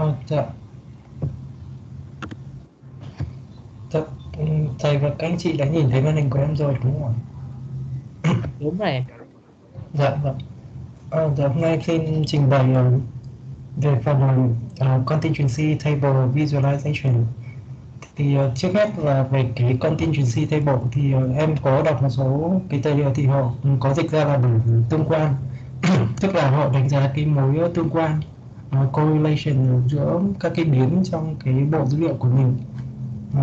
Ờ, dạ. Dạ, ừ, thầy và các anh chị đã nhìn thấy màn hình của em rồi đúng không ạ? đúng rồi Dạ, vâng. Ờ, dạ, hôm nay xin trình bày ờ, về phần uh, contingency table visualization. Thì ờ, trước hết là về cái contingency table thì ờ, em có đọc một số cái tài liệu thì họ có dịch ra là bởi tương quan, tức là họ đánh giá cái mối tương quan uh, correlation giữa các cái biến trong cái bộ dữ liệu của mình. Ừ.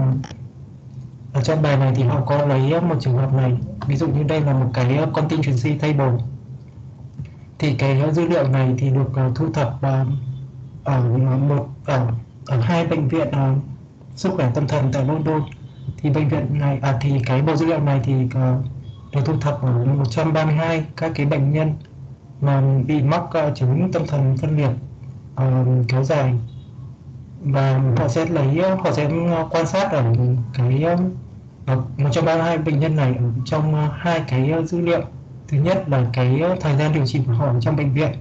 Ở trong bài này thì họ có lấy một trường hợp này. Ví dụ như đây là một cái contingency table. Thì cái dữ liệu này thì được uh, thu thập uh, ở một ở ở hai bệnh viện uh, sức khỏe tâm thần tại London. Thì bệnh viện này à thì cái bộ dữ liệu này thì uh, được thu thập ở 132 các cái bệnh nhân mà bị mắc uh, chứng tâm thần phân liệt uh, kéo dài. Và họ sẽ lấy họ sẽ ờ, quan sát ở cái ờ, ở 132 bệnh nhân này ở trong ờ, hai cái dữ liệu. Thứ nhất là cái thời gian điều trị của họ trong bệnh viện.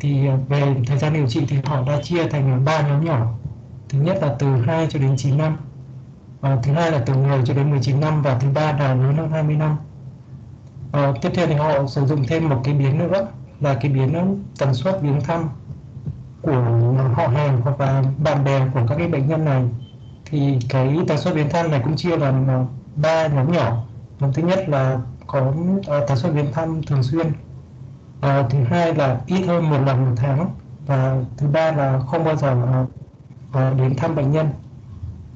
Thì về thời gian điều trị thì họ đã chia thành ba nhóm nhỏ. Thứ nhất là từ 2 cho đến 9 năm. Và thứ hai là từ 10 cho đến 19 năm và thứ ba là lớn hơn 20 năm. À, tiếp theo thì họ sử dụng thêm một cái biến nữa là cái biến tần suất viếng thăm của họ hàng hoặc là bạn bè của các cái bệnh nhân này thì cái tần suất viếng thăm này cũng chia làm ờ, ba nhóm nhỏ. Nhóm thứ nhất là có ờ, tần suất viếng thăm thường xuyên à, thứ hai là ít hơn một lần một tháng và thứ ba là không bao giờ à, đến thăm bệnh nhân.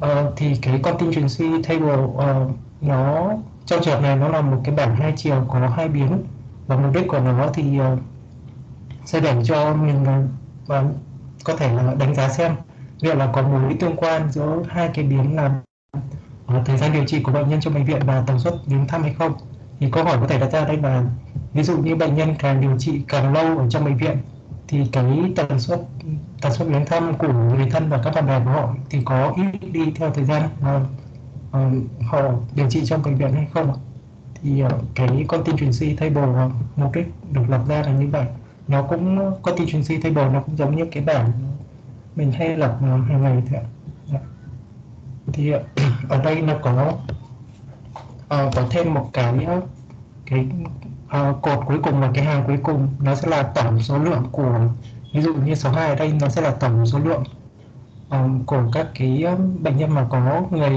À, thì cái contingency table à, nó trong trường này nó là một cái bảng hai chiều có hai biến và mục đích của nó thì uh, sẽ để cho mình và có thể là đánh giá xem liệu là có mối tương quan giữa hai cái biến là uh, ờ, thời gian điều trị của bệnh nhân trong bệnh viện và tần suất viếng thăm hay không. Thì câu hỏi có thể đặt ra đây là ví dụ như bệnh nhân càng điều trị càng lâu ở trong bệnh viện thì cái tần suất tần suất viếng thăm của người thân và các bạn bè của họ thì có ít đi theo thời gian mà uh, họ điều trị trong bệnh viện hay không thì uh, cái contingency table bồ mục đích được lập ra là như vậy nó cũng contingency table nó cũng giống như cái bảng mình hay lập hàng ngày thôi ạ. Dạ. Thì ở đây nó có uh, có thêm một cái cái uh, cột cuối cùng là cái hàng cuối cùng nó sẽ là tổng số lượng của ví dụ như số 2 ở đây nó sẽ là tổng số lượng um, của các cái bệnh nhân mà có người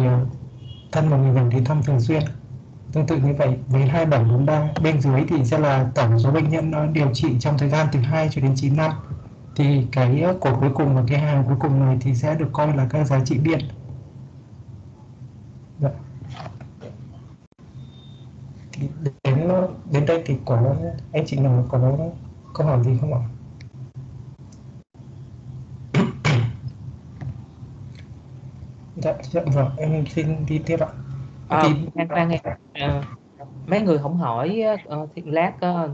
thân và người bệnh đến thăm thường xuyên tương tự như vậy với 2743 bên dưới thì sẽ là tổng số bệnh nhân ờ, điều trị trong thời gian từ 2 cho đến 9 năm thì cái ờ, cột cuối cùng và cái hàng cuối cùng này thì sẽ được coi là các giá trị điện Dạ đến ờ, đến đây thì có anh chị nào có câu hỏi gì không ạ? dạ, dạ vâng em xin đi tiếp ạ. À, thì... khoan em à, mấy người không hỏi uh, thì lát uh,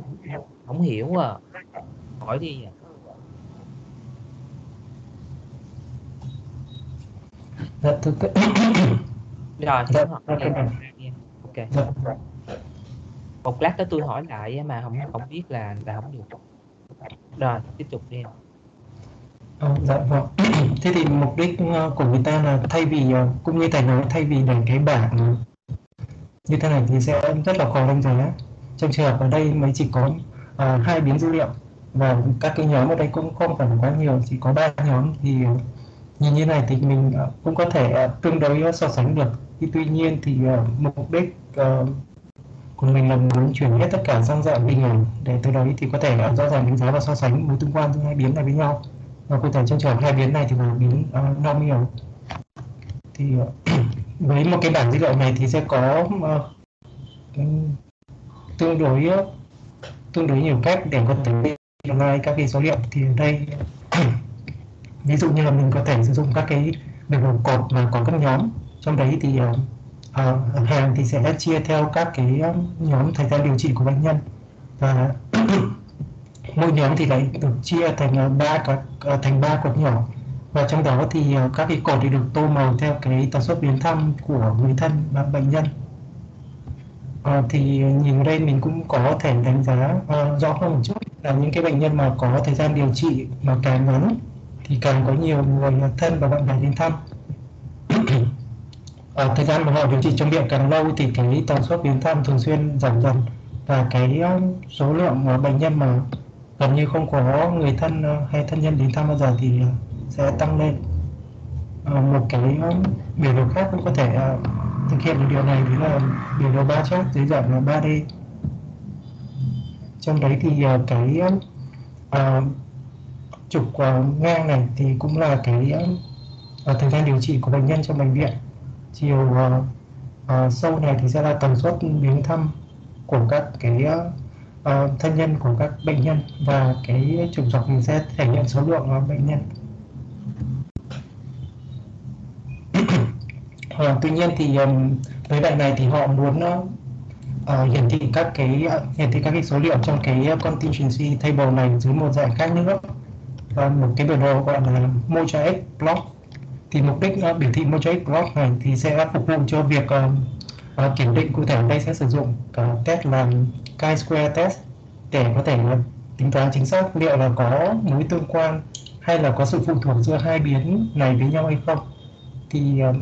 không hiểu à. Hỏi đi. À. dạ các rồi dạ, dạ, dạ. ok. Một lát đó tôi hỏi lại mà không không biết là là không được. Rồi tiếp tục đi Ờ, dạ vâng. Thế thì mục đích ờ, của người ta là thay vì ờ, cũng như thầy nói thay vì để cái bảng như thế này thì sẽ rất là khó đánh giá. Trong trường hợp ở đây mới chỉ có uh, hai biến dữ liệu và các cái nhóm ở đây cũng không phải quá nhiều, chỉ có ba nhóm thì nhìn như này thì mình cũng có thể tương đối so sánh được. Thì tuy nhiên thì uh, mục đích uh, của mình là muốn chuyển hết tất cả sang dạng hình ảnh để từ đấy thì có thể rõ ràng đánh giá và so sánh mối tương quan giữa hai biến này với nhau và cụ thể trong trường hợp hai biến này thì là biến uh, normal thì uh, với một cái bảng dữ liệu này thì sẽ có uh, tương đối uh, tương đối nhiều cách để có thể analyze các cái số liệu. Thì ở đây ví dụ như là mình có thể sử dụng các cái biểu đồ cột mà có các nhóm. Trong đấy thì uh, uh, hàng thì sẽ chia theo các cái nhóm thời gian điều trị của bệnh nhân. Và mỗi nhóm thì lại được chia thành ờ, ba các ờ, thành ba cột nhỏ. Và trong đó thì ờ, các cái cột thì được tô màu theo cái tần suất biến thăm của người thân và bệnh nhân. À, thì nhìn đây mình cũng có thể đánh giá uh, rõ hơn một chút là những cái bệnh nhân mà có thời gian điều trị mà càng ngắn thì càng có nhiều người thân và bạn bè đến thăm. Ở thời gian mà họ điều trị trong viện càng lâu thì cái tần suất đến thăm thường xuyên giảm dần và cái số lượng bệnh nhân mà gần như không có người thân ờ, hay thân nhân đến thăm bao giờ thì ờ, sẽ tăng lên. Ờ, một cái biểu đồ khác cũng có thể thực hiện được điều này đấy là biểu đồ ba chart dưới dạng là 3D trong đấy thì cái trục uh, ngang này thì cũng là cái thời gian điều trị của bệnh nhân trong bệnh viện. Chiều sâu này thì sẽ là tần suất viếng thăm của các cái uh, thân nhân của các bệnh nhân và cái trục dọc mình sẽ thể hiện số lượng ờ, bệnh nhân. Uh, tuy nhiên thì um, với bệnh này thì họ muốn uh, hiển thị các cái uh, hiển thị các cái số liệu trong cái contingency table này dưới một dạng khác nữa. Và một cái biểu đồ gọi là mosaic plot thì mục đích uh, biểu thị mosaic plot này thì sẽ phục vụ cho việc uh, uh, kiểm định cụ thể ở đây sẽ sử dụng uh, test là chi-square test để có thể tính toán chính xác liệu là có mối tương quan hay là có sự phụ thuộc giữa hai biến này với nhau hay không. Thì ờ,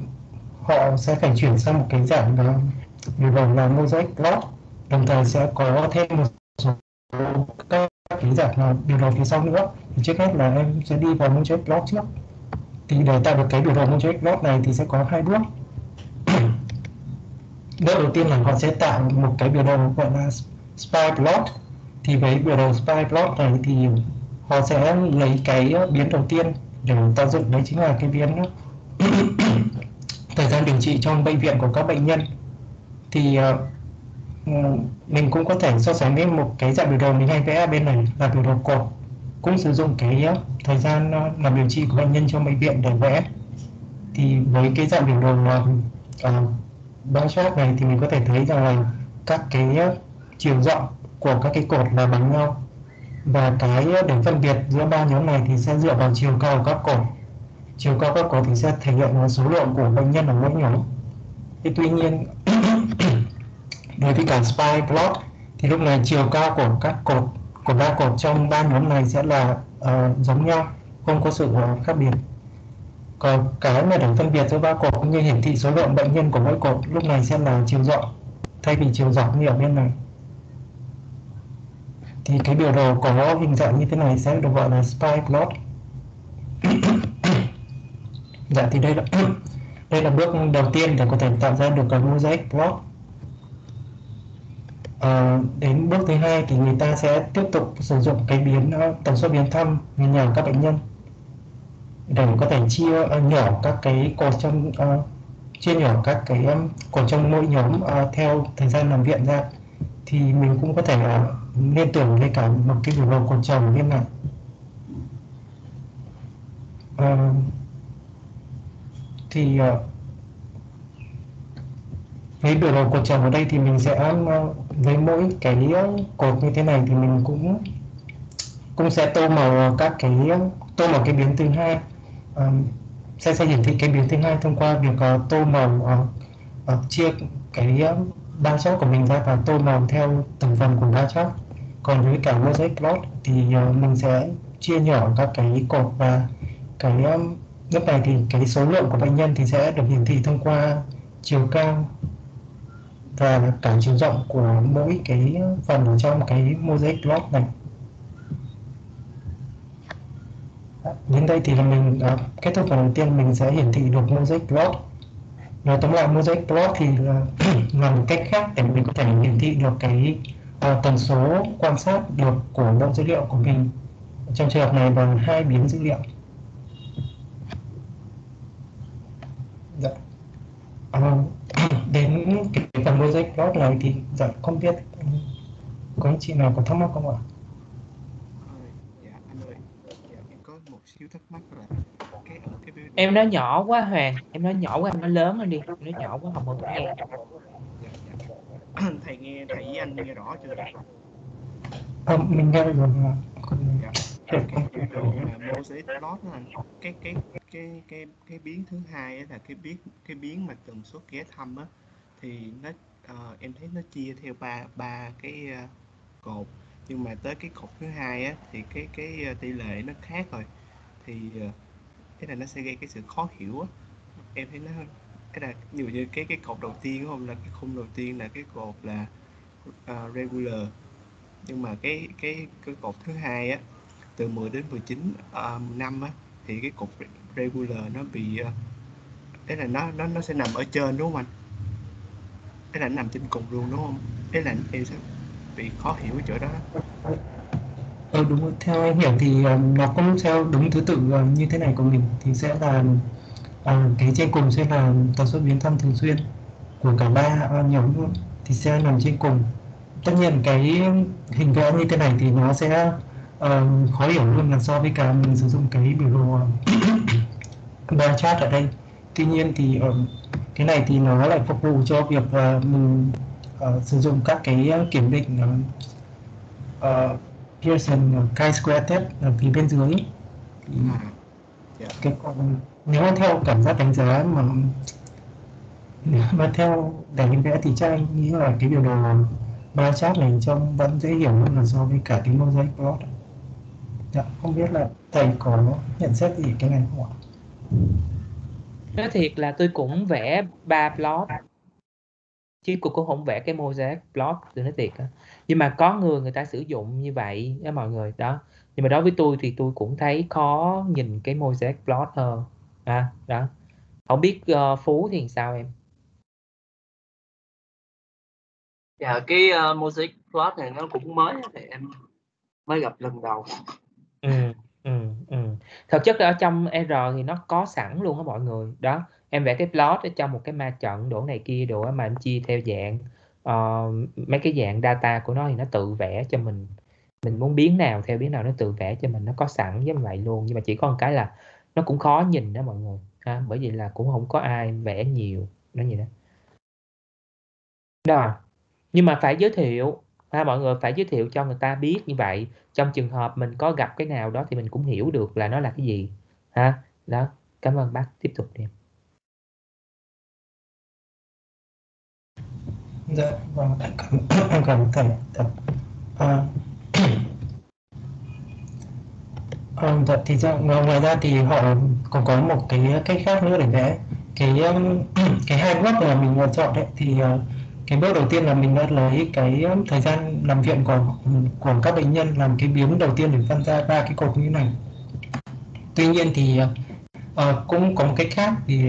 họ sẽ phải chuyển sang một cái dạng đó. Biểu đồ là mosaic plot đồng thời sẽ có thêm một số các cái dạng biểu đồ phía sau nữa. Thì trước hết là em sẽ đi vào mosaic plot trước. Thì để tạo được cái biểu đồ mosaic plot này thì sẽ có hai bước. Bước đầu tiên là họ sẽ tạo một cái biểu đồ gọi là spy plot thì với biểu đồ spy plot này thì họ sẽ lấy cái ờ, biến đầu tiên để ta dựng đấy chính là cái biến ờ, thời gian điều trị trong bệnh viện của các bệnh nhân. Thì uh, mình cũng có thể so sánh với một cái dạng biểu đồ mình hay vẽ bên này là biểu đồ cột. Cũng sử dụng cái uh, thời gian uh, làm điều trị của bệnh nhân trong bệnh viện để vẽ. Thì với cái dạng biểu đồ uh, uh, bar chart này thì mình có thể thấy rằng là các cái uh, chiều rộng của các cái cột là bằng nhau. Và cái để phân biệt giữa ba nhóm này thì sẽ dựa vào chiều cao của các cột. Chiều cao các cột thì sẽ thể hiện số lượng của bệnh nhân ở mỗi nhóm. Thì tuy nhiên đối với cả spy plot thì lúc này chiều cao của các cột của ba cột trong ba nhóm này sẽ là uh, giống nhau không có sự uh, khác biệt. Còn cái mà để phân biệt giữa ba cột cũng như hiển thị số lượng bệnh nhân của mỗi cột lúc này sẽ là chiều rộng. Thay vì chiều dọc như ở bên này thì cái biểu đồ có hình dạng như thế này sẽ được gọi là spy plot. Dạ thì đây là đây là bước đầu tiên để có thể tạo ra được cái mosaic plot. À, đến bước thứ hai thì người ta sẽ tiếp tục sử dụng cái biến ờ, tần số biến thăm người nhà các bệnh nhân để có thể chia uh, nhỏ các cái cột trong uh, chia nhỏ các cái um, cột trong mỗi nhóm uh, theo thời gian nằm viện ra. Thì mình cũng có thể uh, liên tưởng với cả một cái biểu đồ cột chồng như này à, thì ờ, với biểu đồ cột chồng ở đây thì mình sẽ ờ, với mỗi cái cột như thế này thì mình cũng cũng sẽ tô màu các cái tô màu cái biến thứ hai. À, sẽ sẽ hiển thị cái biến thứ hai thông qua việc uh, tô màu uh, uh, chia cái uh, ba của mình ra và tô màu theo từng phần của ba chart còn với cả mosaic plot thì ờ, mình sẽ chia nhỏ các cái cột và cái lúc này thì cái số lượng của bệnh nhân thì sẽ được hiển thị thông qua chiều cao và cả chiều rộng của mỗi cái phần ở trong cái mosaic plot này. Đến đây thì là mình uh, kết thúc phần đầu tiên mình sẽ hiển thị được mosaic plot nói tóm lại mosaic plot thì là, là một cách khác để mình có thể hiển thị được cái à, tần số quan sát được của lượng dữ liệu của mình trong trường hợp này bằng hai biến dữ liệu dạ. à, đến cái phần logic plot này thì dạ không biết có anh chị nào có thắc mắc không ạ? Dạ anh ơi, dạ em có một xíu thắc mắc là cái ở cái em nói nhỏ quá Hoàng em nói nhỏ quá em nói lớn lên đi em nói nhỏ quá không có nghe. thầy nghe thầy với anh nghe rõ chưa? À, mình nghe rồi mà Dạ. Cái đồ mà mosaic plot cái cái cái cái cái biến thứ hai là cái biến cái biến mà tần số ghé thăm á thì nó ờ, em thấy nó chia theo ba ba cái ờ, cột. Nhưng mà tới cái cột thứ hai á thì cái cái ờ, tỷ lệ nó khác rồi. Thì uh, cái này nó sẽ gây cái sự khó hiểu á. Em thấy nó cái là ví dụ như cái cái cột đầu tiên không? Là cái khung đầu tiên là cái cột là uh, regular. Nhưng mà cái cái cái cột thứ hai á từ 10 đến 19 uh, ờ, năm á thì cái cột regular nó bị ờ, uh, đấy là nó nó nó sẽ nằm ở trên đúng không anh? Cái là nó nằm trên cùng luôn đúng không? Đấy là em sẽ bị khó hiểu chỗ đó. Ờ đúng theo anh hiểu thì um, nó cũng theo đúng thứ tự um, như thế này của mình thì sẽ là uh, cái trên cùng sẽ là tần suất viếng thăm thường xuyên của cả ba nhóm thì sẽ nằm trên cùng. Tất nhiên cái hình vẽ như thế này thì nó sẽ uh, khó hiểu hơn là so với cả mình sử dụng cái biểu đồ bar chart ở đây. Tuy nhiên thì uh, cái này thì nó lại phục vụ cho việc uh, mình uh, sử dụng các cái kiểm định uh, uh, Pearson chi-square test ở phía bên dưới. Thì à, dạ. cái còn nếu mà theo cảm giác đánh giá mà nếu mà theo để vẽ thì chắc anh nghĩ là cái biểu đồ ba chart này trông vẫn dễ hiểu hơn là so với cả cái mosaic plot dạ, không biết là thầy có nhận xét gì cái này không ạ? Nói thiệt là tôi cũng vẽ ba plot chứ cô cũng không vẽ cái mosaic plot tôi nói thiệt nhưng mà có người người ta sử dụng như vậy đó mọi người đó. Nhưng mà đối với tôi thì tôi cũng thấy khó nhìn cái mosaic plot hơn à, đó. Không biết uh, phú thì sao em? Dạ cái uh, mosaic plot này nó cũng mới thì em mới gặp lần đầu. Ừ, ừ, ừ. thực chất ở trong R thì nó có sẵn luôn á mọi người. Đó em vẽ cái plot ở trong một cái ma trận đổ này kia đổ mà em chia theo dạng uh, mấy cái dạng data của nó thì nó tự vẽ cho mình. Mình muốn biến nào theo biến nào nó tự vẽ cho mình nó có sẵn với vậy luôn. Nhưng mà chỉ có một cái là nó cũng khó nhìn đó mọi người. Ha bởi vì là cũng không có ai vẽ nhiều. Nó như đó đó. Nhưng mà phải giới thiệu. Ha mọi người phải giới thiệu cho người ta biết như vậy. Trong trường hợp mình có gặp cái nào đó thì mình cũng hiểu được là nó là cái gì. Ha đó. Cảm ơn bác. Tiếp tục đi. Dạ vâng cảm cảm cảm cảm à, à, thật thì ra, vâng, ngoài ra thì họ còn có một cái cách khác nữa để vẽ. Cái um, cái hai bước mà mình lựa chọn đấy thì ờ, cái bước đầu tiên là mình đã lấy cái um, thời gian nằm viện của của các bệnh nhân làm cái biến đầu tiên để phân ra ba cái cột như này. Tuy nhiên thì uh, cũng có một cách khác thì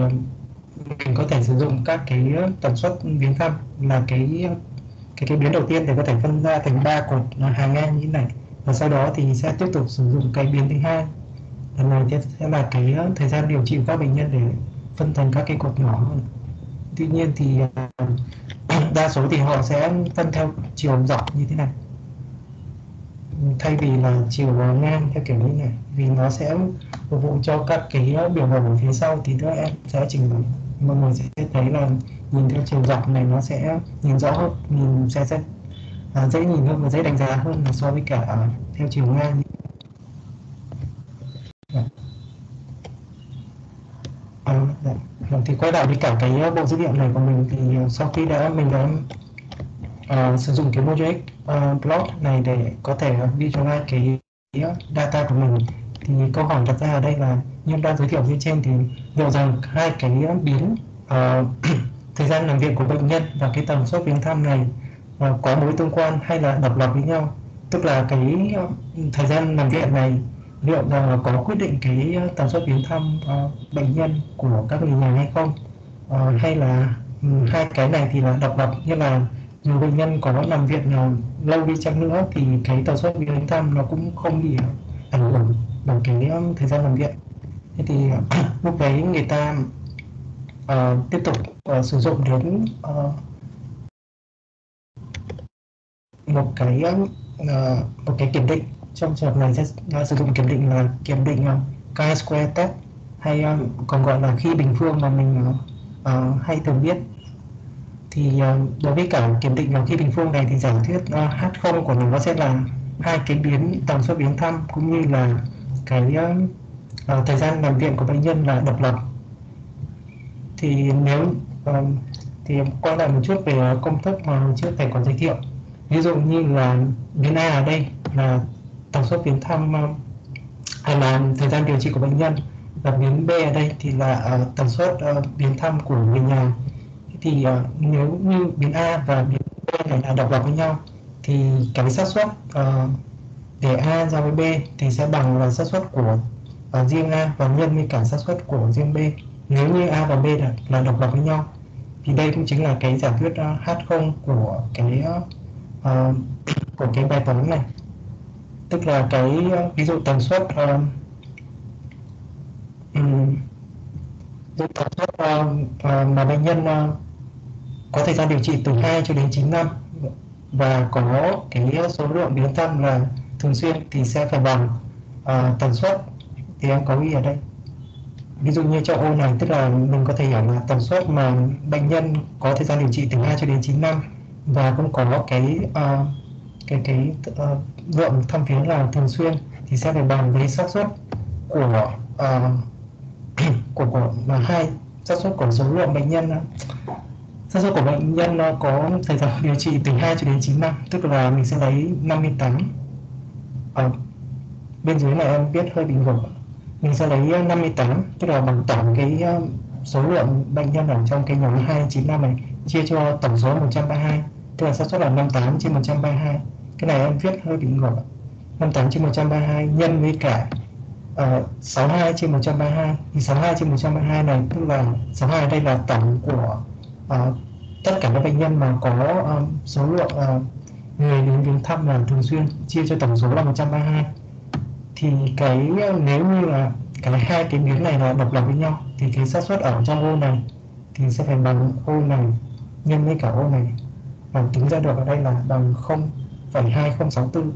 mình có thể sử dụng các cái tần suất biến thăm là cái cái cái biến đầu tiên để có thể phân ra thành ba cột hàng ngang như thế này và sau đó thì sẽ tiếp tục sử dụng cái biến thứ hai. Lần này sẽ là cái ờ, thời gian điều trị của các bệnh nhân để phân thành các cái cột nhỏ hơn. Tuy nhiên thì ờ, đa số thì họ sẽ phân theo chiều dọc như thế này. Thay vì là chiều ờ, ngang theo kiểu như này, vì nó sẽ phục vụ cho các cái biểu đồ ở phía sau thì các em sẽ trình mọi người sẽ thấy là nhìn theo chiều dọc này nó sẽ nhìn rõ hơn, nhìn sẽ sẽ à, dễ nhìn hơn và dễ đánh giá hơn so với cả ờ, theo chiều ngang à, dạ. Ờ, dạ. Vâng, thì quay lại với cả cái bộ dữ liệu này của mình thì sau khi đã mình đã uh, sử dụng cái project uh, plot này để có thể visualize cái data của mình thì câu hỏi đặt ra ở đây là như đã giới thiệu phía trên thì liệu rằng hai cái biến uh, thời gian làm việc của bệnh nhân và cái tần suất viếng thăm này Ờ, có mối tương quan hay là độc lập với nhau? Tức là cái ờ, thời gian làm việc này liệu là có quyết định cái tần suất viếng thăm uh, bệnh nhân của các người nhà hay không? Uh, hay là um, hai cái này thì là độc lập như là dù bệnh nhân có nằm viện nào lâu đi chăng nữa thì cái tần suất viếng thăm nó cũng không bị ảnh hưởng bằng cái thời gian làm viện. Thế thì lúc đấy người ta uh, tiếp tục uh, sử dụng đến uh, một cái uh, một cái kiểm định. Trong trường hợp này sẽ uh, sử dụng kiểm định là kiểm định ờ, uh, chi-square test hay uh, còn gọi là khi bình phương mà mình uh, hay thường biết. Thì uh, đối với cả kiểm định là khi bình phương này thì giả thuyết uh, h0 của nó sẽ là hai cái biến tần số biến thăm cũng như là cái uh, thời gian nằm viện của bệnh nhân là độc lập. Thì nếu uh, thì quay lại một chút về công thức mà trước thầy còn giới thiệu ví dụ như là biến A ở đây là tần suất viếng thăm ờ, hay là thời gian điều trị của bệnh nhân. Và biến B ở đây thì là uh, tần suất ờ, uh, biến thăm của người nhà. Thì uh, nếu như biến A và biến B này là độc lập với nhau thì cái xác suất uh, để A giao với B thì sẽ bằng là xác suất của uh, riêng A và nhân với cả xác suất của riêng B. Nếu như A và B là, là độc lập với nhau thì đây cũng chính là cái giả thuyết uh, H0 của cái uh, Ờ, của cái bài toán này. Tức là cái ờ, ví dụ tần suất uh, um, tần suất uh, uh, mà bệnh nhân uh, có thời gian điều trị từ 2 cho đến 9 năm và có cái số lượng biến thăm là thường xuyên thì sẽ phải bằng uh, tần suất thì em có ghi ở đây. Ví dụ như cho ô này tức là mình có thể hiểu là tần suất mà bệnh nhân có thời gian điều trị từ 2 cho đến 9 năm và cũng có cái uh, cái cái uh, lượng thăm phiến là thường xuyên thì sẽ phải bằng với xác suất của uh, của của mà hai xác suất của số lượng bệnh nhân xác suất của bệnh nhân nó có thời gian điều trị từ 2 cho đến 9 năm tức là mình sẽ lấy 58 ở bên dưới này em biết hơi bị ngược mình sẽ lấy 58 tức là bằng tổng cái số lượng bệnh nhân ở trong cái nhóm 295 này chia cho tổng số 132 tức là xác suất là 58 trên 132 cái này em viết hơi bị ngược. 58 trên 132 nhân với cả ờ, uh, 62 trên 132 thì 62 trên 132 này tức là 62 đây là tổng của uh, tất cả các bệnh nhân mà có um, số lượng uh, người đến viếng thăm là thường xuyên chia cho tổng số là 132 thì cái nếu như là cái hai cái miếng này là độc lập với nhau thì cái xác suất ở trong ô này thì sẽ phải bằng ô này nhân với cả ô này bằng tính ra được ở đây là bằng 0,2064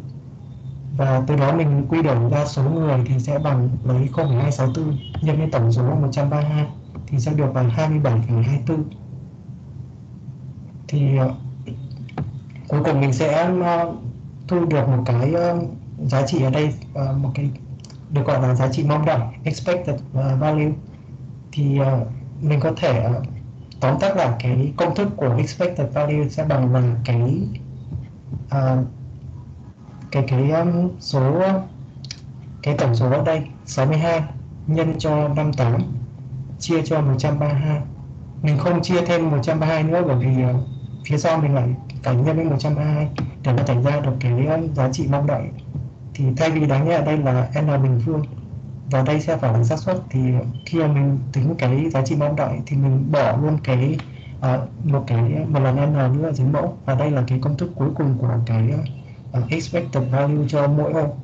và từ đó mình quy đổi ra số người thì sẽ bằng lấy 0,264 nhân với tổng số 132 thì sẽ được bằng 27,24 thì ờ, cuối cùng mình sẽ ờ, thu được một cái ờ, giá trị ở đây một cái được gọi là giá trị mong đợi expected value. Thì mình có thể tóm tắt là cái công thức của expected value sẽ bằng là cái uh, cái cái um, số cái tổng số ở đây 62 nhân cho 58 chia cho 132 mình không chia thêm 132 nữa bởi vì uh, phía sau mình lại phải nhân với 132 để nó thành ra được cái um, giá trị mong đợi. Thì thay vì đáng nhẽ ở đây là n bình phương và đây sẽ phải là xác suất. Thì khi mà mình tính cái giá trị mong đợi thì mình bỏ luôn cái uh, một cái một lần n nữa là dưới mẫu. Và đây là cái công thức cuối cùng của cái uh, expected value cho mỗi ô.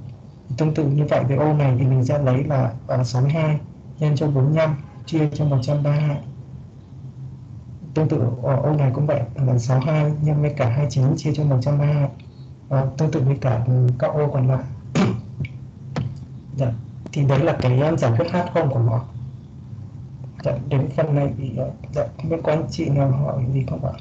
Tương tự như vậy với ô này thì mình sẽ lấy là à, uh, 62 nhân cho 45 chia cho 132 tương tự ở ô này cũng vậy là 62 nhân với cả 29 chia cho 132 à, tương tự với cả các ô còn lại. Dạ thì đấy là cái um, giải quyết hát không của nó. Dạ, đến phần này thì uh, dạ, không biết có anh chị nào hỏi gì không ạ?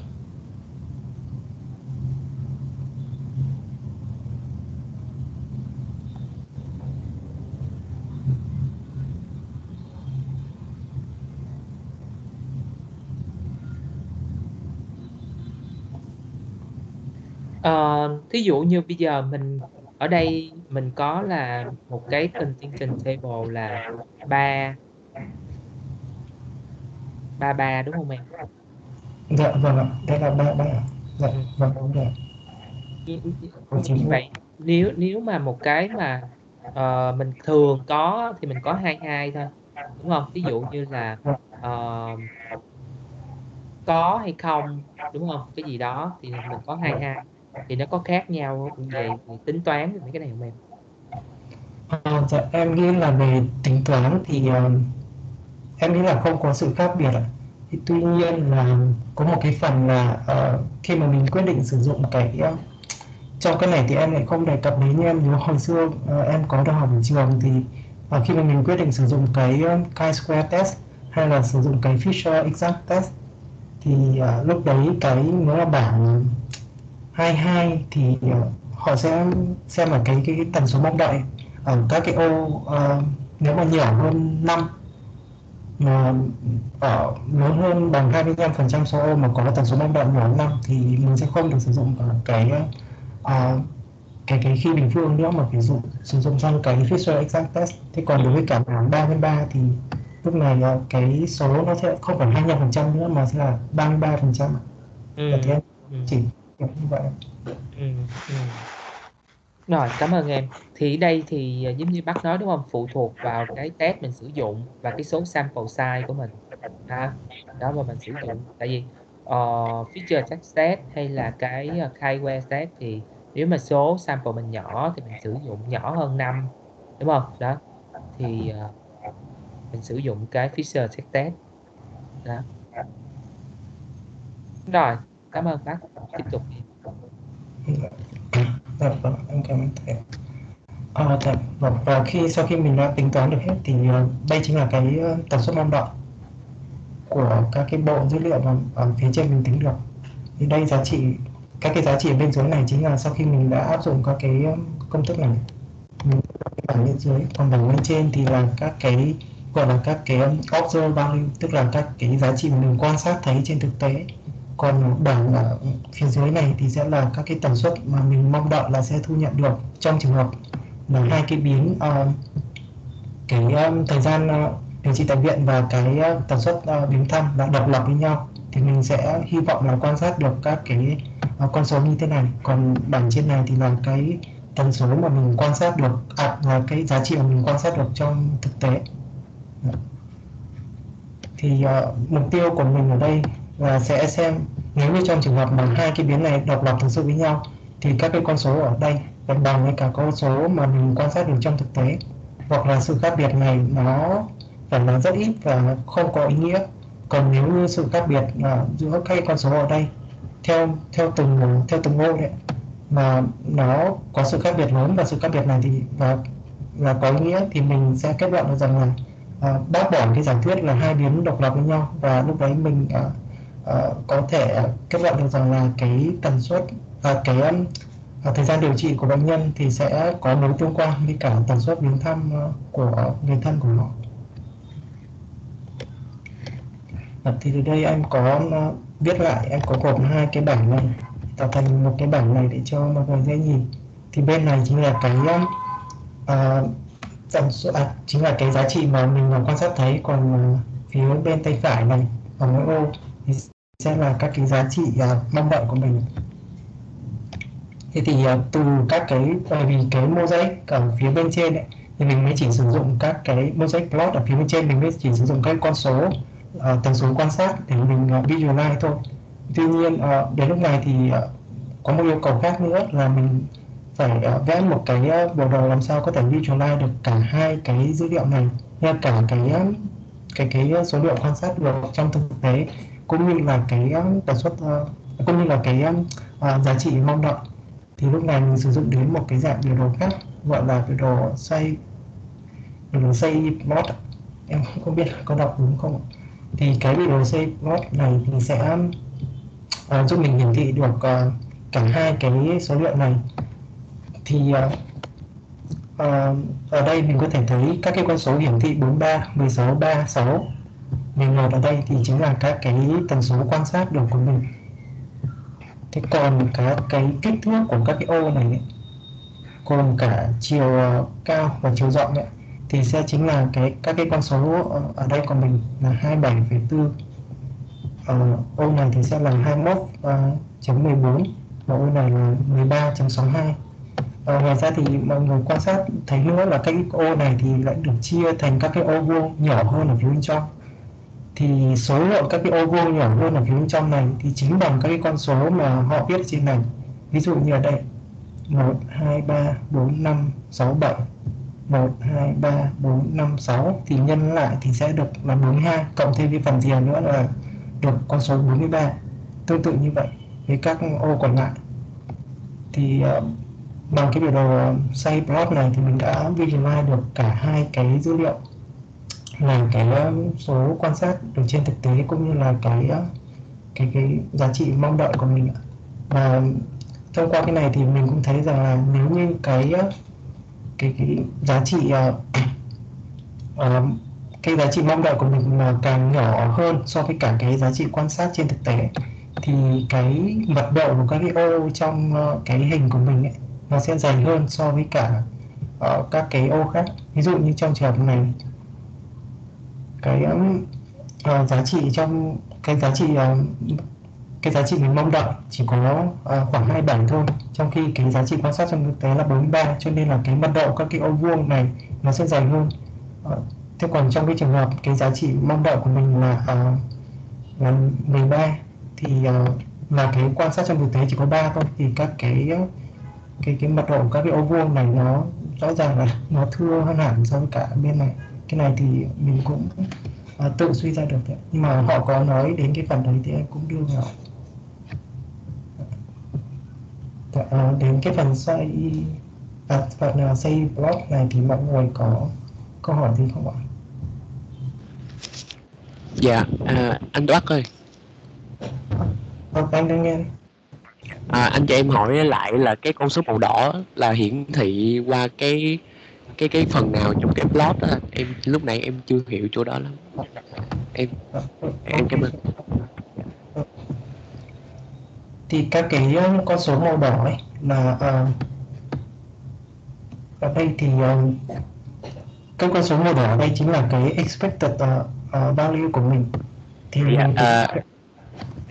Ờ, thí dụ như bây giờ mình ở đây mình có là một cái contingent table là ba ba ba đúng không em? dạ vâng ạ đây là ba ba dạ Ừ. vâng đúng rồi Như, vậy nếu nếu mà một cái mà ờ, mình thường có thì mình có hai hai thôi đúng không? Ví dụ như là ờ, có hay không đúng không? Cái gì đó thì mình có hai hai thì nó có khác nhau về, về tính toán về mấy cái này không em? À, dạ, em nghĩ là về tính toán thì um, em nghĩ là không có sự khác biệt ạ. Thì tuy nhiên là có một cái phần là ờ, khi mà mình quyết định sử dụng cái ờ, trong cái này thì em lại không đề cập đến như em nhớ hồi xưa ờ, em có được học ở trường thì ờ, khi mà mình quyết định sử dụng cái chi-square test hay là sử dụng cái Fisher exact test thì ờ, lúc đấy cái nếu mà bảng 22 thì ờ, họ sẽ xem là cái cái tần số mong đợi ở các cái ô ờ, nếu mà nhiều hơn 5 mà ở lớn hơn bằng 25% số ô mà có tần số mong đợi nhỏ hơn 5 thì mình sẽ không được sử dụng ở cái ờ, cái cái khi bình phương nữa mà phải dùng sử dụng sang cái Fisher exact test thế còn đối với cả bảng 3 nhân 3 thì lúc này uh, cái số nó sẽ không phải 25 phần trăm nữa mà sẽ là 33 phần trăm ừ. thì em ừ. chỉ kiểu như vậy Ừ, ừ. Rồi, cảm ơn em. Thì đây thì à, giống như bác nói đúng không? Phụ thuộc vào cái test mình sử dụng và cái số sample size của mình. Ha. Đó mà mình sử dụng. Tại vì uh, feature test test hay là cái à, uh, keyword test thì nếu mà số sample mình nhỏ thì mình sử dụng nhỏ hơn 5 đúng không? Đó. Thì uh, mình sử dụng cái feature test test. Đó. Rồi, cảm ơn bác. Tiếp tục. Dạ vâng, em cảm ơn thầy. À, dạ, vâng. Và khi sau khi mình đã tính toán được hết thì à, đây chính là cái ờ, tần suất mong đợi của các cái bộ dữ liệu mà ở phía trên mình tính được. Thì đây giá trị các cái giá trị bên dưới này chính là sau khi mình đã áp dụng các cái công thức này mình bảng bên dưới còn bảng bên trên thì là các cái gọi là các cái um, observed value tức là các cái giá trị mà mình quan sát thấy trên thực tế còn bảng ở phía dưới này thì sẽ là các cái tần suất mà mình mong đợi là sẽ thu nhận được trong trường hợp là hai cái biến uh, cái um, thời gian uh, điều trị tại viện và cái uh, tần suất uh, biến thăm là độc lập với nhau thì mình sẽ hy vọng là quan sát được các cái uh, con số như thế này. Còn bảng trên này thì là cái tần số mà mình quan sát được à, là cái giá trị mà mình quan sát được trong thực tế. Dạ. Thì uh, mục tiêu của mình ở đây và sẽ xem nếu như trong trường hợp mà hai cái biến này độc lập thực sự với nhau thì các cái con số ở đây vẫn bằng với cả con số mà mình quan sát được trong thực tế. Hoặc là sự khác biệt này nó phải là rất ít và không có ý nghĩa. Còn nếu như sự khác biệt là giữa các con số ở đây theo theo từng theo từng ô đấy mà nó có sự khác biệt lớn và sự khác biệt này thì và là có ý nghĩa thì mình sẽ kết luận được rằng là à, bác bỏ cái giả thuyết là hai biến độc lập với nhau và lúc đấy mình à, uh, có thể kết luận được rằng là cái tần suất uh, cái um, à, thời gian điều trị của bệnh nhân thì sẽ có mối tương quan với cả tần suất viếng thăm ờ, của người thân của họ. Dạ, thì từ đây em có um, viết lại em có gộp hai cái bảng này tạo thành một cái bảng này để cho mọi người dễ nhìn. Thì bên này chính là cái uh, tần số à, chính là cái giá trị mà mình quan sát thấy còn uh, phía bên tay phải này ở mỗi ô thì sẽ là các cái giá trị uh, mong đợi của mình. Thế thì uh, từ các cái bởi vì cái mosaic ở phía bên trên ấy, thì mình mới chỉ sử dụng các cái mosaic plot ở phía bên trên mình mới chỉ sử dụng các con số uh, tần số quan sát để mình uh, visualize thôi. Tuy nhiên uh, đến lúc này thì uh, có một yêu cầu khác nữa là mình phải uh, vẽ một cái uh, đồ làm sao có thể visualize được cả hai cái dữ liệu này nha cả cái cái cái số liệu quan sát được trong thực tế cũng như là cái um, tần suất uh, cũng như là cái um, à, giá trị mong đợi. Thì lúc này mình sử dụng đến một cái dạng biểu đồ khác gọi là biểu đồ xoay biểu đồ xoay plot em không biết có đọc đúng không thì cái biểu đồ xoay plot này thì sẽ uh, giúp mình hiển thị được uh, cả hai cái số liệu này. Thì uh, uh, ở đây mình có thể thấy các cái con số hiển thị 43, 16, 3, 6 11 ở đây thì chính là các cái tần số quan sát được của mình. Thế còn các cái kích thước của các cái ô này ấy, gồm cả chiều ờ, cao và chiều rộng ấy, thì sẽ chính là cái các cái con số ờ, ở đây của mình là 27,4 Ở ờ, ô này thì sẽ là 21.14 uh, và ô này là 13.62 Ờ, ngoài ra thì mọi người quan sát thấy nữa là cái ô này thì lại được chia thành các cái ô vuông nhỏ hơn ở phía bên trong thì số lượng các cái ô vuông nhỏ hơn ở phía bên trong này thì chính bằng các cái con số mà họ viết trên này. Ví dụ như ở đây 1 2 3 4 5 6 7 1 2 3 4 5 6 thì nhân lại thì sẽ được là 42 cộng thêm cái phần rìa nữa là được con số 43 tương tự như vậy với các ô còn lại. Thì uh, bằng cái biểu đồ ờ, say plot này thì mình đã visualize được cả hai cái dữ liệu là cái ờ, số quan sát được trên thực tế cũng như là cái ờ, cái cái giá trị mong đợi của mình và thông qua cái này thì mình cũng thấy rằng là nếu như cái ờ, cái cái giá trị cái giá trị mong đợi của mình mà càng nhỏ hơn so với cả cái giá trị quan sát trên thực tế thì cái mật độ của các cái ô trong cái hình của mình ấy, nó sẽ dày hơn so với cả các cái ô khác. Ví dụ như trong trường hợp này cái uh, giá trị trong cái giá trị uh, cái giá trị mình mong đợi chỉ có uh, khoảng 27 thôi. Trong khi cái giá trị quan sát trong thực tế là 43 cho nên là cái mật độ các cái ô vuông này nó sẽ dày hơn. Uh, thế còn trong cái trường hợp cái giá trị mong đợi của mình là uh, là 13 thì uh, mà cái quan sát trong thực tế chỉ có 3 thôi thì các cái cái cái mật độ các cái ô vuông này nó rõ ràng là nó thưa hơn hẳn so với cả bên này cái này thì mình cũng uh, tự suy ra được đấy. nhưng mà họ có nói đến cái phần đấy thì em cũng đưa vào uh, đến cái phần xoay à, phần uh, xây blog này thì mọi người có câu hỏi gì không ạ? Dạ, à, anh Đắc ơi. Ờ, anh đang nghe. À, anh cho em hỏi lại là cái con số màu đỏ là hiển thị qua cái cái cái phần nào trong cái plot đó em lúc nãy em chưa hiểu chỗ đó lắm. Em em cảm ơn. Thì các cái con số màu đỏ ấy là uh, ở đây thì uh, cái con số màu đỏ ở đây chính là cái expected uh, uh, value của mình. Thì dạ, mình uh,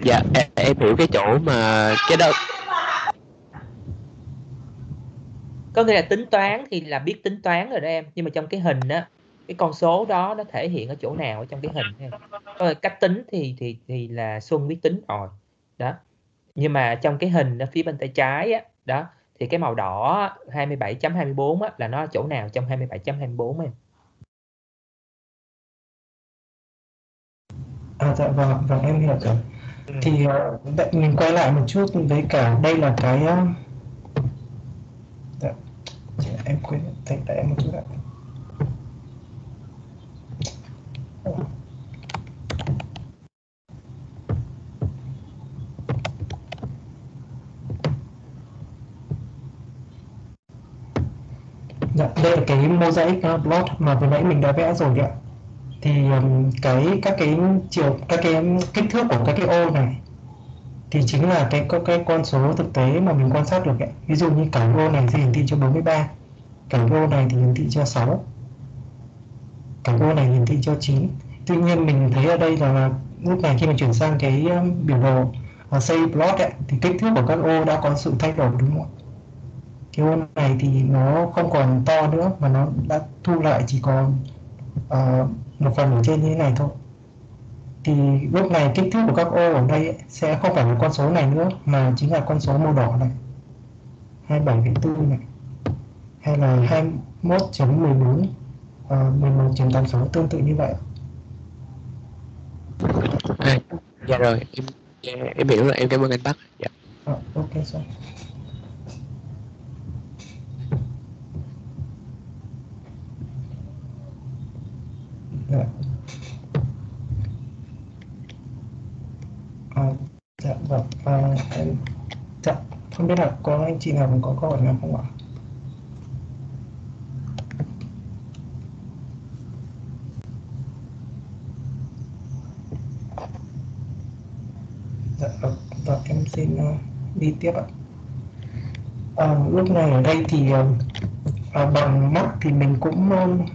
dạ em, em hiểu cái chỗ mà cái đó có nghĩa là tính toán thì là biết tính toán rồi đó em. Nhưng mà trong cái hình á cái con số đó nó thể hiện ở chỗ nào ở trong cái hình hay cách tính thì thì thì là xuân biết tính rồi. Đó. Nhưng mà trong cái hình ở phía bên tay trái á đó thì cái màu đỏ 27.24 á, là nó ở chỗ nào trong 27.24 em? À dạ vâng, vâng em hiểu rồi. Ừ. Thì uh, mình quay lại một chút với cả đây là cái uh, em quên thành tại em một chút ạ. Dạ, đây là cái mosaic ờ, plot mà vừa nãy mình đã vẽ rồi ạ thì um, cái các cái chiều các cái kích thước của các cái ô này thì chính là cái cái, cái con số thực tế mà mình quan sát được ấy. ví dụ như cảnh ô này thì hiển thị cho 43 cảnh ô này thì hiển thị cho 6 cảnh ô này hiển thị cho 9 tuy nhiên mình thấy ở đây là lúc này khi mình chuyển sang cái um, biểu đồ uh, xây plot ấy, thì kích thước của các ô đã có sự thay đổi đúng không ạ? Cái ô này thì nó không còn to nữa mà nó đã thu lại chỉ còn uh, một phần ở trên như thế này thôi thì lúc này kích thước của các ô ở đây sẽ không phải là con số này nữa mà chính là con số màu đỏ này 27,4 này hay là 21.14 uh, 11.86 tương tự như vậy à, dạ rồi em em hiểu rồi em cảm ơn anh Bắc dạ. à, ok sorry. Dạ. À, dạ vâng. À, em dạ không biết là có anh chị nào có câu hỏi nào không ạ? Dạ vâng, em xin uh, đi tiếp ạ. À, lúc này ở đây thì uh, bằng mắt thì mình cũng uh,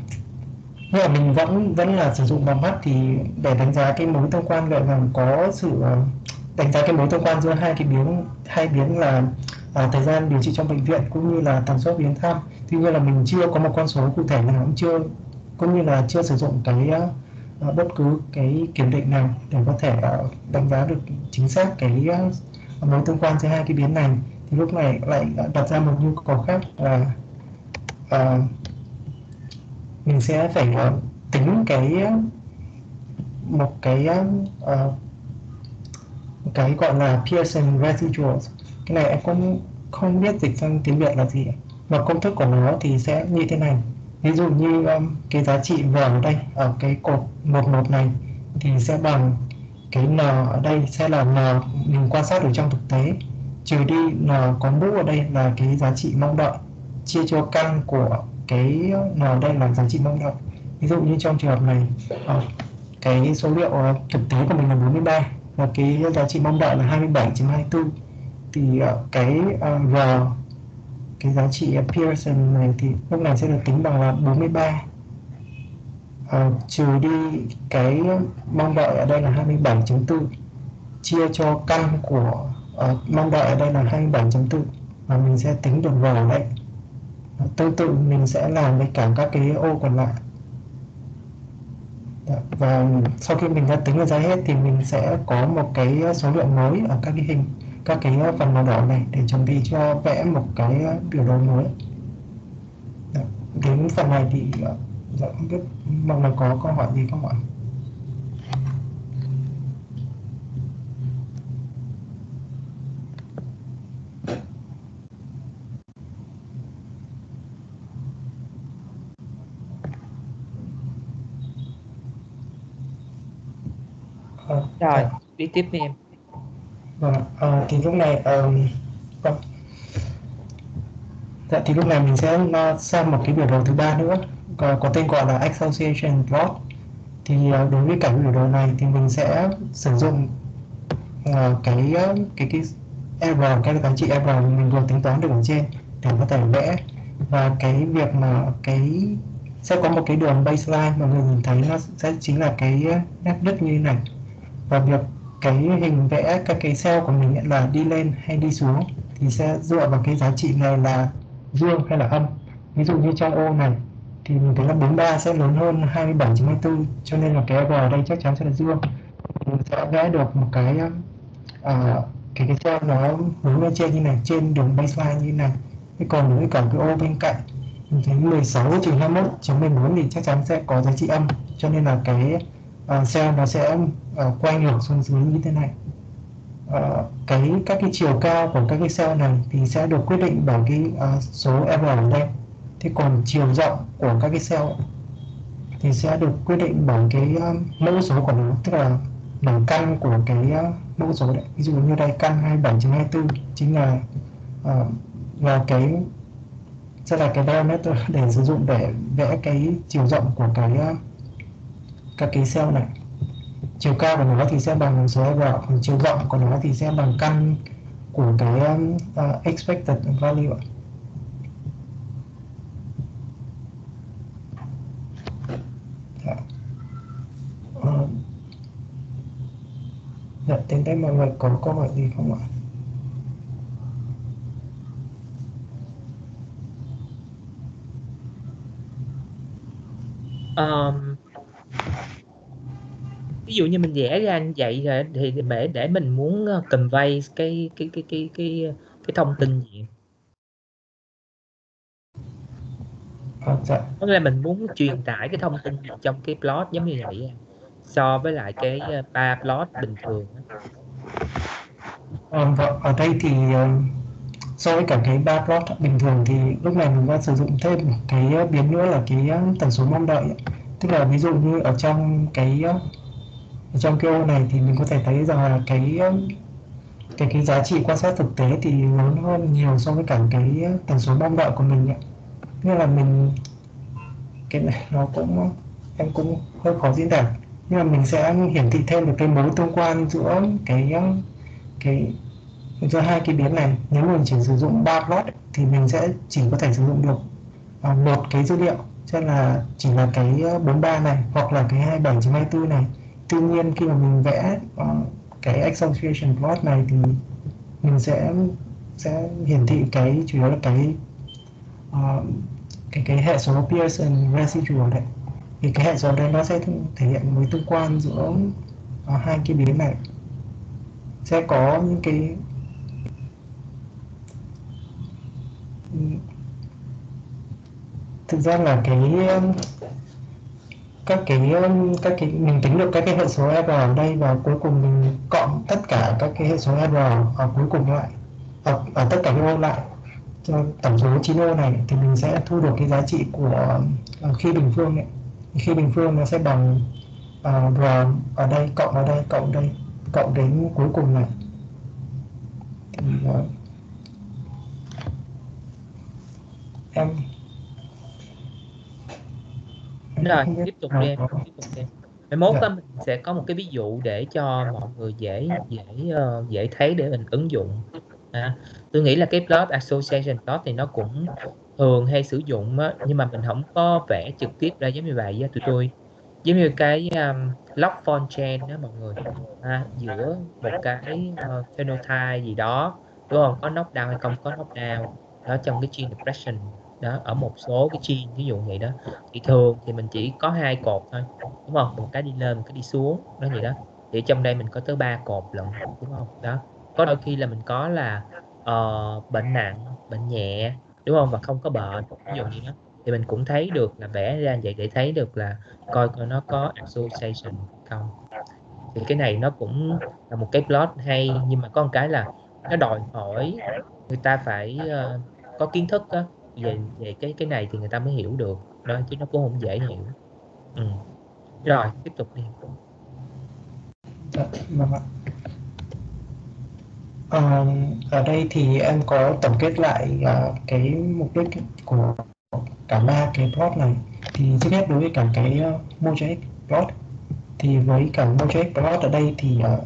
nhưng mà mình vẫn vẫn là sử dụng bằng mắt thì để đánh giá cái mối tương quan gọi là có sự ờ, đánh giá cái mối tương quan giữa hai cái biến hai biến là à, thời gian điều trị trong bệnh viện cũng như là tần suất viếng thăm. Tuy nhiên là mình chưa có một con số cụ thể nào cũng chưa cũng như là chưa sử dụng cái uh, bất cứ cái kiểm định nào để có thể uh, đánh giá được chính xác cái uh, mối tương quan giữa hai cái biến này. Thì lúc này lại đặt ra một nhu cầu khác là uh, mình sẽ phải uh, tính cái ờ, một cái uh, cái gọi là Pearson residuals. Cái này em cũng không biết dịch sang tiếng Việt là gì và công thức của nó thì sẽ như thế này. Ví dụ như um, cái giá trị v ở đây ở cái cột một một này thì sẽ bằng cái n ở đây sẽ là n mình quan sát được trong thực tế. Trừ đi n có mũ ở đây là cái giá trị mong đợi chia cho căn của cái nào đây là giá trị mong đợi ví dụ như trong trường hợp này ờ, cái số liệu ờ, thực tế của mình là 43 và cái giá trị mong đợi là 27.24 thì ờ, cái R cái giá trị Pearson này thì lúc này sẽ được tính bằng là 43 à, trừ đi cái mong đợi ở đây là 27.4 chia cho căn của uh, mong đợi ở đây là 27.4 và mình sẽ tính được vào đấy tương tự mình sẽ làm với cả các cái ô còn lại. Dạ, và sau khi mình đã tính ra hết thì mình sẽ có một cái số lượng mới ở các cái hình các cái phần màu đỏ này để chuẩn bị cho vẽ một cái biểu đồ mới. Dạ, đến phần này thì dạ, dạ không biết mong là có câu hỏi gì không ạ Ờ, rồi đi tiếp đi em. Vâng à, thì lúc này um, vâng. Dạ thì lúc này mình sẽ sang một cái biểu đồ thứ ba nữa. Có, có tên gọi là association plot. Thì uh, đối với cả biểu đồ này thì mình sẽ sử dụng uh, cái cái cái error cái giá trị error mình vừa tính toán được ở trên để có thể vẽ. Và cái việc mà cái sẽ có một cái đường baseline mà người nhìn thấy nó sẽ chính là cái nét đứt như thế này và việc cái hình vẽ các cái cell của mình là đi lên hay đi xuống thì sẽ dựa vào cái giá trị này là dương hay là âm. Ví dụ như trong ô này thì mình thấy là 43 sẽ lớn hơn 27.24 cho nên là cái R ở đây chắc chắn sẽ là dương. Mình sẽ vẽ được một cái uh, cái cái cell nó hướng lên trên như này trên đường baseline như này. Thế còn đối với cả cái ô bên cạnh mình thấy 16 trừ 21 chấm 14 thì chắc chắn sẽ có giá trị âm. Cho nên là cái Ờ, uh, cell nó sẽ uh, quay ngược xuống dưới như thế này. Uh, cái các cái chiều cao của các cái cell này thì sẽ được quyết định bởi cái uh, số r ở đây. Thế còn chiều rộng của các cái cell thì sẽ được quyết định bởi cái uh, mẫu số của nó tức là bằng căn của cái uh, mẫu số đấy. Ví dụ như đây căn 27.24 chính là uh, là cái sẽ là cái diameter để sử dụng để vẽ cái chiều rộng của cái uh, các cái cell này chiều cao của nó thì sẽ bằng số r còn chiều rộng của nó thì sẽ bằng căn của cái uh, expected value dạ. Uh, dạ, đến đây mọi người có câu hỏi gì không ạ? um, ví dụ như mình vẽ ra như vậy rồi thì để để mình muốn cần convey cái cái cái cái cái cái thông tin gì? À, có nghĩa là mình muốn truyền tải cái thông tin trong cái plot giống như vậy so với lại cái ờ, ba plot bình thường à, ở đây thì so với cả cái ba plot bình thường thì lúc này mình đã sử dụng thêm một cái biến nữa là cái tần số mong đợi tức là ví dụ như ở trong cái trong cái ô này thì mình có thể thấy rằng là cái cái cái giá trị quan sát thực tế thì lớn hơn nhiều so với cả cái tần số mong đợi của mình ạ. Như là mình, cái này nó cũng, em cũng hơi khó diễn đạt nhưng mà mình sẽ hiển thị thêm được cái mối tương quan giữa cái cái, giữa hai cái biến này. Nếu mình chỉ sử dụng ba plot thì mình sẽ chỉ có thể sử dụng được à, một cái dữ liệu, cho là chỉ là cái 43 này, hoặc là cái 27.24 này tuy nhiên khi mà mình vẽ uh, cái association plot này thì mình sẽ sẽ hiển thị cái chủ yếu là cái uh, cái cái hệ số Pearson residual đấy. Thì cái hệ số đấy nó sẽ thể hiện mối tương quan giữa uh, hai cái biến này. Sẽ có những cái thực ra là cái các cái các cái mình tính được các cái hệ số r ở đây và cuối cùng mình cộng tất cả các cái hệ số r ở cuối cùng lại ở, ở tất cả các ô lại. Cho tổng số 9 ô này thì mình sẽ thu được cái giá trị của ờ, khi bình phương này khi bình phương nó sẽ bằng ờ, uh, r ở đây cộng ở đây cộng đây cộng đến cuối cùng này. Thì uh, em rồi tiếp tục đi em tiếp tục đi. Mai mốt đó mình sẽ có một cái ví dụ để cho mọi người dễ dễ uh, dễ thấy để mình ứng dụng. À, tôi nghĩ là cái plot association plot thì nó cũng thường hay sử dụng á, nhưng mà mình không có vẽ trực tiếp ra giống như vậy á, tụi tôi. Giống như cái um, log font chain đó mọi người. À, giữa một cái uh, phenotype gì đó đúng không? Có knockdown hay không có knockdown. Đó trong cái gene expression đó ở một số cái gene ví dụ vậy đó. Thì thường thì mình chỉ có hai cột thôi đúng không? Một cái đi lên một cái đi xuống đó vậy đó. Thì trong đây mình có tới ba cột lận đúng không? Đó. Có đôi khi là mình có là uh, bệnh nặng bệnh nhẹ đúng không? Và không có bệnh ví dụ như đó. Thì mình cũng thấy được là vẽ ra vậy để thấy được là coi coi nó có association không. Thì cái này nó cũng là một cái plot hay nhưng mà có một cái là nó đòi hỏi người ta phải uh, có kiến thức đó, về về cái cái này thì người ta mới hiểu được. Đó chứ nó cũng không dễ hiểu. Ừ. rồi tiếp tục đi. Dạ, vâng. À, ở đây thì em có tổng kết lại uh, cái mục đích của cả ba cái plot này. Thì trước hết đối với cả cái uh, mosaic plot thì với cả mosaic plot ở đây thì uh,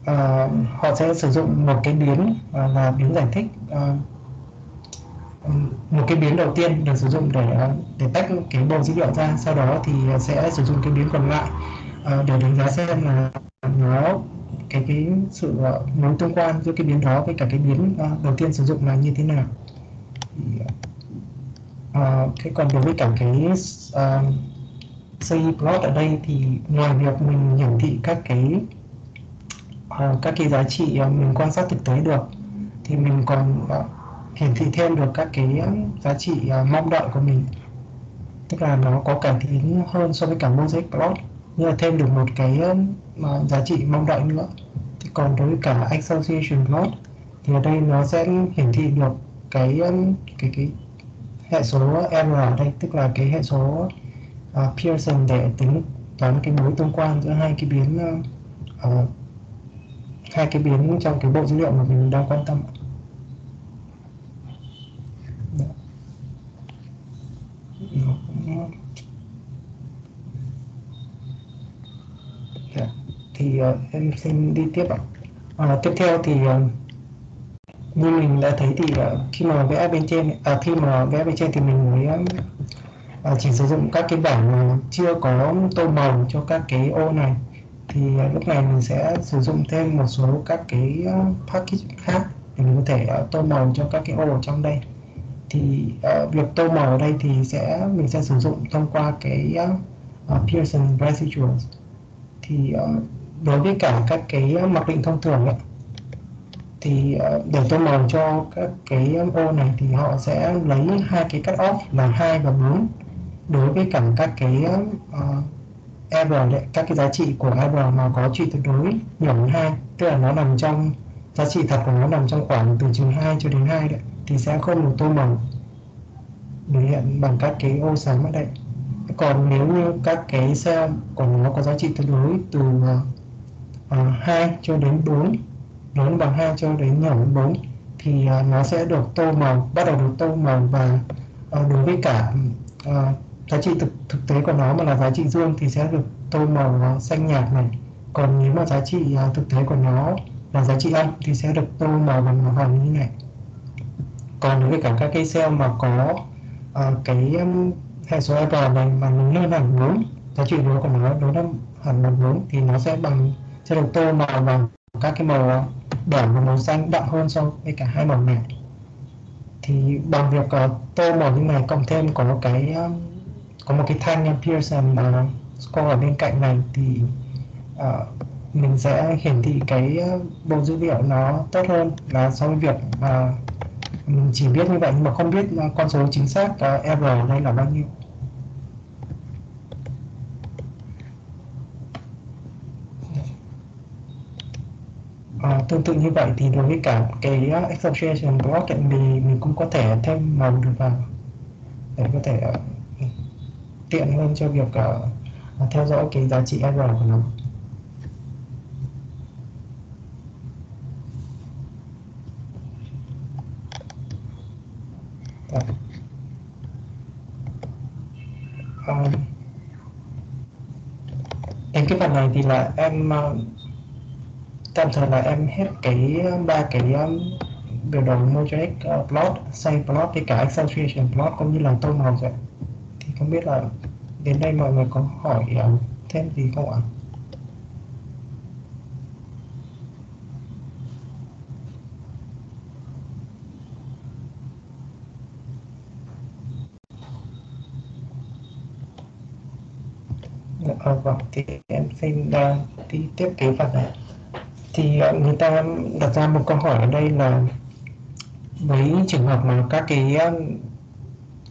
uh, họ sẽ sử dụng một cái biến uh, là biến giải thích uh, một cái biến đầu tiên được sử dụng để để tách cái bộ dữ liệu ra sau đó thì sẽ sử dụng cái biến còn lại ờ, để đánh giá xem là nó cái cái sự ờ, mối tương quan giữa cái biến đó với cả cái biến ờ, đầu tiên sử dụng là như thế nào. Thì, cái còn đối với cả cái uh, CI plot ở đây thì ngoài việc mình hiển thị các cái uh, các cái giá trị mình quan sát thực tế được thì mình còn uh, hiển thị thêm được các cái giá trị uh, mong đợi của mình. Tức là nó có cải tiến hơn so với cả mosaic plot. Như là thêm được một cái uh, giá trị mong đợi nữa. Thì còn đối với cả association plot thì ở đây nó sẽ hiển thị được cái à, cái cái hệ số r ở đây tức là cái hệ số uh, Pearson để tính toán cái mối tương quan giữa hai cái biến uh, hai cái biến trong cái bộ dữ liệu mà mình đang quan tâm. Dạ. thì uh, em xin đi tiếp ạ. À, tiếp theo thì uh, như mình đã thấy thì uh, khi mà vẽ bên trên à, khi mà vẽ bên trên thì mình mới uh, chỉ sử dụng các cái bảng mà chưa có tô màu cho các cái ô này thì uh, lúc này mình sẽ sử dụng thêm một số các cái uh, package khác để mình có thể uh, tô màu cho các cái ô ở trong đây thì uh, việc tô màu ở đây thì sẽ mình sẽ sử dụng thông qua cái uh, Pearson residuals. Thì uh, đối với cả các cái mặc định thông thường ấy, thì uh, để tô màu cho các cái ô này thì họ sẽ lấy hai cái cut off là hai và 4 đối với cả các cái uh, error đấy, các cái giá trị của error mà có trị tuyệt đối nhỏ hơn 2 tức là nó nằm trong giá trị thật của nó nằm trong khoảng từ trừ 2 cho đến 2 đấy thì sẽ không được tô màu biểu hiện bằng các cái ô sáng ở đây còn nếu như các cái xe của nó có giá trị tương đối từ à, uh, 2 cho đến 4 lớn bằng 2 cho đến nhỏ hơn 4 thì uh, nó sẽ được tô màu bắt đầu được tô màu và uh, đối với cả uh, giá trị thực thực tế của nó mà là giá trị dương thì sẽ được tô màu uh, xanh nhạt này. Còn nếu mà giá trị uh, thực tế của nó là giá trị âm thì sẽ được tô màu bằng màu hồng như này còn đối với cả các cái cell mà có uh, cái um, hệ số R này mà lớn hơn hẳn 4 giá trị đó của nó lớn hơn hẳn bằng 4 thì nó sẽ bằng sẽ được tô màu bằng các cái màu đỏ và màu xanh đậm hơn so với cả hai màu này. Thì bằng việc uh, tô màu như này cộng thêm có cái um, có một cái thanh Pearson mà score ở bên cạnh này thì uh, mình sẽ hiển thị cái bộ dữ liệu nó tốt hơn là so với việc uh, mình chỉ biết như vậy nhưng mà không biết con số chính xác uh, R đây là bao nhiêu À, tương tự như vậy thì đối với cả cái ờ, association block thì mình, mình cũng có thể thêm màu được vào để có thể uh, tiện hơn cho việc uh, theo dõi cái giá trị R của nó. Um, em cái phần này thì là em uh, tạm thời là em hết cái ờ, ba cái um, biểu đồ mosaic uh, plot, say plot với cả acceleration plot cũng như là tô màu rồi. Thì không biết là đến đây mọi người có hỏi thêm gì không ạ? À, À, vâng, thì em xin uh, đi tiếp cái phần này. Thì uh, người ta đặt ra một câu hỏi ở đây là với trường hợp mà các cái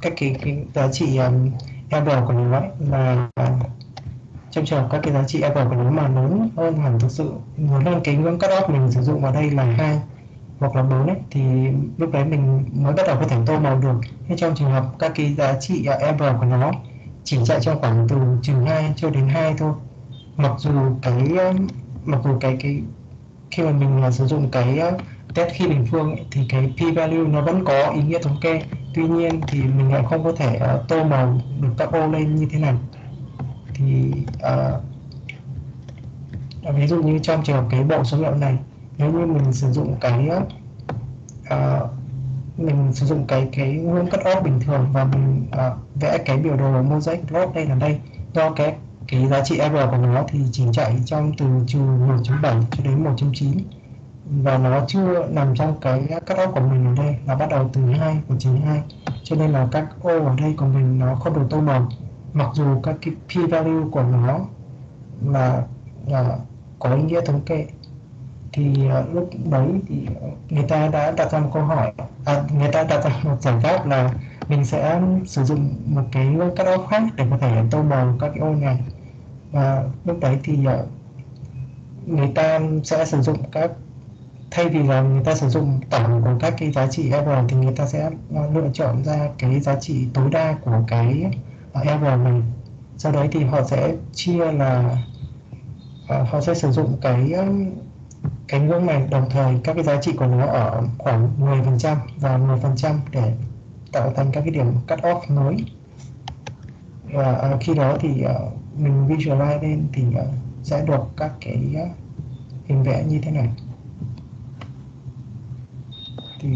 các cái, cái giá trị um, error của nó ấy, mà trong trường hợp các cái giá trị error của nó mà lớn hơn hẳn thực sự lớn hơn cái ngưỡng cutoff mình sử dụng ở đây là hai hoặc là 4 ấy, thì lúc đấy mình mới bắt đầu có thể tô màu được. Thế trong trường hợp các cái giá trị uh, của nó chỉ chạy trong khoảng từ trừ 2 cho đến 2 thôi. Mặc dù cái mặc dù cái cái khi mà mình là sử dụng cái à, test khi bình phương ấy, thì cái p value nó vẫn có ý nghĩa thống kê. Tuy nhiên thì mình lại không có thể uh, tô màu được các ô lên như thế này. Thì uh, ví dụ như trong trường hợp cái bộ số liệu này nếu như mình sử dụng cái uh, mình sử dụng cái cái room cut off bình thường và mình uh, vẽ cái biểu đồ mosaic drop đây là đây. Do cái cái giá trị R của nó thì chỉ chạy trong từ trừ 1.7 cho đến 1.9 và nó chưa nằm trong cái cut off của mình ở đây là bắt đầu từ 2 của 92 cho nên là các ô ở đây của mình nó không được tô màu. Mặc dù các cái p value của nó là, là có ý nghĩa thống kê thì uh, lúc đấy thì người ta đã đặt ra một câu hỏi à, người ta đặt ra một giải pháp là mình sẽ sử dụng một cái cắt off khác để có thể tô màu các cái ô này. Và lúc đấy thì uh, người ta sẽ sử dụng các thay vì là người ta sử dụng tổng của các cái giá trị error thì người ta sẽ ờ, lựa chọn ra cái giá trị tối đa của cái uh, error sau đấy thì họ sẽ chia là uh, họ sẽ sử dụng cái cánh ngưỡng này đồng thời các cái giá trị của nó ở khoảng 10% và 10% để tạo thành các cái điểm cut off mới. Và ờ, khi đó thì ờ, mình visualize lên thì ờ, sẽ được các cái hình vẽ như thế này. Thì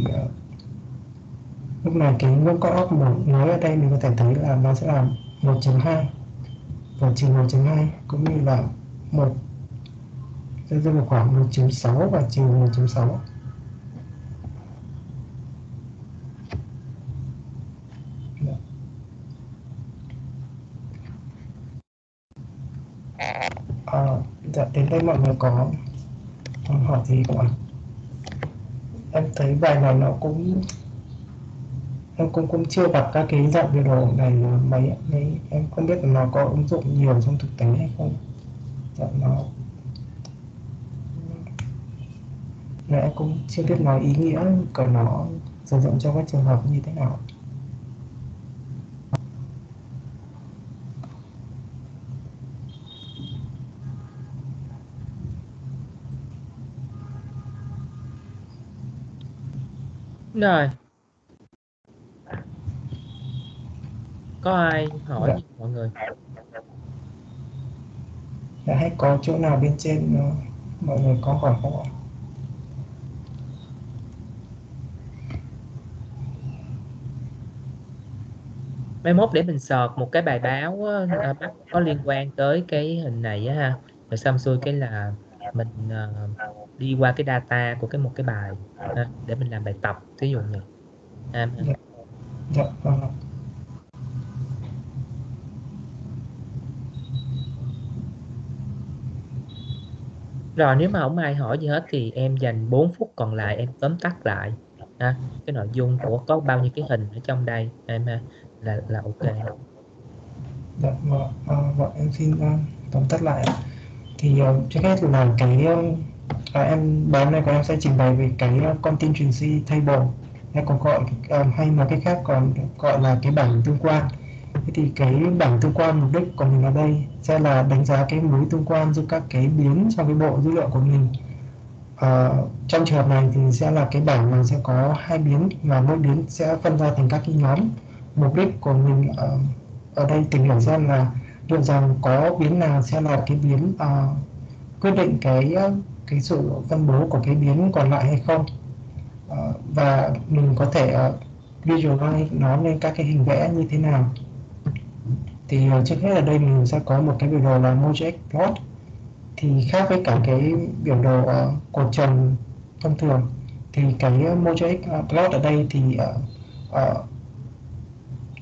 lúc này cái ngưỡng cut off mới ở đây mình có thể thấy là nó sẽ là 1.2 và trừ 1.2 cũng như là 1 thế tức là khoảng 1 triệu 6 và trừ 1 triệu 6 à, dạ, đến đây mọi người có hỏi gì không ạ? Em thấy bài nào nó cũng em cũng cũng chưa đặt các cái dạng biểu đồ này mấy, mấy em không biết là nó có ứng dụng nhiều trong thực tế hay không. Dạ, nó Và em cũng chưa biết nói ý nghĩa của nó sử dụng trong các trường hợp như thế nào. Rồi. Có ai hỏi Dạ. mọi người? Dạ, hay có chỗ nào bên trên ờ, mọi người có hỏi không ạ? Mai mốt để mình search một cái bài báo á, à, bắt có liên quan tới cái hình này á ha. Rồi xong xuôi cái là mình ờ, đi qua cái data của cái một cái bài ha, để mình làm bài tập thí dụ như ha. Dạ, vâng ạ. Rồi nếu mà không ai hỏi gì hết thì em dành 4 phút còn lại em tóm tắt lại ha, cái nội dung của có bao nhiêu cái hình ở trong đây em ha là là ok. Dạ, vâng, à, vâng em xin uh, tóm tắt lại. Thì uh, trước hết là cái um, à, em bài hôm nay của em sẽ trình bày về cái uh, contingency table hay còn gọi uh, hay một cái khác còn gọi là cái bảng tương quan. Thế thì cái bảng tương quan mục đích của mình ở đây sẽ là đánh giá cái mối tương quan giữa các cái biến trong cái bộ dữ liệu của mình. Ờ, trong trường hợp này thì sẽ là cái bảng mà sẽ có hai biến và mỗi biến sẽ phân ra thành các cái nhóm. Mục đích của mình ờ, ở đây tìm hiểu xem là liệu rằng có biến nào sẽ là cái biến uh, quyết định cái ờ, cái sự phân bố của cái biến còn lại hay không. Uh, và mình có thể uh, visualize nó lên các cái hình vẽ như thế nào. Thì uh, trước hết ở đây mình sẽ có một cái biểu đồ là mosaic plot. Thì khác với cả cái biểu đồ uh, cột tròn thông thường thì cái mosaic plot ở đây thì uh, uh,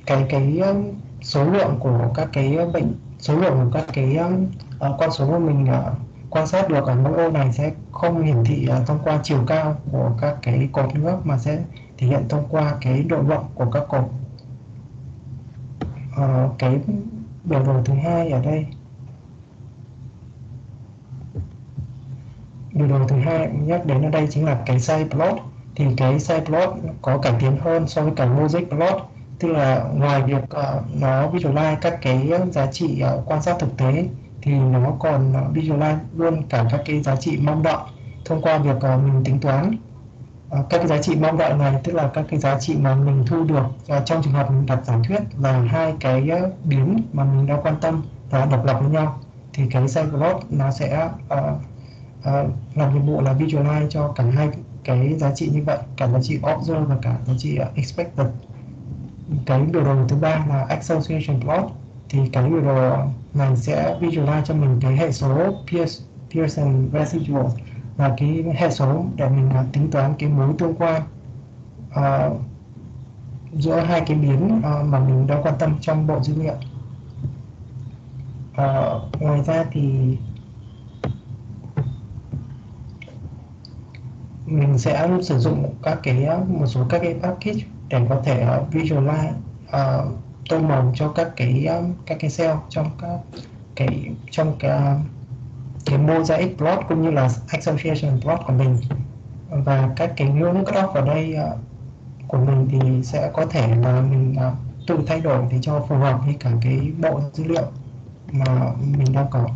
cái cái um, số lượng của các cái um, bệnh số lượng của các cái uh, con số mà mình uh, quan sát được ở mỗi ô này sẽ không hiển thị uh, thông qua chiều cao của các cái cột nước mà sẽ thể hiện thông qua cái độ rộng của các cột. Uh, cái biểu đồ thứ hai ở đây. Biểu đồ thứ hai nhắc đến ở đây chính là cái size plot. Thì cái size plot có cải tiến hơn so với cả logic plot tức là ngoài việc uh, nó visualize các cái giá trị uh, quan sát thực tế thì nó còn uh, visualize luôn cả các cái giá trị mong đợi thông qua việc uh, mình tính toán. Uh, các cái giá trị mong đợi này tức là các cái giá trị mà mình thu được uh, trong trường hợp mình đặt giả thuyết là hai cái uh, biến mà mình đang quan tâm là độc lập với nhau thì cái size plot nó sẽ uh, uh, làm nhiệm vụ là visualize cho cả hai cái giá trị như vậy cả giá trị observe và cả giá trị uh, expected cái biểu đồ thứ ba là association plot thì cái biểu đồ này sẽ visualize cho mình cái hệ số Pearson residual là cái hệ số để mình à, tính toán cái mối tương quan uh, giữa hai cái biến uh, mà mình đang quan tâm trong bộ dữ liệu. Uh, ngoài ra thì mình sẽ sử dụng các cái một số các cái package để có thể uh, visualize uh, tô màu cho các cái um, các cái cell trong các cái trong cái cái mosaic plot cũng như là association plot của mình. Và các cái ngưỡng cutoff ở đây uh, của mình thì sẽ có thể là mình uh, tự thay đổi để cho phù hợp với cả cái bộ dữ liệu mà mình đang có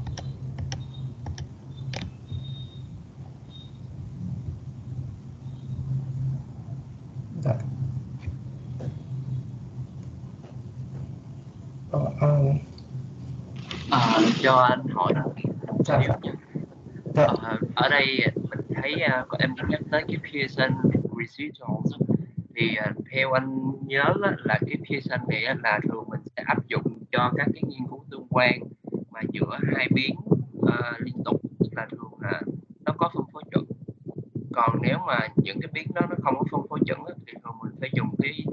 dạ. Ờ, À, cho anh hỏi là Dạ. nhé. dạ. Ờ, ở đây mình thấy uh, em có nhắc tới cái Pearson residuals thì uh, theo anh nhớ á, là cái Pearson này là thường mình sẽ áp dụng cho các cái nghiên cứu tương quan mà giữa hai biến uh, liên tục tức là thường là nó có phân phối chuẩn còn nếu mà những cái biến đó nó không có phân phối chuẩn thì thường mình phải dùng cái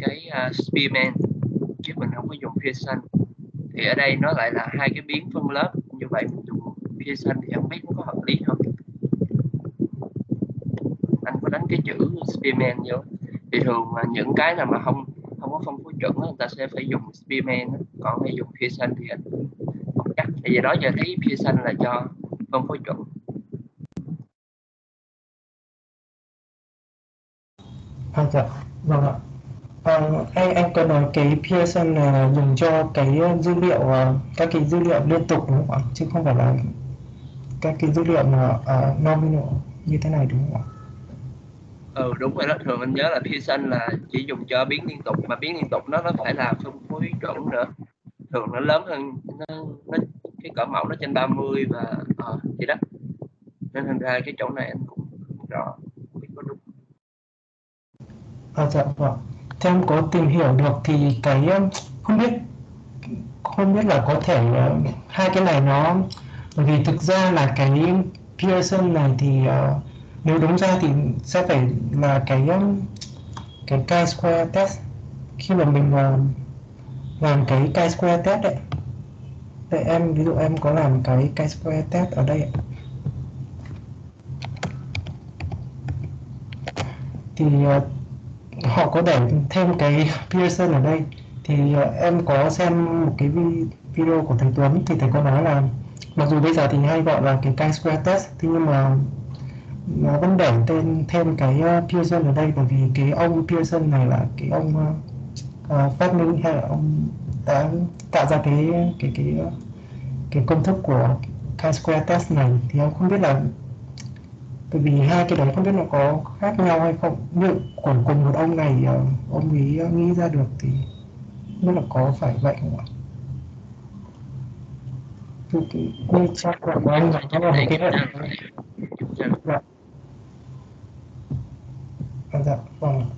cái uh, Spearman chứ mình không có dùng Pearson. Thì ở đây nó lại là hai cái biến phân lớp như vậy mình dùng Pearson thì không biết nó có hợp lý không? Anh có đánh cái chữ Spearman vô. Thì thường mà những cái nào mà không không có phân phối chuẩn người ta sẽ phải dùng Spearman còn hay dùng Pearson thì anh không chắc. Tại vì đó giờ thấy Pearson là cho phân phối chuẩn. Vâng, dạ, vâng ạ. Ờ, anh anh có nói cái Pearson là dùng cho cái dữ liệu ờ, các cái dữ liệu liên tục đúng không ạ? Chứ không phải là các cái dữ liệu mà uh, nominal như thế này đúng không ạ? ừ đúng rồi đó thường anh nhớ là Pearson là chỉ dùng cho biến liên tục mà biến liên tục nó nó phải là phân phối chuẩn nữa thường nó lớn hơn nó, nó cái cỡ mẫu nó trên 30 và ờ vậy đó nên thành ra cái chỗ này anh cũng không rõ không biết có đúng À, dạ vâng. Theo em có tìm hiểu được thì cái um, không biết không biết là có thể uh, hai cái này nó bởi vì thực ra là cái Pearson này thì uh, nếu đúng ra thì sẽ phải là cái um, cái chi-square test. Khi mà mình uh, làm cái chi-square test đấy Để em ví dụ em có làm cái chi-square test ở đây thì uh, họ có để thêm cái Pearson ở đây. Thì ờ, em có xem một cái video của thầy Tuấn thì thầy có nói là mặc dù bây giờ thì hay gọi là cái chi-square test thế nhưng mà nó vẫn để tên thêm cái ờ, Pearson ở đây bởi vì cái ông Pearson này là cái ông uh, phát minh hay là ông đã tạo ra cái cái cái cái công thức của chi-square test này. Thì em không biết là bởi vì hai cái đấy không biết nó có khác nhau hay không. Như của cùng một ông này ờ, ông ấy ờ, nghĩ ra được thì không biết là có phải vậy không ạ? Thì cái- như chắc là của anh là chắc là cái này Dạ. À, dạ vâng.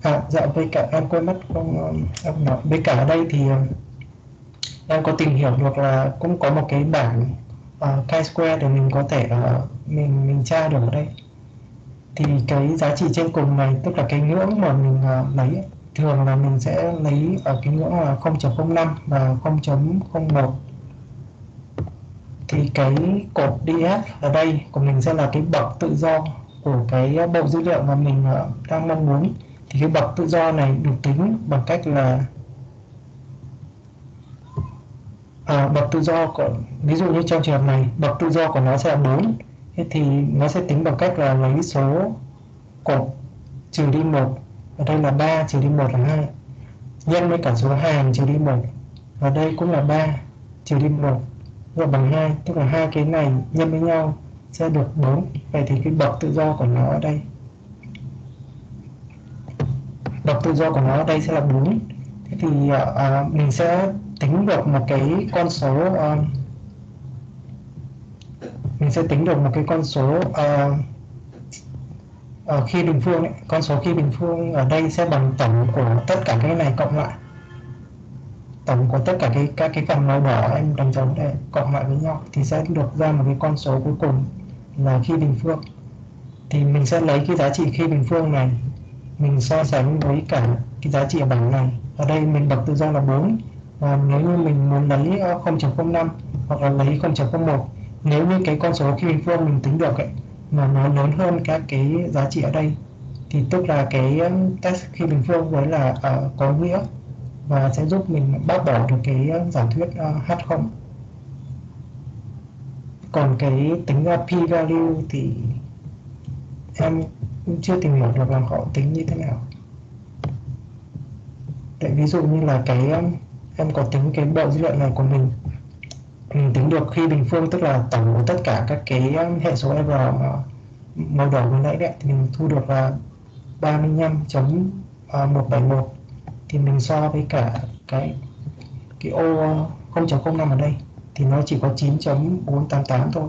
À dạ với cả em quên mất không ờ, ông nói. Với cả ở đây thì em có tìm hiểu được là cũng có một cái bảng Ờ, uh, chi-square để mình có thể uh, mình mình tra được ở đây. Thì cái giá trị trên cùng này tức là cái ngưỡng mà mình uh, lấy thường là mình sẽ lấy ở cái ngưỡng là 0.05 và 0.01 thì cái cột df ở đây của mình sẽ là cái bậc tự do của cái bộ dữ liệu mà mình uh, đang mong muốn. Thì cái bậc tự do này được tính bằng cách là à, bậc tự do của ví dụ như trong trường hợp này bậc tự do của nó sẽ là 4 thế thì nó sẽ tính bằng cách là lấy số cột trừ đi 1 ở đây là 3 trừ đi 1 là 2 nhân với cả số hàng trừ đi 1 ở đây cũng là 3 trừ đi 1 là bằng 2 tức là hai cái này nhân với nhau sẽ được 4 vậy thì cái bậc tự do của nó ở đây bậc tự do của nó ở đây sẽ là 4 thế thì à, mình sẽ tính được một cái con số uh, mình sẽ tính được một cái con số uh, uh, khi bình phương ấy, con số khi bình phương ở đây sẽ bằng tổng của tất cả cái này cộng lại. Tổng của tất cả cái các cái phần màu đỏ em đánh dấu đây cộng lại với nhau thì sẽ được ra một cái con số cuối cùng là khi bình phương. Thì mình sẽ lấy cái giá trị khi bình phương này mình so sánh với cả cái giá trị ở bảng này. Ở đây mình bật tự do là 4 và nếu như mình muốn lấy ờ, 0.05 hoặc là lấy 0.01 nếu như cái con số khi bình phương mình tính được ấy, mà nó lớn hơn các cái giá trị ở đây thì tức là cái test khi bình phương với là uh, có nghĩa và sẽ giúp mình bác bỏ được cái giả thuyết ờ, uh, H0 còn cái tính ra p value thì em cũng chưa tìm hiểu được là họ tính như thế nào. Để ví dụ như là cái em có tính cái bộ dữ liệu này của mình mình tính được khi bình phương, tức là tổng của tất cả các cái um, hệ số R màu đỏ vừa nãy đấy thì mình thu được là 35.171 thì mình so với cả cái cái ô uh, 0.05 ở đây, thì nó chỉ có 9.488 thôi.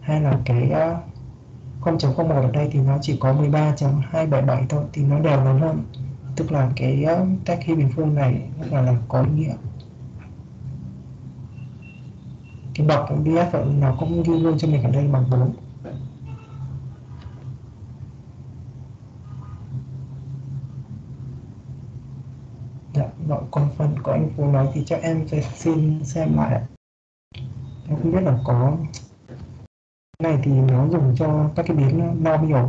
Hay là cái uh, 0.01 ở đây thì nó chỉ có 13.277 thôi, thì nó đều lớn hơn tức là cái ờ, tag khi bình phương này là, là có ý nghĩa. Cái bậc BF nó cũng ghi luôn cho mình ở đây bằng 4 Dạ, vâng, còn phần của anh Phú nói thì cho em sẽ xin xem lại Em không biết là có này thì nó dùng cho các cái biến ờ, normal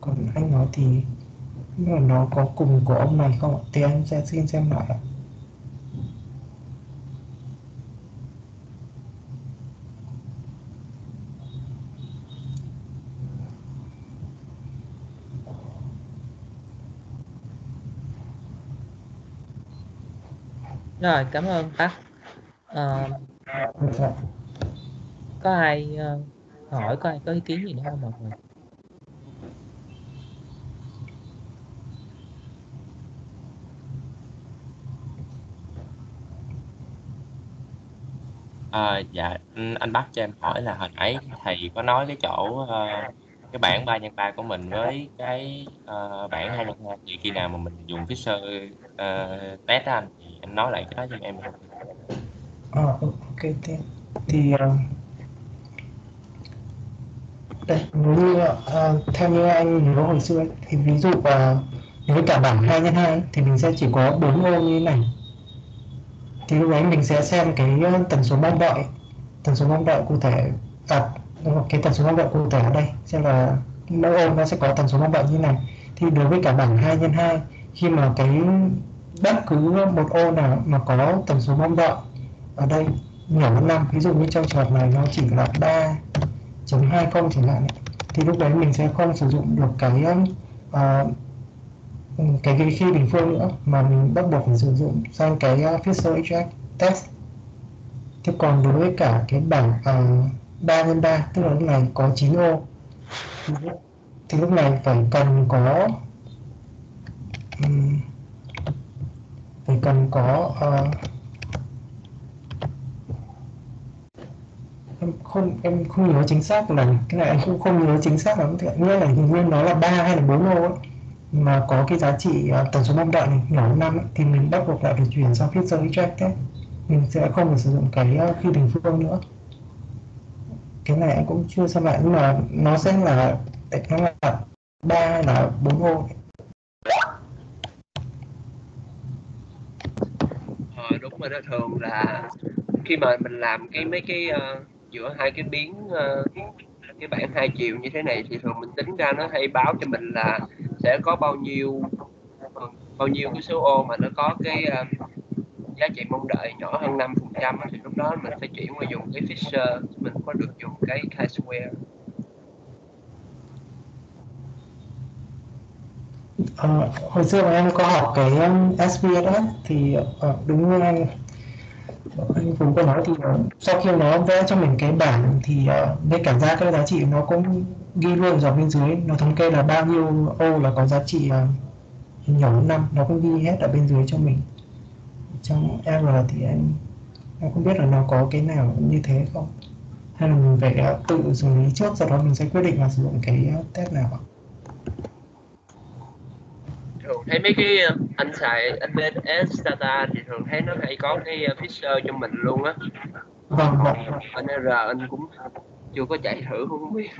còn anh nói thì là nó có cùng của ông này không thì em sẽ xin xem lại ạ. Rồi cảm ơn bác. À, có ai uh, hỏi có ai có ý kiến gì nữa không mọi người À, dạ anh bác cho em hỏi là hồi nãy thầy có nói cái chỗ uh, cái bảng 3x3 của mình với cái uh, bảng 2x2 thì khi nào mà mình dùng Fisher uh, test á anh thì anh nói lại cái đó cho em không? À, ok thì, thì uh, đây nếu như uh, theo như anh nhớ hồi xưa ấy, thì ví dụ uh, với cả bảng 2 nhân 2 thì mình sẽ chỉ có 4 ô như thế này thì lúc đấy mình sẽ xem cái ờ, tần số mong đợi. Tần số mong đợi cụ thể à, cái tần số mong đợi cụ thể ở đây sẽ là mỗi ô nó sẽ có tần số mong đợi như này. Thì đối với cả bảng 2 nhân 2 khi mà cái bất cứ một ô nào mà có tần số mong đợi ở đây nhỏ hơn 5 ví dụ như trong trường hợp này nó chỉ là 3.20 chẳng hạn thì lúc đấy mình sẽ không sử dụng được cái uh, Ừ, cái, vị khi bình phương nữa mà mình bắt buộc phải sử dụng sang cái uh, Fisher Extract test. Thế còn đối với cả cái bảng à, ba 3 x 3 tức là lúc này có 9 ô. Thì lúc này phải cần có um, phải cần có uh, em không em không nhớ chính xác là cái này em cũng không nhớ chính xác lắm nghĩa là hình như nó là ba hay là bốn ô ấy mà có cái giá trị à, uh, tần số mong đợi nhỏ hơn năm ấy, thì mình bắt buộc lại phải chuyển sang Fisher Eject đấy. Mình sẽ không được sử dụng cái uh, khi bình phương nữa. Cái này anh cũng chưa xem lại nhưng mà nó sẽ là nó là ba hay là bốn ô. Ờ, đúng rồi đó thường là khi mà mình làm cái mấy cái uh, giữa hai cái biến uh, cái bảng hai chiều như thế này thì thường mình tính ra nó hay báo cho mình là sẽ có bao nhiêu ờ, bao nhiêu cái số ô mà nó có cái um, giá trị mong đợi nhỏ hơn 5 phần trăm thì lúc đó mình phải chuyển qua dùng cái Fisher mình có được dùng cái chi-square À, ờ, hồi xưa mà em có học cái um, SPSS thì à, đúng như anh anh cũng có nói thì ờ, sau khi nó vẽ cho mình cái bảng thì uh, cảm cả ra giá trị nó cũng ghi luôn dòng bên dưới. Nó thống kê là bao nhiêu ô là có giá trị ờ, nhỏ hơn năm. Nó cũng ghi hết ở bên dưới cho mình. Trong R thì em em không biết là nó có cái nào như thế không? Hay là mình phải tự xử lý trước sau đó mình sẽ quyết định là sử dụng cái test nào không thường thấy mấy cái ờ, anh xài ABS data thì thường thấy nó hay có cái ờ, Fisher cho mình luôn á. Vâng vâng anh R anh cũng chưa có chạy thử không biết.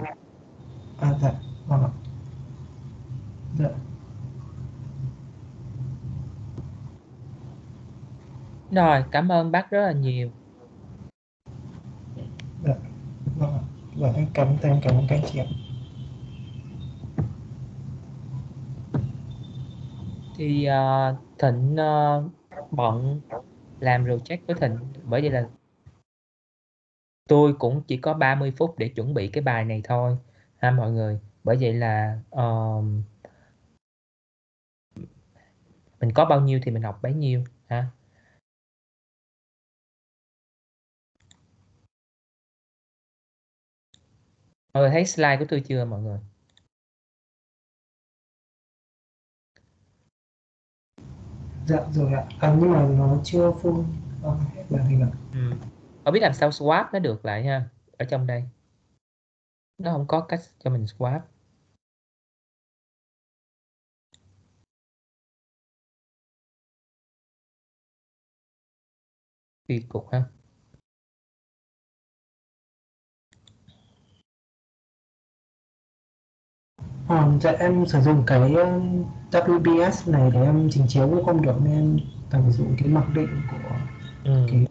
À dạ vâng ạ dạ Rồi, cảm ơn bác rất là nhiều. dạ. Vâng ạ. Dạ em cảm ơn cảm ơn các anh chị ạ Thì uh, Thịnh uh, bận làm project với Thịnh bởi vậy là tôi cũng chỉ có 30 phút để chuẩn bị cái bài này thôi ha mọi người. Bởi vậy là ờm, mình có bao nhiêu thì mình học bấy nhiêu ha. Mọi người thấy slide của tôi chưa mọi người? Dạ rồi ạ à, nhưng mà nó chưa full ờ, hết màn hình ạ Ừ. Không biết làm sao swap nó được lại ha ở trong đây. Nó không có cách cho mình swap. Kỳ cục ha. Ờ, dạ em sử dụng cái um, WBS này để em trình chiếu cũng không được nên cần phải sử dụng cái mặc định của Ừ. cái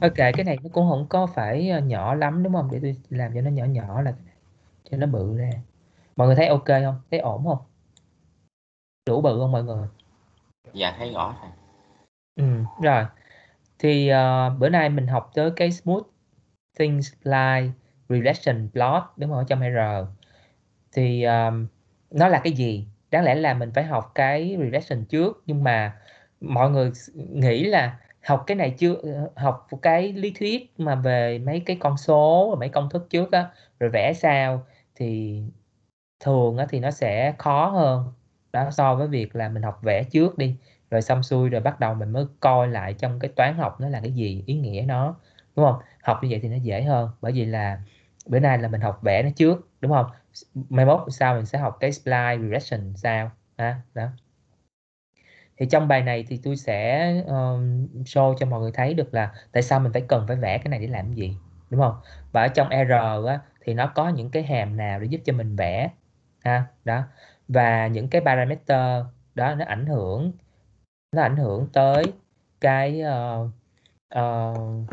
Ok, cái này nó cũng không có phải ờ, nhỏ lắm đúng không? Để tôi làm cho nó nhỏ nhỏ là cho nó bự ra. Mọi người thấy ok không? Thấy ổn không? Đủ bự không mọi người? dạ thấy rõ rồi Ừ, rồi. Thì ờ, bữa nay mình học tới cái smooth thin line regression plot đúng không? Ở trong R. Thì um, nó là cái gì? Đáng lẽ là mình phải học cái regression trước nhưng mà mọi người nghĩ là học cái này chưa ờ, học cái lý thuyết mà về mấy cái con số mấy công thức trước á rồi vẽ sao thì thường á thì nó sẽ khó hơn. Đó so với việc là mình học vẽ trước đi rồi xong xuôi rồi bắt đầu mình mới coi lại trong cái toán học nó là cái gì ý nghĩa nó đúng không? Học như vậy thì nó dễ hơn bởi vì là bữa nay là mình học vẽ nó trước đúng không? Mai mốt sau mình sẽ học cái spline regression sao? Ha đó. Thì trong bài này thì tôi sẽ um, show cho mọi người thấy được là tại sao mình phải cần phải vẽ cái này để làm gì đúng không? Và ở trong R á, thì nó có những cái hàm nào để giúp cho mình vẽ ha? Đó. Và những cái parameter đó nó ảnh hưởng nó ảnh hưởng tới cái uh, uh,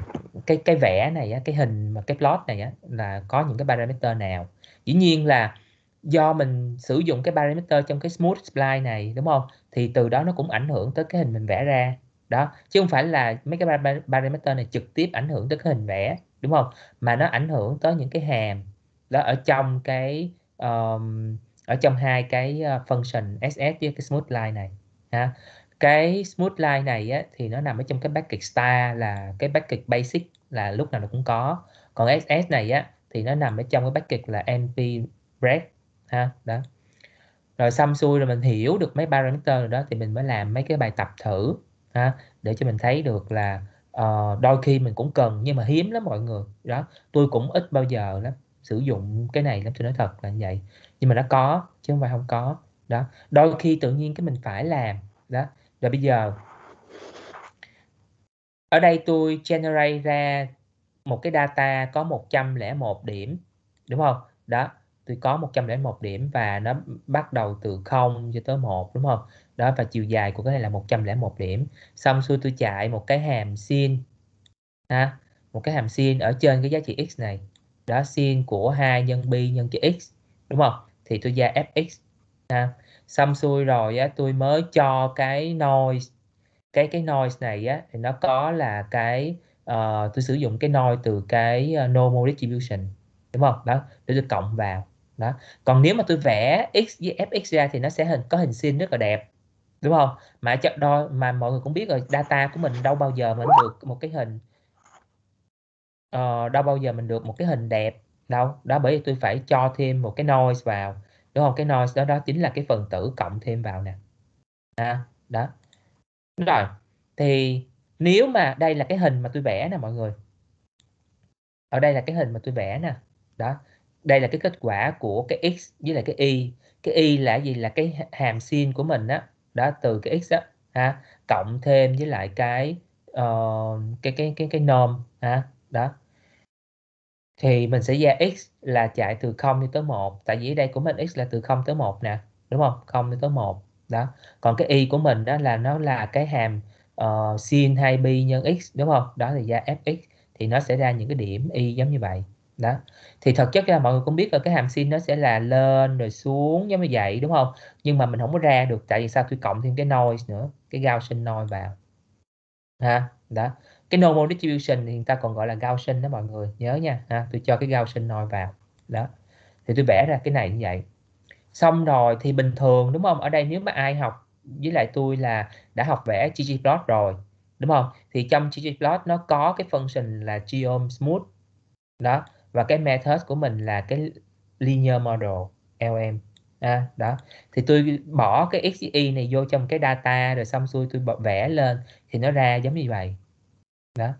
cái cái vẽ này á, cái hình mà cái plot này á, là có những cái parameter nào dĩ nhiên là do mình sử dụng cái parameter trong cái smooth spline này đúng không? Thì từ đó nó cũng ảnh hưởng tới cái hình mình vẽ ra. Đó chứ không phải là mấy cái parameter này trực tiếp ảnh hưởng tới cái hình vẽ đúng không? Mà nó ảnh hưởng tới những cái hàm. Đó ở trong cái um, ở trong hai cái ờ, function ss với cái smooth line này ha? Cái smooth line này á, thì nó nằm ở trong cái bucket star là cái bucket basic là lúc nào nó cũng có. Còn ss này á thì nó nằm ở trong cái bucket là np break ha đó. Rồi xong xuôi rồi mình hiểu được mấy parameter rồi đó thì mình mới làm mấy cái bài tập thử ha để cho mình thấy được là uh, đôi khi mình cũng cần nhưng mà hiếm lắm mọi người đó. Tôi cũng ít bao giờ lắm sử dụng cái này lắm tôi nói thật là như vậy. Nhưng mà nó có chứ không phải không có đó. Đôi khi tự nhiên cái mình phải làm đó. Rồi bây giờ ở đây tôi generate ra một cái data có 101 điểm, đúng không? Đó tôi có 101 điểm và nó bắt đầu từ 0 cho tới 1 đúng không? Đó, và chiều dài của cái này là 101 điểm. Xong xuôi tôi chạy một cái hàm sin, ha? Một cái hàm sin ở trên cái giá trị x này. Đó, sin của 2 nhân b nhân cho x, đúng không? Thì tôi ra fx, ha? Xong xuôi rồi á, tôi mới cho cái noise, cái cái noise này á, thì nó có là cái uh, tôi sử dụng cái noise từ cái ờ, normal distribution đúng không? Đó để tôi cộng vào. Đó. Còn nếu mà tôi vẽ x với fx ra thì nó sẽ hình có hình sin rất là đẹp đúng không? Mà cho đo mà mọi người cũng biết rồi data của mình đâu bao giờ mình được một cái hình uh, đâu bao giờ mình được một cái hình đẹp đâu. Đó bởi vì tôi phải cho thêm một cái noise vào đúng không? Cái noise đó đó chính là cái phần tử cộng thêm vào nè. À, đó. Rồi thì nếu mà đây là cái hình mà tôi vẽ nè mọi người. Ở đây là cái hình mà tôi vẽ nè. Đó. Đây là cái kết quả của cái x với lại cái y. Cái y là gì? Là cái hàm sin của mình đó đó từ cái x đó ha. Cộng thêm với lại cái uh, cái cái cái cái norm ha. Đó. Thì mình sẽ ra x là chạy từ 0 đi tới 1 tại vì ở đây của mình x là từ 0 tới 1 nè. Đúng không? 0 đi tới 1 đó. Còn cái y của mình đó là nó là cái hàm uh, sin 2b nhân x đúng không? Đó thì ra fx thì nó sẽ ra những cái điểm y giống như vậy. Đó. Thì thực chất là mọi người cũng biết là cái hàm sin nó sẽ là lên rồi xuống giống như vậy đúng không? Nhưng mà mình không có ra được tại vì sao? Tôi cộng thêm cái noise nữa cái Gaussian noise vào. Ha đó. Cái normal distribution thì người ta còn gọi là Gaussian đó mọi người nhớ nha. Ha tôi cho cái Gaussian noise vào. Đó. Thì tôi vẽ ra cái này như vậy. Xong rồi thì bình thường đúng không? Ở đây nếu mà ai học với lại tôi là đã học vẽ ggplot rồi đúng không? Thì trong ggplot nó có cái function là geom smooth. Đó và cái method của mình là cái linear model LM à, đó. Thì tôi bỏ cái XY này vô trong cái data rồi xong xuôi tôi vẽ lên thì nó ra giống như vậy. Đó.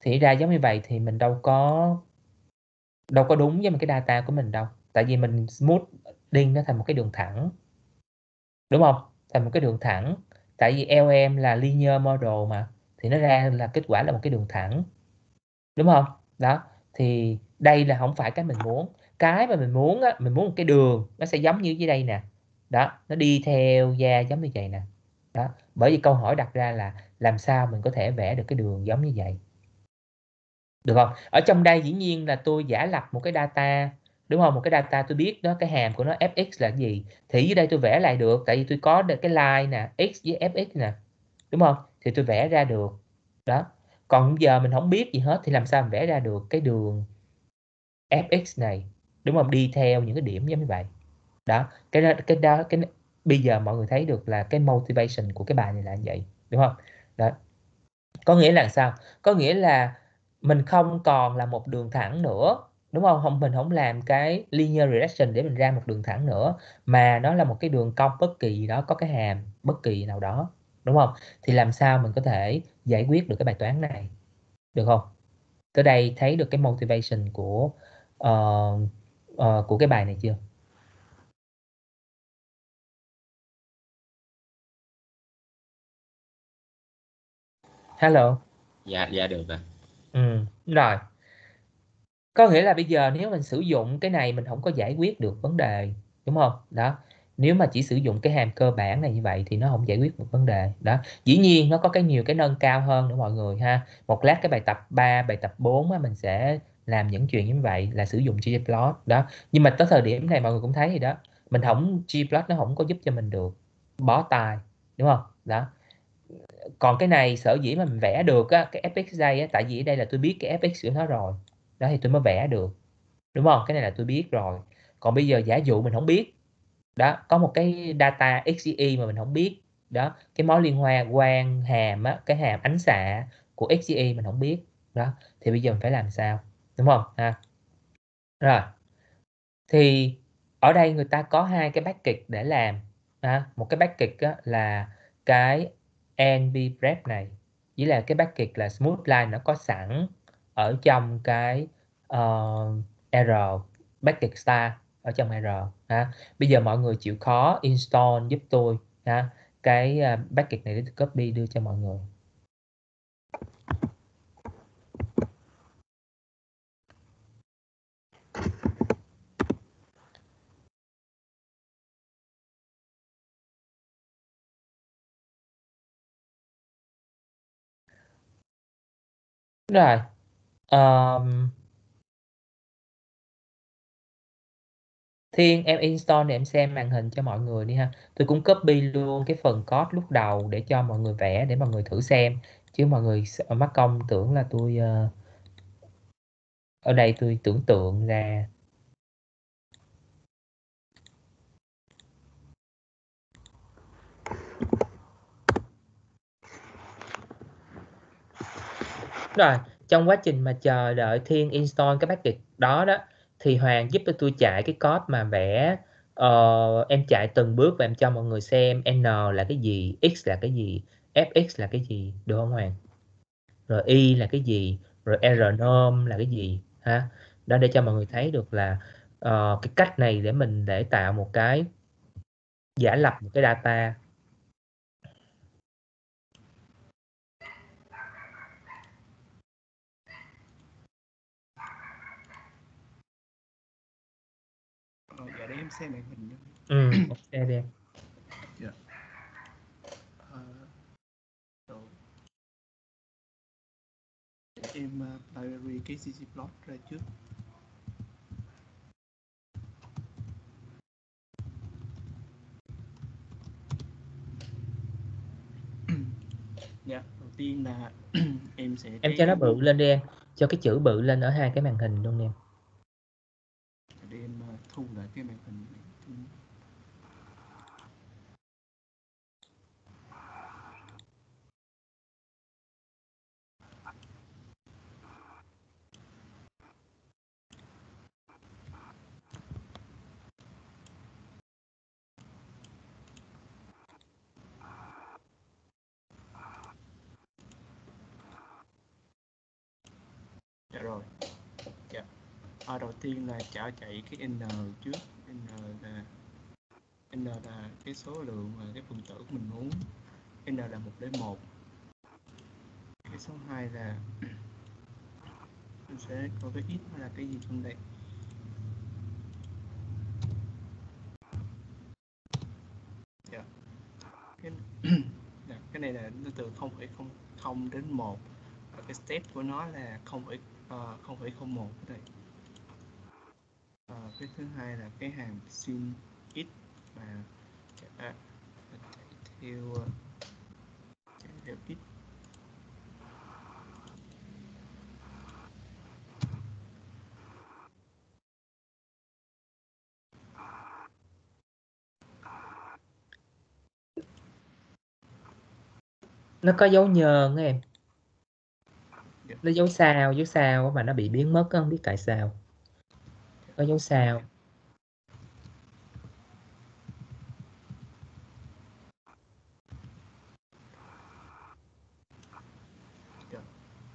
Thì ra giống như vậy thì mình đâu có đâu có đúng với một cái data của mình đâu. Tại vì mình smooth điên nó thành một cái đường thẳng. Đúng không? Thành một cái đường thẳng. Tại vì LM là linear model mà, thì nó ra là kết quả là một cái đường thẳng. Đúng không? Đó, thì đây là không phải cái mình muốn. Cái mà mình muốn á, mình muốn một cái đường, nó sẽ giống như dưới đây nè. Đó, nó đi theo da giống như vậy nè. Đó, bởi vì câu hỏi đặt ra là làm sao mình có thể vẽ được cái đường giống như vậy? Được không? Ở trong đây dĩ nhiên là tôi giả lập một cái data đúng không? Một cái data tôi biết đó, cái hàm của nó fx là gì? Thì dưới đây tôi vẽ lại được, tại vì tôi có được cái line nè, x với fx nè. Đúng không? Thì tôi vẽ ra được. Đó. Còn giờ mình không biết gì hết, thì làm sao mình vẽ ra được cái đường fx này? Đúng không? Đi theo những cái điểm giống như vậy. Đó. Cái đó cái đó, cái bây giờ mọi người thấy được là cái motivation của cái bài này là như vậy. Đúng không? Đó. Có nghĩa là sao? Có nghĩa là mình không còn là một đường thẳng nữa đúng không? Không mình không làm cái linear regression để mình ra một đường thẳng nữa mà nó là một cái đường cong bất kỳ đó có cái hàm bất kỳ nào đó đúng không? Thì làm sao mình có thể giải quyết được cái bài toán này? Được không? Tới đây thấy được cái motivation của uh, uh, của cái bài này chưa? Hello. Dạ dạ được rồi. Ừ rồi có nghĩa là bây giờ nếu mình sử dụng cái này mình không có giải quyết được vấn đề đúng không đó. Nếu mà chỉ sử dụng cái hàm cơ bản này như vậy thì nó không giải quyết một vấn đề. Đó. Dĩ nhiên nó có cái nhiều cái nâng cao hơn nữa mọi người ha. Một lát cái bài tập 3 bài tập 4 á, mình sẽ làm những chuyện như vậy là sử dụng gplot đó. Nhưng mà tới thời điểm này mọi người cũng thấy thì đó. Mình không gplot nó không có giúp cho mình được. Bó tay đúng không đó. Còn cái này sở dĩ mà mình vẽ được á, cái fx á, tại vì ở đây là tôi biết cái fx của nó rồi đó thì tôi mới vẽ được. Đúng không? Cái này là tôi biết rồi. Còn bây giờ giả dụ mình không biết đó có một cái data XY mà mình không biết đó cái mối liên quan quan hàm á, cái hàm ánh xạ của XY mình không biết đó thì bây giờ mình phải làm sao? Đúng không? Ha. Rồi. Thì ở đây người ta có hai cái kịch để làm ha. một cái kịch là cái NB prep này với là cái kịch là smooth line nó có sẵn ở trong cái uh, R bucket star ở trong R ha. bây giờ mọi người chịu khó install giúp tôi ha. Cái ờ, uh, bucket này để copy đưa cho mọi người. Rồi um, Thiên em install để em xem màn hình cho mọi người đi ha. Tôi cũng copy luôn cái phần code lúc đầu để cho mọi người vẽ để mọi người thử xem. Chứ mọi người mắc công tưởng là tôi uh, ở đây tôi tưởng tượng ra. Rồi trong quá trình mà chờ đợi Thiên install cái package đó đó thì Hoàng giúp cho tôi chạy cái code mà vẽ uh, em chạy từng bước và em cho mọi người xem n là cái gì x là cái gì fx là cái gì được không Hoàng? Rồi y là cái gì rồi r norm là cái gì ha? Đó để cho mọi người thấy được là uh, cái cách này để mình để tạo một cái giả lập một cái data. Xem màn hình ừ xe đi dạ. uh, em uh, library cái cc plot ra trước. Dạ đầu tiên là em sẽ em cho nó bự lên đi em. Cho cái chữ bự lên ở hai cái màn hình luôn em thu lại cái màn hình này à, đầu tiên là trả chạy cái n trước n là n là cái số lượng mà cái phần tử của mình muốn. N là một đến một. Cái số 2 là mình sẽ có cái x là cái gì trong đây? Yeah. cái, dạ, cái này là nó từ 0,00 đến 1 và cái step của nó là 0,01 ờ, đây à, cái thứ hai là cái hàng sin x mà à, theo chạy theo x nó có dấu nhờn em? Dạ. nó dấu sao dấu sao mà nó bị biến mất không biết tại sao có dấu sao?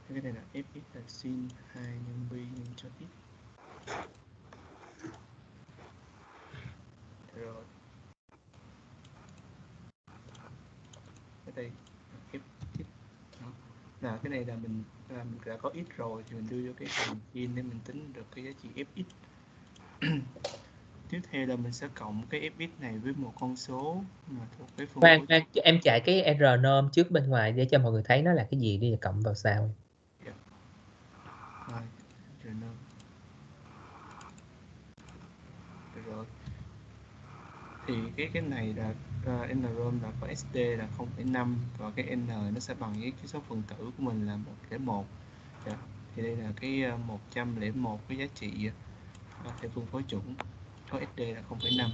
Cái này là fx là sin 2 nhân b nhân cho x rồi cái đây f x là cái này là mình là mình đã có x rồi thì mình đưa vô cái phần sin để mình tính được cái giá trị fx tiếp theo là mình sẽ cộng cái fx này với một con số mà thuộc cái phương khoan, khoan em chạy cái r norm trước bên ngoài để cho mọi người thấy nó là cái gì đi cộng vào sau yeah. rồi r norm. Rồi. Thì cái cái này là uh, n norm là có sd là 0,5 và cái n nó sẽ bằng với cái số phần tử của mình là 101 yeah. thì đây là cái uh, 101 cái giá trị và theo phương phối chuẩn có SD là 0,5 yeah.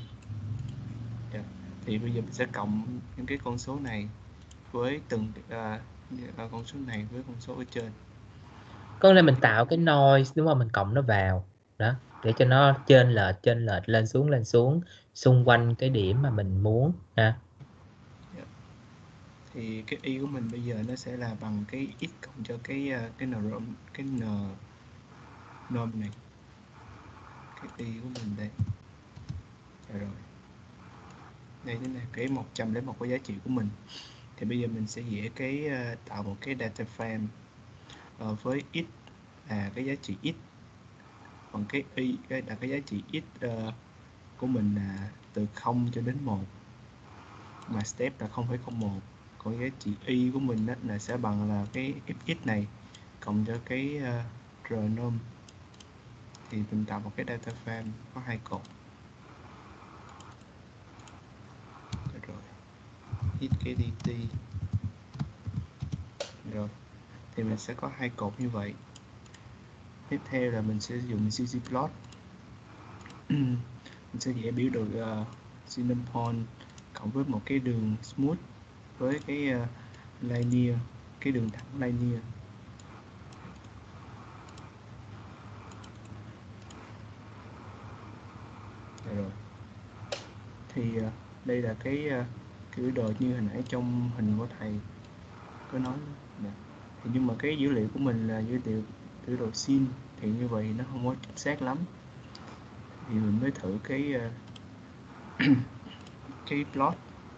Dạ. thì bây giờ mình sẽ cộng những cái con số này với từng à, à, con số này với con số ở trên. Có nên mình tạo cái noise đúng không? Mình cộng nó vào. Đó để cho nó trên lệch trên lệch lên xuống lên xuống xung quanh cái điểm mà mình muốn. Ha yeah. thì cái y của mình bây giờ nó sẽ là bằng cái x cộng cho cái ờ, cái n cái n nom này. Cái y của mình đây rồi. Đây thế này cái 100 lấy một cái giá trị của mình. Thì bây giờ mình sẽ vẽ cái ờ, tạo một cái data frame ờ, với x là cái giá trị x còn cái y cái là cái giá trị x ờ, của mình là từ 0 cho đến 1 mà step là 0,01 còn giá trị y của mình đó là sẽ bằng là cái fx này cộng cho cái uh, rnom thì mình tạo một cái data frame có hai cột rồi hit cái dt rồi thì mình sẽ có hai cột như vậy. Tiếp theo là mình sẽ dùng ggplot mình sẽ vẽ biểu đồ uh, ờ, cinnamon point cộng với một cái đường smooth với cái ờ, uh, linear cái đường thẳng linear Đây rồi. Thì uh, đây là cái uh, kiểu đồ như hồi nãy trong hình của thầy có nói. Nè thì nhưng mà cái dữ liệu của mình là dữ liệu từ đồ sim thì như vậy nó không có chính xác lắm. Thì mình mới thử cái uh, cái plot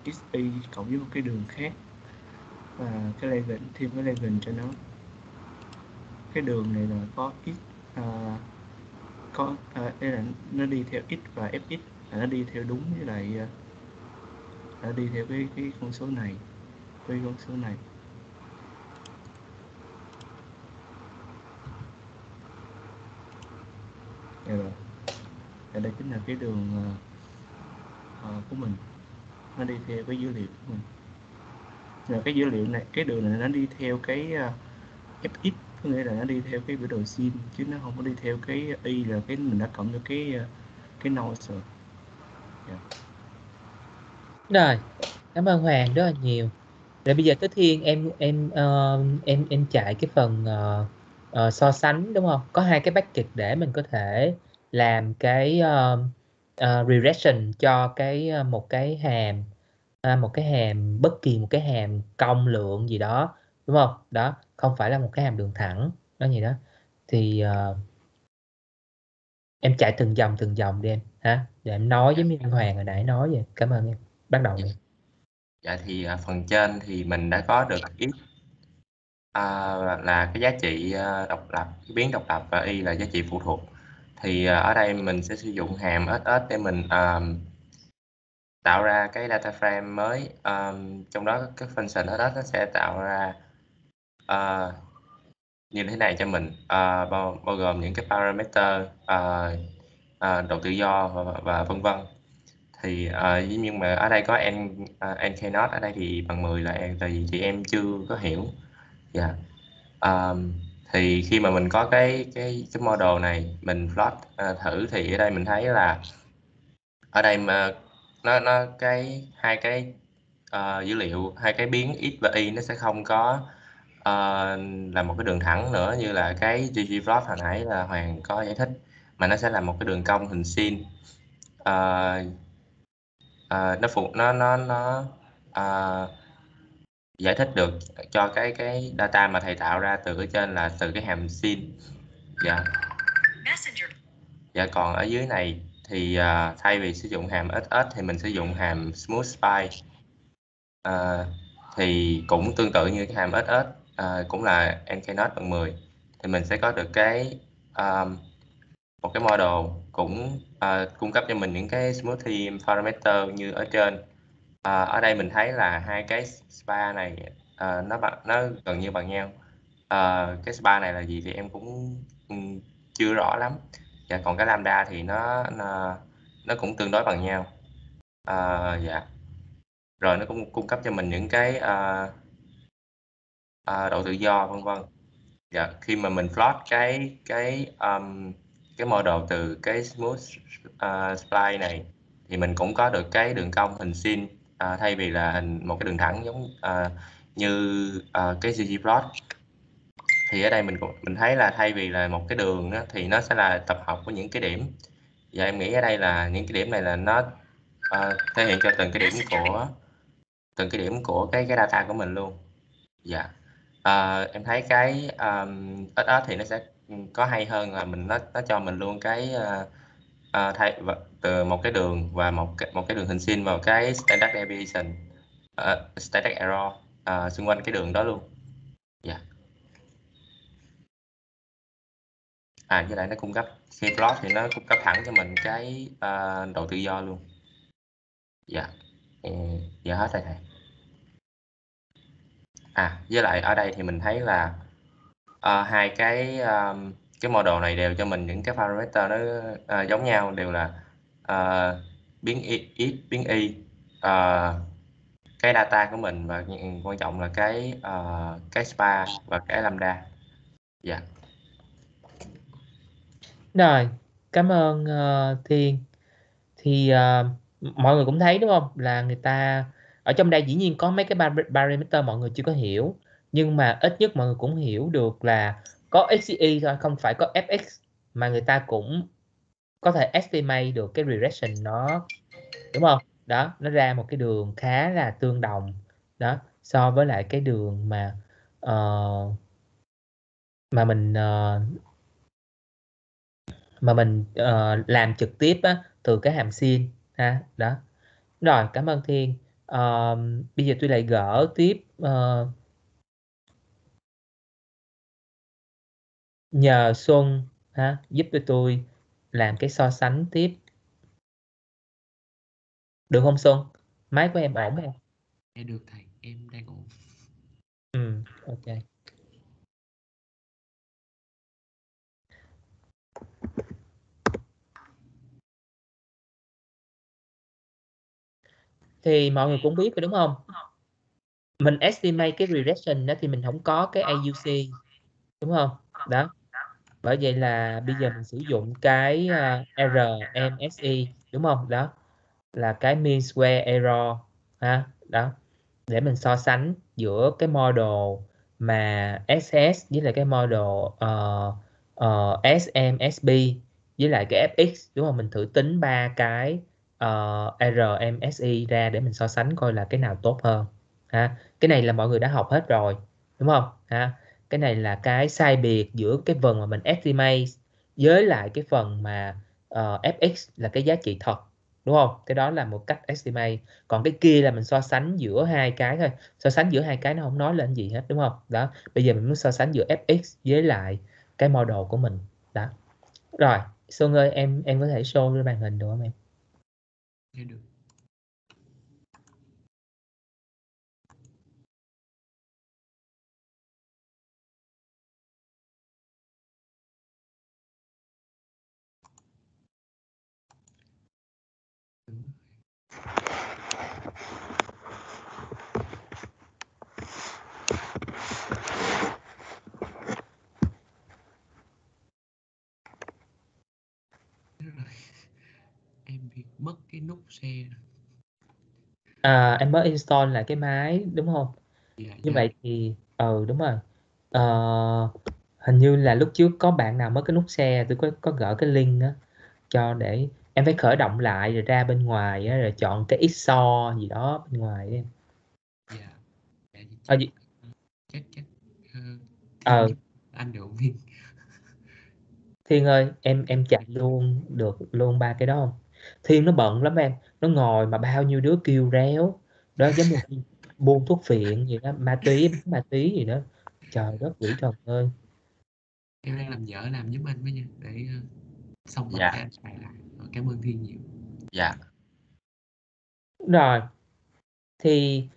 xy cộng với một cái đường khác và cái legend thêm cái legend cho nó. Cái đường này là có x à, có à, đây là nó đi theo x và fx là nó đi theo đúng với lại uh, đã đi theo cái cái con số này cái con số này. Đây rồi. Đây, đây chính là cái đường uh, của mình. Nó đi theo cái dữ liệu của mình. Rồi cái dữ liệu này cái đường này nó đi theo cái ờ, uh, fx có nghĩa là nó đi theo cái biểu đồ sin chứ nó không có đi theo cái y là cái mình đã cộng cho cái uh, cái noise rồi. Yeah rồi cảm ơn Hoàng rất là nhiều. Rồi bây giờ tới Thiên em em uh, em em chạy cái phần uh, uh, so sánh đúng không? Có hai cái bucket để mình có thể làm cái uh, uh, regression cho cái uh, một cái hàm uh, một cái hàm bất kỳ một cái hàm công lượng gì đó đúng không? Đó không phải là một cái hàm đường thẳng đó gì đó. Thì uh, em chạy từng dòng từng dòng đi em hả? Để em nói với minh Hoàng hồi nãy nói vậy cảm ơn em bắt đầu đi. Dạ thì à, phần trên thì mình đã có được x à, là cái giá trị à, độc lập biến độc lập và y là giá trị phụ thuộc. Thì à, ở đây mình sẽ sử dụng hàm ss để mình um, tạo ra cái data frame mới. Um, trong đó cái function ss nó sẽ tạo ra uh, như thế này cho mình. Uh, bao, bao gồm những cái parameter uh, uh, độ tự do và, và vân vân thì uh, nhưng mà ở đây có em uh, em not ở đây thì bằng 10 là thì thì em chưa có hiểu dạ yeah. um, thì khi mà mình có cái cái cái model này mình plot uh, thử thì ở đây mình thấy là ở đây mà nó nó cái hai cái uh, dữ liệu hai cái biến x và y nó sẽ không có uh, là một cái đường thẳng nữa như là cái ggplot hồi nãy là hoàng có giải thích mà nó sẽ là một cái đường cong hình sin uh, uh, nó phụ nó nó nó uh, giải thích được cho cái cái data mà thầy tạo ra từ ở trên là từ cái hàm sin. Dạ. Dạ còn ở dưới này thì uh, thay vì sử dụng hàm ss thì mình sử dụng hàm smooth spy. Uh, thì cũng tương tự như cái hàm ss uh, cũng là nknot bằng 10 thì mình sẽ có được cái um, một cái model cũng À, cung cấp cho mình những cái smoothie parameter như ở trên. À, ở đây mình thấy là hai cái spa này à, nó bằng nó gần như bằng nhau. À, cái spa này là gì thì em cũng ừ, chưa rõ lắm. Và còn cái lambda thì nó nó, nó cũng tương đối bằng nhau. À, dạ. Rồi nó cũng cung cấp cho mình những cái à, à, độ tự do vân vân. Dạ khi mà mình plot cái cái um, cái model từ cái smooth à, uh, spline này thì mình cũng có được cái đường cong hình sin uh, à, thay vì là hình một cái đường thẳng giống uh, như uh, cái ggplot thì ở đây mình mình thấy là thay vì là một cái đường đó, thì nó sẽ là tập hợp của những cái điểm. Và em nghĩ ở đây là những cái điểm này là nó uh, thể hiện cho từng cái điểm của từng cái điểm của cái cái data của mình luôn. Dạ. À, em thấy cái um, ít thì nó sẽ có hay hơn là mình nó nó cho mình luôn cái uh, uh, thay từ một cái đường và một cái, một cái đường hình sin vào cái standard deviation uh, standard error uh, xung quanh cái đường đó luôn dạ yeah. à với lại nó cung cấp khi plot thì nó cung cấp thẳng cho mình cái uh, độ tự do luôn dạ yeah. dạ hết rồi thầy à với lại ở đây thì mình thấy là à, hai cái um, cái model này đều cho mình những cái parameter nó uh, giống nhau đều là uh, biến y, x biến y. Uh, cái data của mình và quan trọng là cái uh, cái spa và cái lambda. Dạ. Yeah. rồi cảm ơn uh, thiên. Thì uh, mọi người cũng thấy đúng không? Là người ta ở trong đây dĩ nhiên có mấy cái parameter mọi người chưa có hiểu nhưng mà ít nhất mọi người cũng hiểu được là có XCE thôi không phải có FX mà người ta cũng có thể estimate được cái regression nó đúng không? Đó nó ra một cái đường khá là tương đồng. Đó so với lại cái đường mà uh, mà mình uh, mà mình uh, làm trực tiếp á, từ cái hàm sin ha đó. Rồi cảm ơn thiên. Uh, bây giờ tôi lại gỡ tiếp uh, nhờ Xuân ha giúp cho tôi làm cái so sánh tiếp. Được không Xuân? Máy của em ổn không? Dạ được thầy. Em đang ổn. Ừ ok. Thì mọi người cũng biết rồi đúng không? Mình estimate cái regression đó thì mình không có cái AUC đúng không? Đó bởi vậy là bây giờ mình sử dụng cái à, uh, RMSE đúng không? Đó là cái mean square error ha đó để mình so sánh giữa cái model mà SS với lại cái model ờ, ờ, uh, uh, SMSB với lại cái FX đúng không? Mình thử tính ba cái ờ, uh, RMSI ra để mình so sánh coi là cái nào tốt hơn ha. Cái này là mọi người đã học hết rồi đúng không? Ha cái này là cái sai biệt giữa cái phần mà mình estimate với lại cái phần mà ờ, uh, fx là cái giá trị thật đúng không? Cái đó là một cách estimate. Còn cái kia là mình so sánh giữa hai cái thôi. So sánh giữa hai cái nó không nói lên gì hết đúng không? Đó bây giờ mình muốn so sánh giữa fx với lại cái model của mình. Đó. Rồi Xuân ơi em em có thể show lên màn hình được không em? Dạ được. Em bị mất cái nút share à em mới install lại cái máy đúng không? Dạ, như dạ. vậy thì ừ đúng rồi. Ờ, hình như là lúc trước có bạn nào mất cái nút share tôi có có gỡ cái link đó cho để em phải khởi động lại rồi ra bên ngoài á, rồi chọn cái XO gì đó bên ngoài em dạ. Dạ thì Ờ, chắc gì- chắc chắc ờ, Ờ. anh được viên Thiên ơi em em chạy luôn được luôn ba cái đó không? Thiên nó bận lắm em nó ngồi mà bao nhiêu đứa kêu réo. Đó giống như buôn thuốc phiện gì đó ma túy ma túy gì đó. Trời đất quỷ thần ơi. Em đang làm vợ làm giúp anh với nha để ờ, xong Dạ. anh xài lại cảm ơn thiên nhiều. Dạ. Rồi. Thì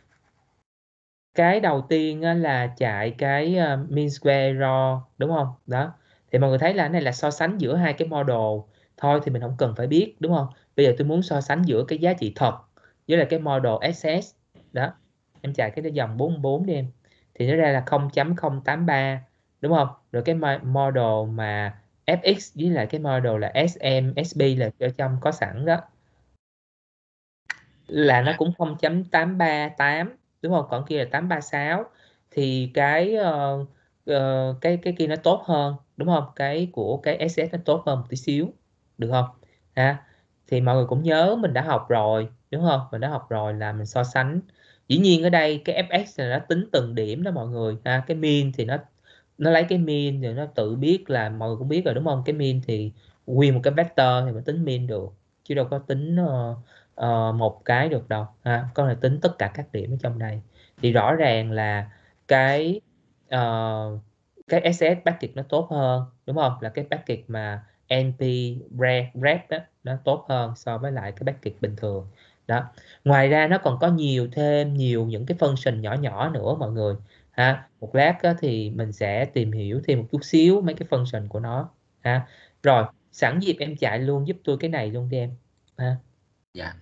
cái đầu tiên á, là chạy cái uh, mean square error đúng không? Đó. Thì mọi người thấy là cái này là so sánh giữa hai cái model. Thôi thì mình không cần phải biết đúng không? Bây giờ tôi muốn so sánh giữa cái giá trị thật với lại cái model SS đó. Em chạy cái dòng 44 đi em. Thì nó ra là 0.083 đúng không? Rồi cái mo- model mà FX với lại cái model là SM SB là ở trong có sẵn đó. Là nó cũng 0.838 đúng không? Còn kia là 836 thì cái uh, uh, cái cái kia nó tốt hơn đúng không? Cái của cái SS nó tốt hơn một tí xíu được không? Ha. Thì mọi người cũng nhớ mình đã học rồi đúng không? Mình đã học rồi là mình so sánh. Dĩ nhiên ở đây cái fx là nó tính từng điểm đó mọi người ha. Cái min thì nó nó lấy cái min rồi nó tự biết là mọi người cũng biết rồi đúng không? Cái min thì nguyên một cái vector thì mới tính min được chứ đâu có tính uh, uh, một cái được đâu. Ha có thể tính tất cả các điểm ở trong đây. Thì rõ ràng là cái uh, cái SS package nó tốt hơn đúng không? Là cái package mà NP rep đó nó tốt hơn so với lại cái package bình thường. Đó. Ngoài ra nó còn có nhiều thêm nhiều những cái function nhỏ nhỏ nữa mọi người ha. Một lát á, thì mình sẽ tìm hiểu thêm một chút xíu mấy cái function của nó ha. Rồi sẵn dịp em chạy luôn giúp tôi cái này luôn đi em ha. Dạ.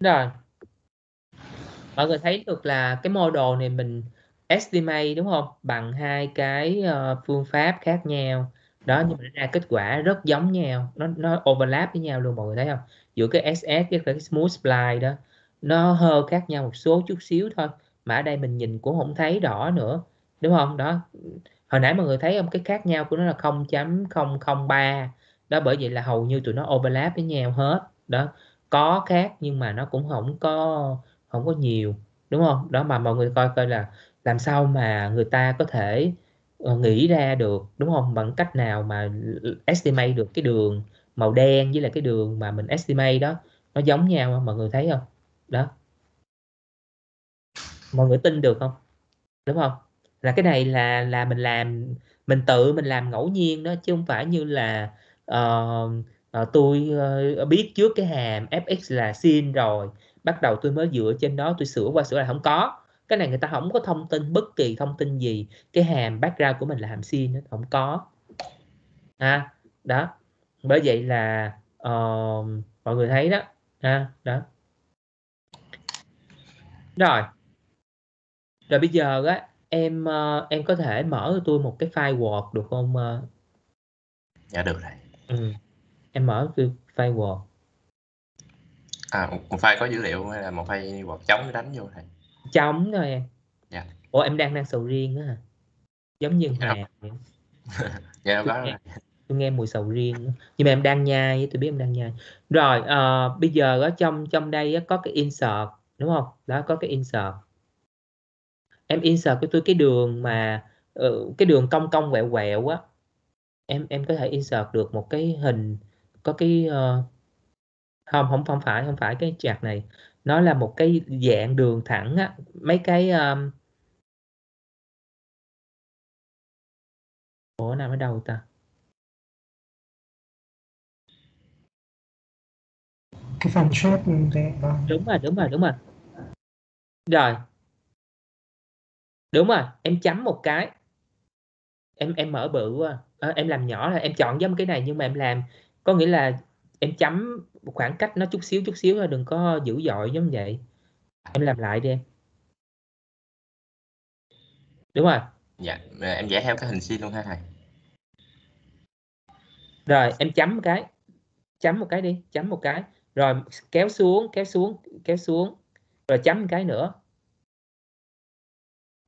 Rồi. Mọi người thấy được là cái model này mình estimate đúng không? Bằng hai cái uh, phương pháp khác nhau. Đó nhưng mà ra kết quả rất giống nhau. Nó nó overlap với nhau luôn mọi người thấy không? Giữa cái SS với cái smooth spline đó nó hơi khác nhau một số chút xíu thôi mà ở đây mình nhìn cũng không thấy rõ nữa, đúng không? Đó. Hồi nãy mọi người thấy không? Cái khác nhau của nó là 0.003 đó, bởi vậy là hầu như tụi nó overlap với nhau hết. Đó. Có khác nhưng mà nó cũng không có không có nhiều, đúng không? Đó, mà mọi người coi coi là làm sao mà người ta có thể ờ, nghĩ ra được, đúng không? Bằng cách nào mà estimate được cái đường màu đen với là cái đường mà mình estimate đó. Nó giống nhau không mọi người thấy không? Đó mọi người tin được không? Đúng không? Là cái này là là mình làm mình tự mình làm ngẫu nhiên đó chứ không phải như là uh, uh, tôi uh, biết trước cái hàm fx là sin rồi bắt đầu tôi mới dựa trên đó tôi sửa qua sửa lại. Không có. Cái này người ta không có thông tin bất kỳ thông tin gì cái hàm background của mình là hàm sin nó không có. À, đó. Bởi vậy là uh, mọi người thấy đó. Ha đó. Rồi rồi bây giờ á em uh, em có thể mở cho tôi một cái file Word được không? Uh? Dạ được rồi. Ừ. Em mở cái file Word. À một file có dữ liệu hay là một file Word trống đánh vô thầy? Trống thôi em. Dạ. Ủa em đang đang sầu riêng á hả? Giống như dạ. Hà. dạ có rồi. Tôi nghe mùi sầu riêng nhưng mà em đang nhai tôi biết em đang nhai rồi uh, bây giờ ở trong trong đây á, có cái insert đúng không đó có cái insert em insert cho tôi cái đường mà uh, cái đường cong cong quẹo quẹo á. Em em có thể insert được một cái hình có cái uh, không không không phải không phải cái chart này. Nó là một cái dạng đường thẳng á. Mấy cái um... ủa nằm ở đâu ta? Cái phần shape đúng rồi đúng rồi đúng rồi. Rồi đúng rồi em chấm một cái. Em em mở bự quá. À, em làm nhỏ là em chọn giống cái này nhưng mà em làm. Có nghĩa là em chấm khoảng cách nó chút xíu chút xíu thôi đừng có dữ dội giống vậy. Em làm lại đi em. Đúng rồi. Dạ em vẽ theo cái hình xin luôn ha thầy. Rồi em chấm một cái. Chấm một cái đi chấm một cái. Rồi kéo xuống kéo xuống kéo xuống. Rồi chấm một cái nữa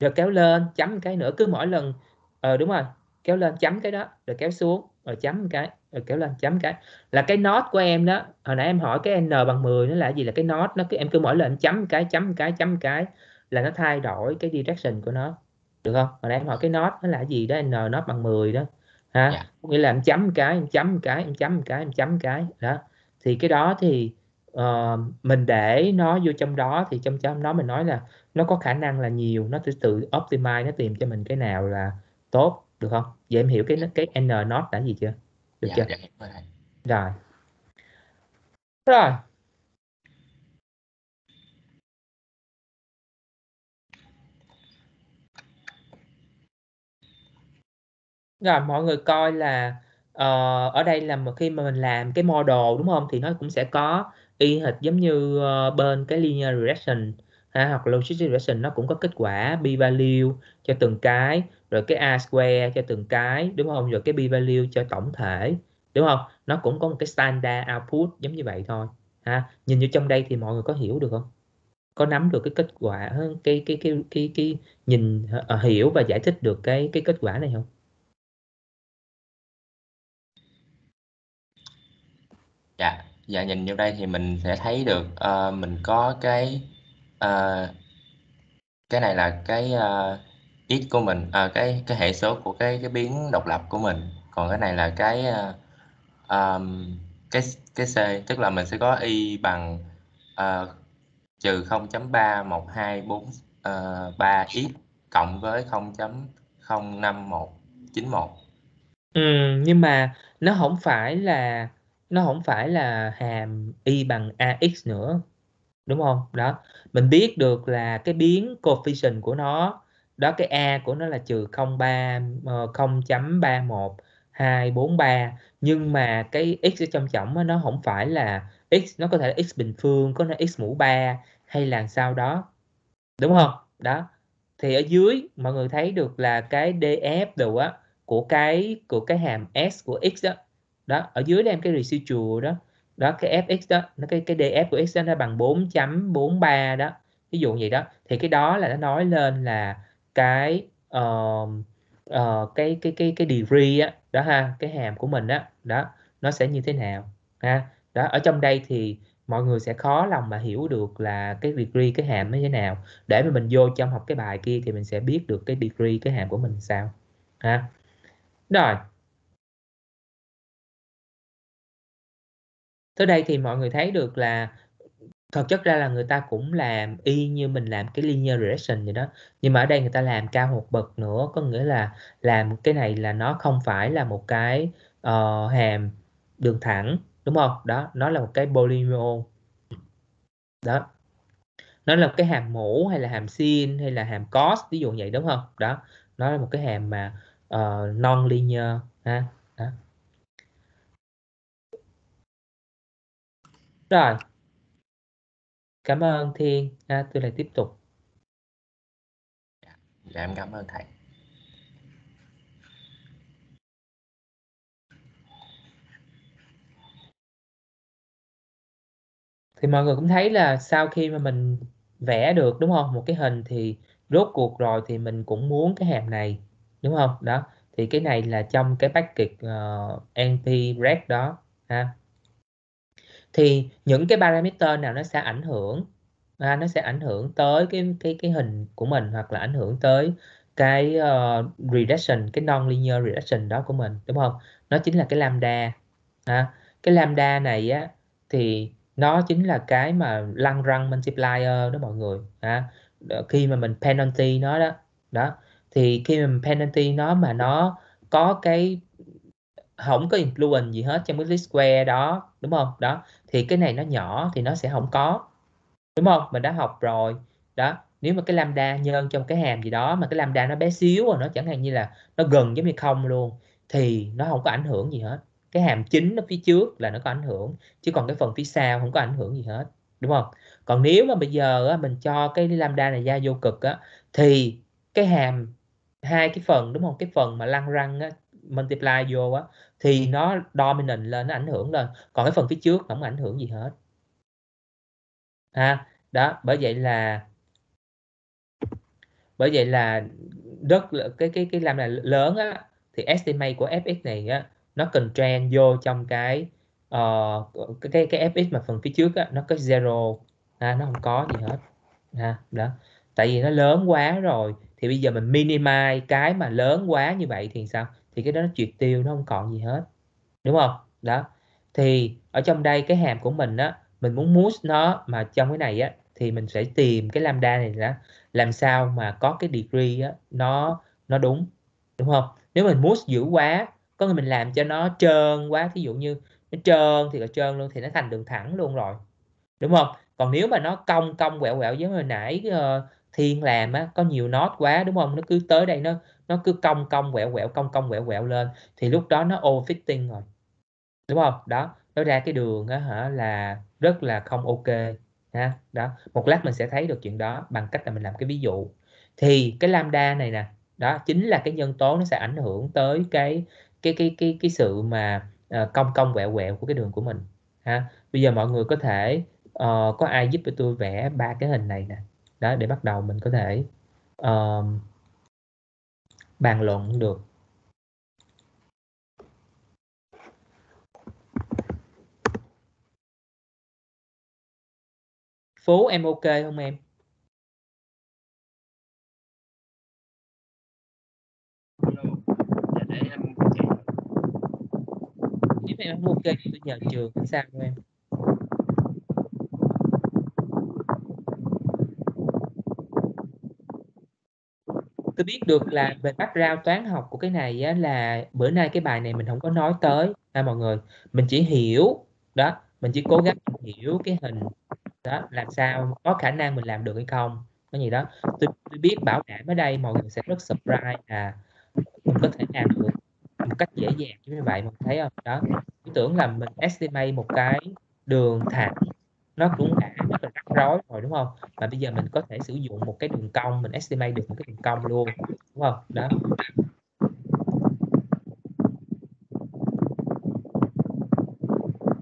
rồi kéo lên chấm cái nữa cứ mỗi lần ờ đúng rồi kéo lên chấm cái đó rồi kéo xuống rồi chấm cái rồi kéo lên chấm cái là cái nốt của em đó hồi nãy em hỏi cái n bằng 10 nó là gì là cái nốt nó cứ em cứ mỗi lần chấm cái chấm cái chấm cái là nó thay đổi cái direction của nó được không hồi nãy em hỏi cái nốt nó là gì đó n nốt bằng 10 đó ha yeah. Dạ. nghĩa là em chấm cái em chấm cái em chấm cái em chấm cái đó thì cái đó thì uh, mình để nó vô trong đó thì trong trong đó mình nói là nó có khả năng là nhiều nó sẽ tự optimize nó tìm cho mình cái nào là tốt được không? Vậy em hiểu cái cái n not là gì chưa? Được dạ, chưa? dạ, rồi. Rồi. Rồi mọi người coi là uh, ở đây là một khi mà mình làm cái model đúng không? Thì nó cũng sẽ có y hệt giống như uh, bên cái linear regression ha, hoặc logistic regression nó cũng có kết quả p value cho từng cái rồi cái a square cho từng cái đúng không? Rồi cái p value cho tổng thể đúng không? Nó cũng có một cái standard output giống như vậy thôi ha. Nhìn như trong đây thì mọi người có hiểu được không? Có nắm được cái kết quả cái cái cái cái cái, nhìn ờ, ờ, hiểu và giải thích được cái cái kết quả này không? Dạ dạ nhìn vô đây thì mình sẽ thấy được uh, mình có cái uh, cái này là cái ờ, uh, x của mình uh, cái cái hệ số của cái cái biến độc lập của mình. Còn cái này là cái uh, um, cái cái c tức là mình sẽ có y bằng uh, trừ 0.31243 x cộng với 0.05191 ừ, nhưng mà nó không phải là nó không phải là hàm y bằng ax nữa, đúng không? Đó, mình biết được là cái biến coefficient của nó, đó, cái a của nó là trừ 03 0.31243 ờ, nhưng mà cái x ở trong trọng nó không phải là x, nó có thể là x bình phương, có thể x mũ 3 hay là sao đó, đúng không? Đó, thì ở dưới mọi người thấy được là cái df đồ á, của cái của cái hàm s của x đó đó ở dưới đem em cái residual đó. Đó cái fx đó nó cái cái df của x đó nó bằng 4.43 đó. Ví dụ vậy đó. Thì cái đó là nó nói lên là cái uh, uh, cái cái cái cái degree á đó ha cái hàm của mình á. Đó nó sẽ như thế nào ha. Đó ở trong đây thì mọi người sẽ khó lòng mà hiểu được là cái degree cái hàm nó như thế nào. Để mà mình vô trong học cái bài kia thì mình sẽ biết được cái degree cái hàm của mình sao ha. Rồi tới đây thì mọi người thấy được là thật chất ra là người ta cũng làm y như mình làm cái linear regression gì đó. Nhưng mà ở đây người ta làm cao một bậc nữa có nghĩa là làm cái này là nó không phải là một cái uh, hàm đường thẳng đúng không? Đó nó là một cái polynomial. Đó. Nó là một cái hàm mũ hay là hàm sin hay là hàm cos ví dụ vậy đúng không? Đó nó là một cái hàm mà ờ, uh, non linear ha? Đó. Rồi. Cảm ơn thiên. Ha, tôi lại tiếp tục. Dạ em cảm ơn thầy. Thì mọi người cũng thấy là sau khi mà mình vẽ được đúng không? Một cái hình thì rốt cuộc rồi thì mình cũng muốn cái hàm này đúng không? Đó. Thì cái này là trong cái package uh, np red đó ha thì những cái parameter nào nó sẽ ảnh hưởng à, nó sẽ ảnh hưởng tới cái cái cái hình của mình hoặc là ảnh hưởng tới cái ờ, uh, regression cái non linear regression đó của mình đúng không? Nó chính là cái lambda à, cái lambda này á thì nó chính là cái mà lăng răng multiplier đó mọi người à, khi mà mình penalty nó đó đó thì khi mà mình penalty nó mà nó có cái không có influence gì hết trong cái list square đó đúng không? Đó thì cái này nó nhỏ thì nó sẽ không có. Đúng không? Mình đã học rồi. Đó nếu mà cái lambda nhân trong cái hàm gì đó mà cái lambda nó bé xíu rồi nó chẳng hạn như là nó gần giống như không luôn thì nó không có ảnh hưởng gì hết. Cái hàm chính nó phía trước là nó có ảnh hưởng chứ còn cái phần phía sau không có ảnh hưởng gì hết. Đúng không? Còn nếu mà bây giờ á, mình cho cái lambda này ra vô cực á, thì cái hàm hai cái phần đúng không? Cái phần mà lăn răng á, multiply vô á thì nó dominant lên nó ảnh hưởng lên. Còn cái phần phía trước không ảnh hưởng gì hết. Ha đó bởi vậy là bởi vậy là rất cái cái cái làm là lớn á thì estimate của fx này á nó cần trend vô trong cái uh, cái cái cái fx mà phần phía trước á nó có zero. Ha, nó không có gì hết. Ha đó. Tại vì nó lớn quá rồi thì bây giờ mình minimize cái mà lớn quá như vậy thì sao? Thì cái đó nó triệt tiêu nó không còn gì hết. Đúng không? Đó. Thì ở trong đây cái hàm của mình á mình muốn move nó mà trong cái này á thì mình sẽ tìm cái lambda này đó làm sao mà có cái degree á nó nó đúng. Đúng không? Nếu mình move dữ quá có người mình làm cho nó trơn quá ví dụ như nó trơn thì là trơn luôn thì nó thành đường thẳng luôn rồi. Đúng không? Còn nếu mà nó cong cong quẹo quẹo giống hồi nãy uh, thiên làm á có nhiều nốt quá đúng không? Nó cứ tới đây nó nó cứ cong cong quẹo quẹo cong cong quẹo quẹo lên thì lúc đó nó overfitting rồi. Đúng không? Đó nó ra cái đường á hả là rất là không ok ha? Đó một lát mình sẽ thấy được chuyện đó bằng cách là mình làm cái ví dụ. Thì cái lambda này nè đó chính là cái nhân tố nó sẽ ảnh hưởng tới cái cái cái cái cái sự mà uh, cong cong quẹo quẹo của cái đường của mình ha? Bây giờ mọi người có thể uh, có ai giúp cho tôi vẽ ba cái hình này nè? Đó để bắt đầu mình có thể uh, bàn luận được Phú, em ok không em? Em Nếu em không ok thì tôi nhờ trường, sao em? Tôi biết được là về background toán học của cái này á, là bữa nay cái bài này mình không có nói tới. Ha mọi người mình chỉ hiểu đó mình chỉ cố gắng hiểu cái hình đó làm sao có khả năng mình làm được hay không cái gì đó. Tôi, tôi biết bảo đảm ở đây mọi người sẽ rất surprise là mình có thể làm được một cách dễ dàng như vậy mọi thấy không? Đó tôi tưởng là mình estimate một cái đường thẳng nó cũng đã rối rồi đúng không? Mà bây giờ mình có thể sử dụng một cái đường cong mình estimate được một cái đường cong luôn đúng không? Đó.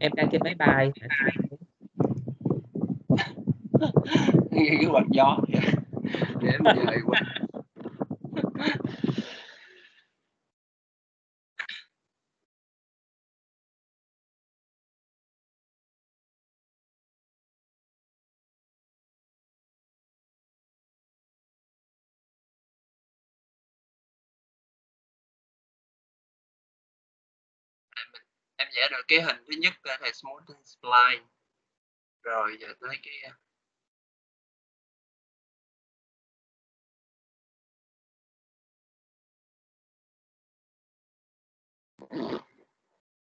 Em đang trên máy bay. Cái quạt gió. Để em dời em vẽ được cái hình thứ nhất là smooth spline rồi giờ tới cái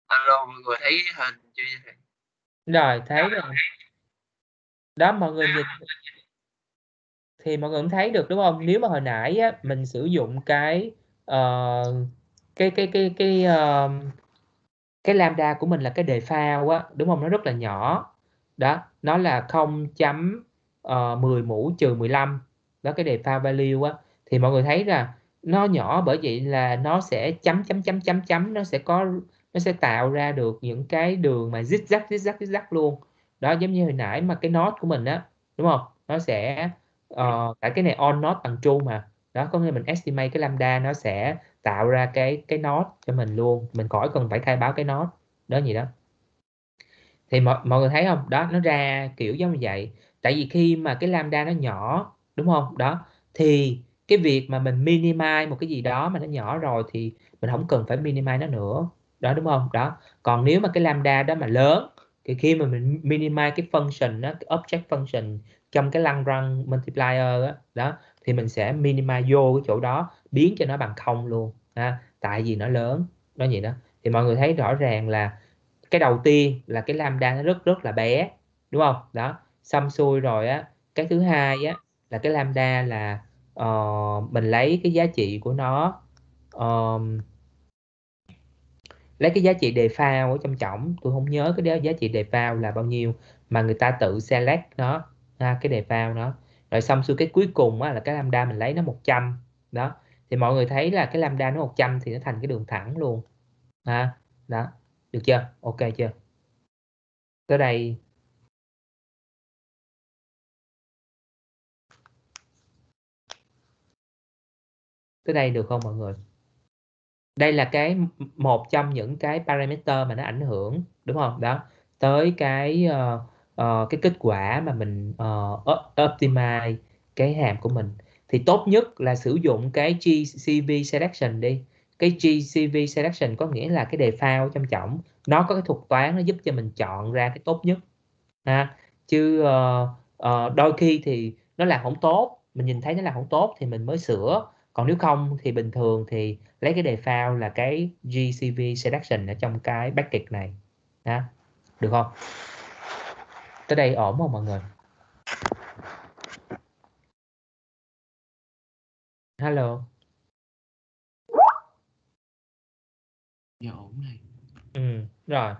alo mọi người thấy hình chưa rồi thấy rồi. Đó mọi người nhìn. Thì mọi người cũng thấy được đúng không? Nếu mà hồi nãy á, mình sử dụng cái uh, cái cái cái cái uh, cái lambda của mình là cái đề phao á đúng không? Nó rất là nhỏ. Đó nó là 0.10 ờ, mũ trừ 15 đó cái đề phao value á. Thì mọi người thấy là nó nhỏ bởi vậy là nó sẽ chấm chấm chấm chấm chấm. Nó sẽ có nó sẽ tạo ra được những cái đường mà zig zag zig zag zig zag luôn. Đó giống như hồi nãy mà cái nốt của mình á đúng không? Nó sẽ ờ, uh, tại cái này on nốt bằng true mà. Đó có nghĩa mình estimate cái lambda nó sẽ tạo ra cái cái nốt cho mình luôn. Mình khỏi cần phải khai báo cái nốt đó gì đó. Thì mọi, mọi người thấy không? Đó nó ra kiểu giống như vậy. Tại vì khi mà cái lambda nó nhỏ đúng không? Đó thì cái việc mà mình minimize một cái gì đó mà nó nhỏ rồi thì mình không cần phải minimize nó nữa. Đó đúng không? Đó. Còn nếu mà cái lambda đó mà lớn thì khi mà mình minimize cái function đó, cái object function trong cái lăng răng multiplier đó, đó thì mình sẽ minimize vô cái chỗ đó biến cho nó bằng không luôn ha. Tại vì nó lớn nó gì đó. Thì mọi người thấy rõ ràng là cái đầu tiên là cái lambda nó rất rất là bé đúng không? Đó xong xuôi rồi á cái thứ hai á là cái lambda là uh, mình lấy cái giá trị của nó um, lấy cái giá trị đề phao ở trong trọng tôi không nhớ cái giá trị đề phao là bao nhiêu mà người ta tự select nó ha, cái đề phao nó. Rồi xong xuôi cái cuối cùng á, là cái lambda mình lấy nó 100 đó thì mọi người thấy là cái lambda nó 100 thì nó thành cái đường thẳng luôn. Ha đó được chưa? Ok chưa? Tới đây. Tới đây được không mọi người? Đây là cái một trong những cái parameter mà nó ảnh hưởng đúng không? Đó tới cái uh, uh, cái kết quả mà mình uh, optimize cái hàm của mình thì tốt nhất là sử dụng cái GCV selection đi. Cái GCV selection có nghĩa là cái đề phao trong trọng nó có cái thuật toán nó giúp cho mình chọn ra cái tốt nhất. Ha. Chứ uh, uh, đôi khi thì nó là không tốt. Mình nhìn thấy nó là không tốt thì mình mới sửa. Còn nếu không thì bình thường thì lấy cái đề phao là cái GCV selection ở trong cái bucket này. Ha. Được không? Tới đây ổn không mọi người? Hello. Dạ ổn này ừ rồi.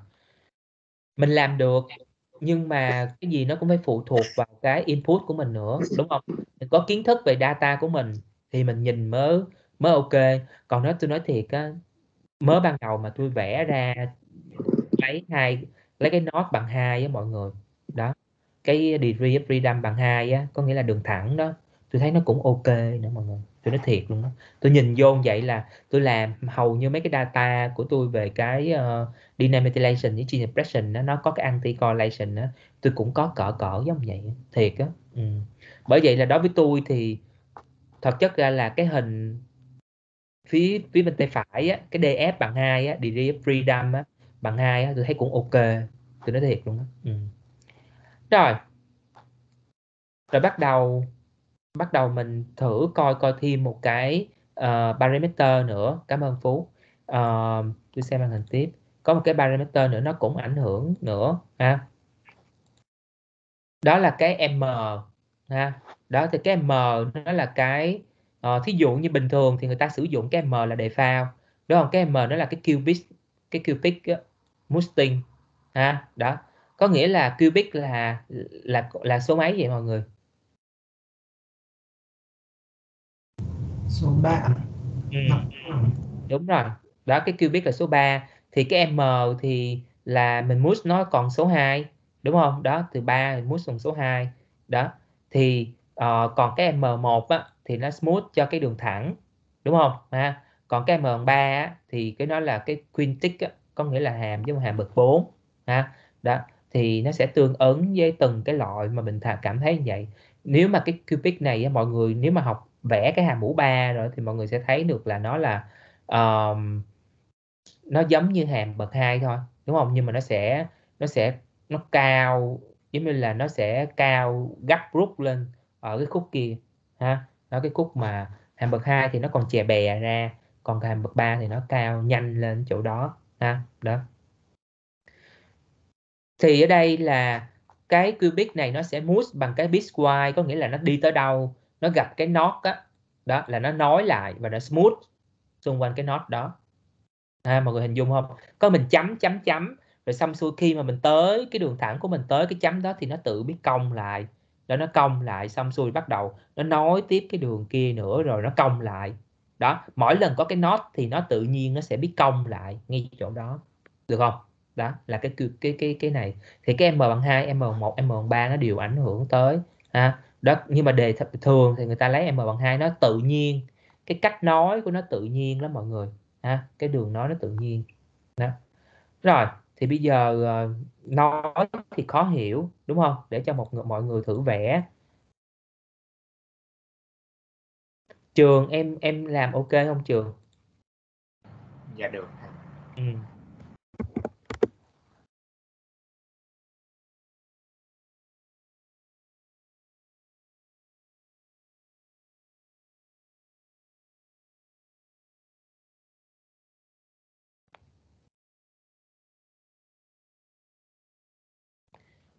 Mình làm được nhưng mà cái gì nó cũng phải phụ thuộc vào cái input của mình nữa đúng không? Mình có kiến thức về data của mình thì mình nhìn mới mới ok. Còn nói tôi nói thiệt á mới ban đầu mà tôi vẽ ra lấy hai lấy cái nốt bằng hai á mọi người. Đó cái degree of freedom bằng hai á có nghĩa là đường thẳng đó. Tôi thấy nó cũng ok nữa mọi người tôi nói thiệt luôn đó tôi nhìn vô vậy là tôi làm hầu như mấy cái data của tôi về cái ờ, uh, dynamethylation với gene expression đó, nó có cái anti correlation đó tôi cũng có cỡ cỡ giống vậy thiệt á. Ừ. bởi vậy là đối với tôi thì thật chất ra là cái hình phía phía bên tay phải á, cái DF bằng hai á, degree of freedom á, bằng hai á, tôi thấy cũng ok. Tôi nói thiệt luôn á. Ừ. rồi. Rồi bắt đầu bắt đầu mình thử coi coi thêm một cái uh, parameter nữa. Cảm ơn phú. Uh, tôi xem màn hình tiếp. Có một cái parameter nữa nó cũng ảnh hưởng nữa ha. Đó là cái m ha. Đó thì cái m nó là cái uh, thí dụ như bình thường thì người ta sử dụng cái m là đề phao đúng không? Cái m nó là cái cubic cái cubic musting ha. Đó. Có nghĩa là cubic là là là số mấy vậy mọi người? Số 3 ừ. đúng rồi. Đó cái cubic là số 3 thì cái m thì là mình move nó còn số 2 đúng không? Đó từ 3 mình move còn số 2 đó. Thì uh, còn cái m1 á, thì nó smooth cho cái đường thẳng đúng không? Ha. Còn cái m3 á, thì cái nó là cái quintic á, có nghĩa là hàm với một hàm bậc 4 ha. Đó. Thì nó sẽ tương ứng với từng cái loại mà mình cảm thấy như vậy. Nếu mà cái cubic này mọi người nếu mà học vẽ cái hàm mũ ba rồi thì mọi người sẽ thấy được là nó là um, nó giống như hàm bậc hai thôi đúng không? Nhưng mà nó sẽ nó sẽ nó cao giống như là nó sẽ cao gấp rút lên ở cái khúc kia ha? Nó cái khúc mà hàm bậc hai thì nó còn chè bè ra còn hàm bậc ba thì nó cao nhanh lên chỗ đó ha? Đó. Thì ở đây là cái cubic này nó sẽ move bằng cái bitwise có nghĩa là nó đi tới đâu? Nó gặp cái nốt á. Đó là nó nói lại và nó smooth xung quanh cái nốt đó. À, mọi người hình dung không? Có mình chấm chấm chấm rồi xong xuôi khi mà mình tới cái đường thẳng của mình tới cái chấm đó thì nó tự biết cong lại. Đó nó cong lại xong xuôi bắt đầu nó nối tiếp cái đường kia nữa rồi nó cong lại. Đó mỗi lần có cái nốt thì nó tự nhiên nó sẽ biết cong lại ngay chỗ đó. Được không? Đó là cái cái cái cái này. Thì cái m bằng 2 m bằng 1 m bằng 3 nó đều ảnh hưởng tới ha đó nhưng mà đề thường thì người ta lấy m bằng 2 nó tự nhiên. Cái cách nói của nó tự nhiên lắm mọi người. Ha cái đường nói nó tự nhiên. Đó. Rồi thì bây giờ uh, nói thì khó hiểu đúng không? Để cho một mọi người thử vẽ. Trường em em làm ok không trường? Dạ được. Ừ.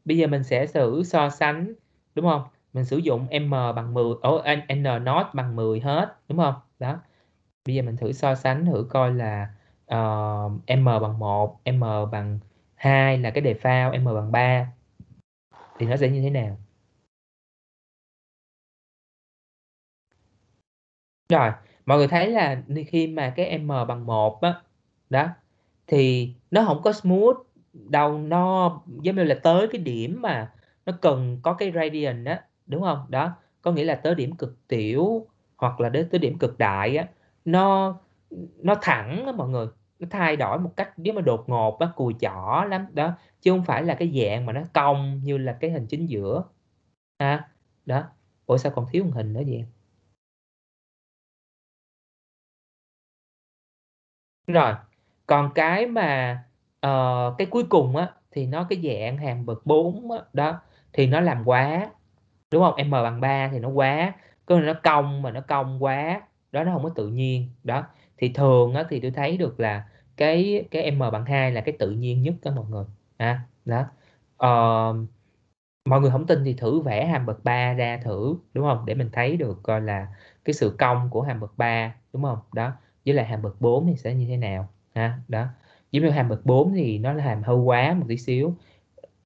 bây giờ mình sẽ thử so sánh đúng không? Mình sử dụng m bằng 10 ở oh, n not bằng 10 hết đúng không? Đó. Bây giờ mình thử so sánh thử coi là uh, m bằng 1 m bằng 2 là cái đề phao m bằng 3 thì nó sẽ như thế nào? Rồi mọi người thấy là khi mà cái m bằng 1 á đó, đó thì nó không có smooth đâu nó, giống như là tới cái điểm mà nó cần có cái gradient á, đúng không? Đó, có nghĩa là tới điểm cực tiểu hoặc là đến, tới điểm cực đại á, nó nó thẳng đó mọi người, nó thay đổi một cách, nếu mà đột ngột á, cùi chỏ lắm, đó, chứ không phải là cái dạng mà nó cong như là cái hình chính giữa, ha. Đó, ủa sao còn thiếu một hình nữa vậy? Rồi, còn cái mà uh, cái cuối cùng á thì nó cái dạng hàm bậc 4 á, đó thì nó làm quá đúng không? M bằng 3 thì nó quá có nó cong mà nó cong quá đó nó không có tự nhiên đó. Thì thường á, thì tôi thấy được là cái cái m bằng 2 là cái tự nhiên nhất đó mọi người à, đó. Uh, mọi người không tin thì thử vẽ hàm bậc 3 ra thử đúng không? Để mình thấy được coi là cái sự cong của hàm bậc 3 đúng không? Đó với lại hàm bậc 4 thì sẽ như thế nào ha đó giống như hàm bậc 4 thì nó là hàm hơi quá một tí xíu.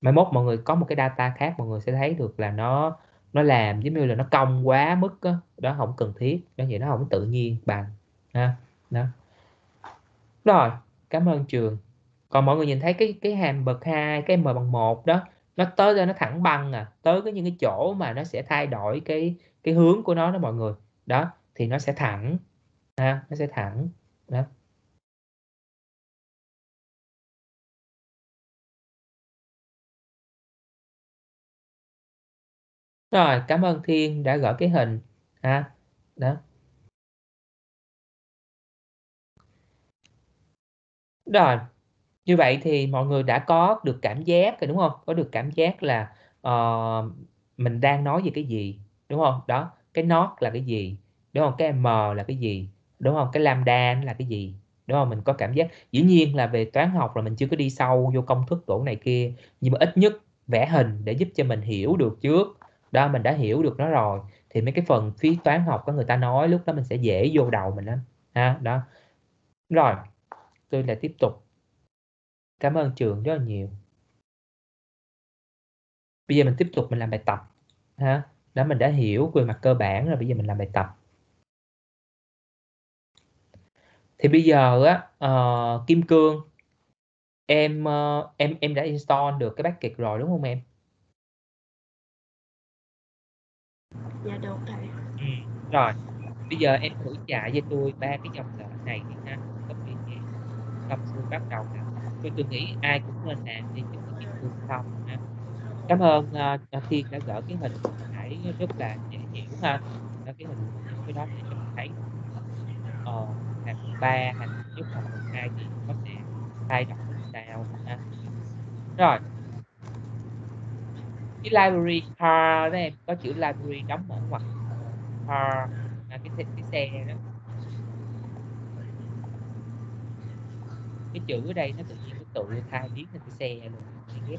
Mai mốt mọi người có một cái data khác mọi người sẽ thấy được là nó nó làm giống như là nó cong quá mức đó, đó không cần thiết. Đó vậy nó không tự nhiên bằng ha. Đó. Rồi cảm ơn trường. Còn mọi người nhìn thấy cái cái hàm bậc hai cái m bằng một đó nó tới ra nó thẳng băng à. Tới cái những cái chỗ mà nó sẽ thay đổi cái cái hướng của nó đó mọi người. Đó thì nó sẽ thẳng ha nó sẽ thẳng. Đó. Rồi cảm ơn thiên đã gửi cái hình. Ha đó. Rồi như vậy thì mọi người đã có được cảm giác rồi đúng không? Có được cảm giác là uh, mình đang nói về cái gì đúng không? Đó cái not là cái gì đúng không? Cái m là cái gì đúng không? Cái lambda là cái gì đúng không? Mình có cảm giác. Dĩ nhiên là về toán học là mình chưa có đi sâu vô công thức tổ này kia nhưng mà ít nhất vẽ hình để giúp cho mình hiểu được trước đó mình đã hiểu được nó rồi. Thì mấy cái phần phí toán học có người ta nói lúc đó mình sẽ dễ vô đầu mình lắm. Ha đó. Rồi tôi lại tiếp tục. Cảm ơn trường rất là nhiều. Bây giờ mình tiếp tục mình làm bài tập. Ha đó mình đã hiểu về mặt cơ bản rồi bây giờ mình làm bài tập. Thì bây giờ á uh, kim cương em uh, em em đã install được cái package rồi đúng không em? Dạ được thầy ừ. rồi. Bây giờ em thử chạy cho tôi ba cái dòng lệnh này đi ha copy nhé xong tôi bắt đầu nào tôi tôi nghĩ ai cũng nên làm đi cho cái cương xong ha. Cảm ơn uh, thiên đã gỡ cái hình hãy rất là dễ hiểu ha. Đó cái hình cái đó để mình thấy ờ, hàng ba hàng nhất hoặc hàng hai thì có thể thay đổi sao ha. Rồi cái library car đó em có chữ library đóng mở ngoặc. Car là cái, cái xe đó. Cái chữ ở đây nó tự nhiên nó tự thay biến thành cái xe luôn chữ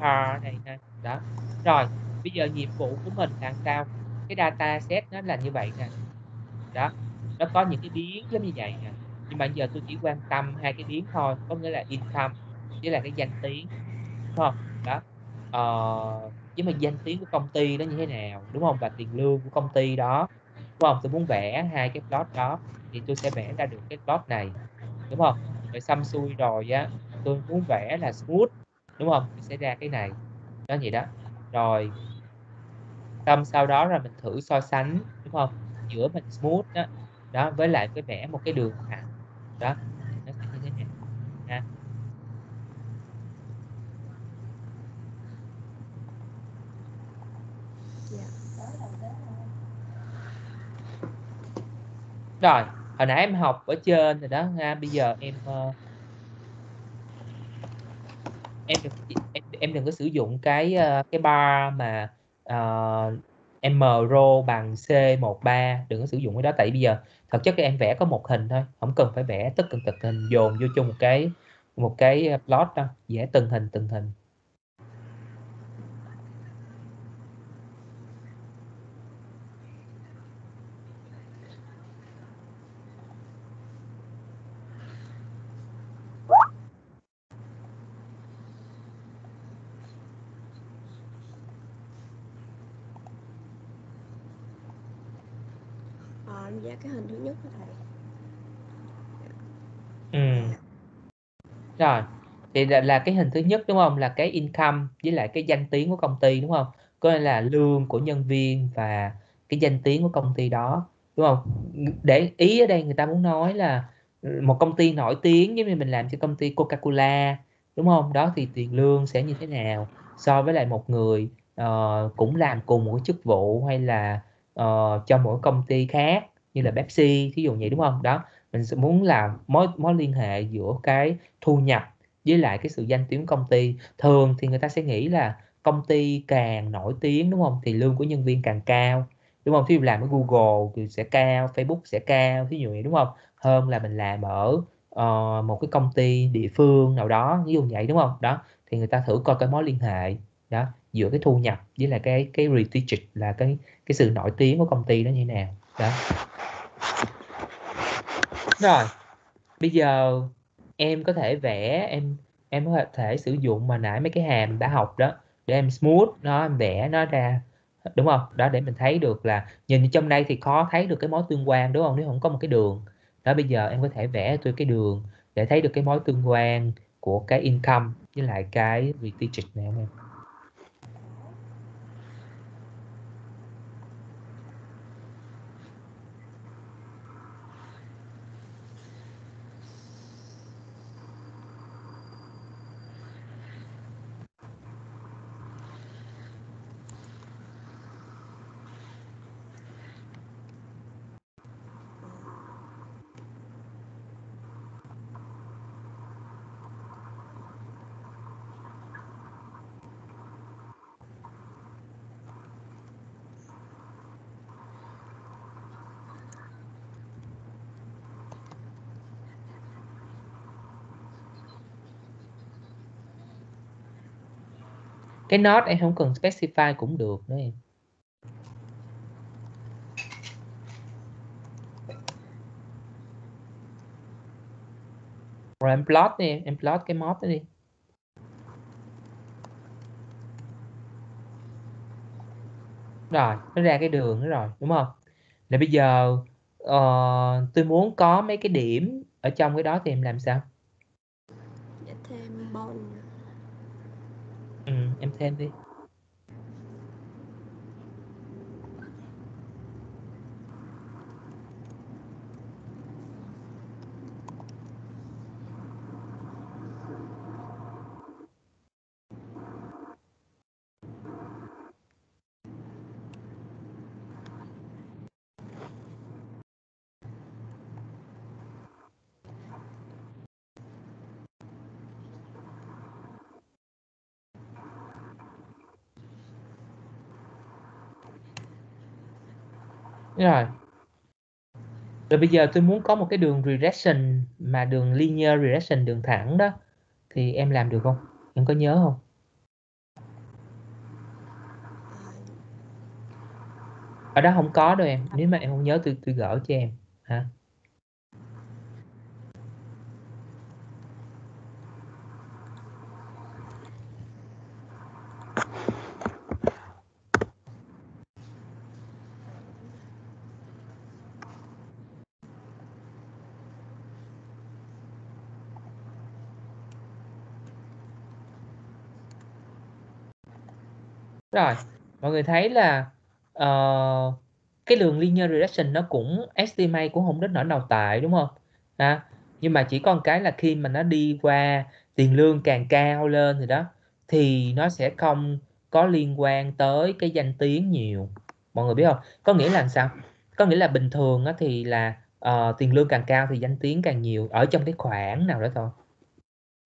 car này ha đó. Rồi bây giờ nhiệm vụ của mình là sao? Cái data set nó là như vậy nè. Đó nó có những cái biến giống như vậy nè. Nhưng mà giờ tôi chỉ quan tâm hai cái biến thôi có nghĩa là income với là cái danh tiếng không? Đó ờ, với mà danh tiếng của công ty đó như thế nào đúng không? Và tiền lương của công ty đó đúng không? Tôi muốn vẽ hai cái plot đó thì tôi sẽ vẽ ra được cái plot này đúng không? Rồi xăm xuôi rồi á tôi muốn vẽ là smooth đúng không? Tôi sẽ ra cái này đó vậy đó. Rồi xong sau đó là mình thử so sánh đúng không? Giữa mình smooth đó đó với lại cái vẽ một cái đường thẳng đó nó sẽ như thế này ha rồi hồi nãy em học ở trên rồi đó ha bây giờ em uh, em đừng em, em đừng có sử dụng cái uh, cái bar mà uh, m rho bằng c 13 đừng có sử dụng cái đó tại bây giờ thật chất em vẽ có một hình thôi không cần phải vẽ tất cả từng hình dồn vô chung một cái một cái ờ, plot đâu vẽ từng hình từng hình dạ cái hình thứ nhất đó thầy ừ. rồi thì là, là cái hình thứ nhất đúng không? Là cái income với lại cái danh tiếng của công ty đúng không? Có nghĩa là lương của nhân viên và cái danh tiếng của công ty đó đúng không? Để ý ở đây người ta muốn nói là một công ty nổi tiếng giống như mình làm cho công ty Coca-Cola đúng không? Đó thì tiền lương sẽ như thế nào so với lại một người uh, cũng làm cùng một chức vụ hay là uh, cho mỗi công ty khác như là Pepsi thí dụ vậy đúng không? Đó mình sẽ muốn làm mối mối liên hệ giữa cái thu nhập với lại cái sự danh tiếng công ty thường thì người ta sẽ nghĩ là công ty càng nổi tiếng đúng không? Thì lương của nhân viên càng cao đúng không? Thí dụ làm ở Google thì sẽ cao Facebook sẽ cao thí dụ vậy đúng không? Hơn là mình làm ở uh, một cái công ty địa phương nào đó ví dụ vậy đúng không? Đó thì người ta thử coi cái mối liên hệ đó giữa cái thu nhập với lại cái cái reputation là cái cái sự nổi tiếng của công ty đó như thế nào đó. Rồi bây giờ em có thể vẽ, em em có thể sử dụng mà nãy mấy cái hàm đã học đó, để em smooth nó, em vẽ nó ra, đúng không? Đó, để mình thấy được là nhìn trong đây thì khó thấy được cái mối tương quan, đúng không? Nếu không có một cái đường. Đó, bây giờ em có thể vẽ tôi cái đường để thấy được cái mối tương quan của cái income với lại cái strategic này em. Cái node em không cần specify cũng được nữa em. Rồi em plot đi em plot cái mod đó đi. Rồi nó ra cái đường đó rồi đúng không? Là bây giờ uh, tôi muốn có mấy cái điểm ở trong cái đó thì em làm sao để thêm bond ừ, Đúng rồi. Rồi bây giờ tôi muốn có một cái đường regression, mà đường linear regression, đường thẳng đó. Thì em làm được không? Em có nhớ không? Ở đó không có đâu em. Nếu mà em không nhớ, tôi tôi gỡ cho em. Hả? Rồi mọi người thấy là uh, cái đường linear regression nó cũng estimate cũng không đến nỗi nào tệ đúng không? À, nhưng mà chỉ có một cái là khi mà nó đi qua tiền lương càng cao lên thì đó thì nó sẽ không có liên quan tới cái danh tiếng nhiều. Mọi người biết không? Có nghĩa là sao? Có nghĩa là bình thường á, thì là uh, tiền lương càng cao thì danh tiếng càng nhiều ở trong cái khoản nào đó thôi.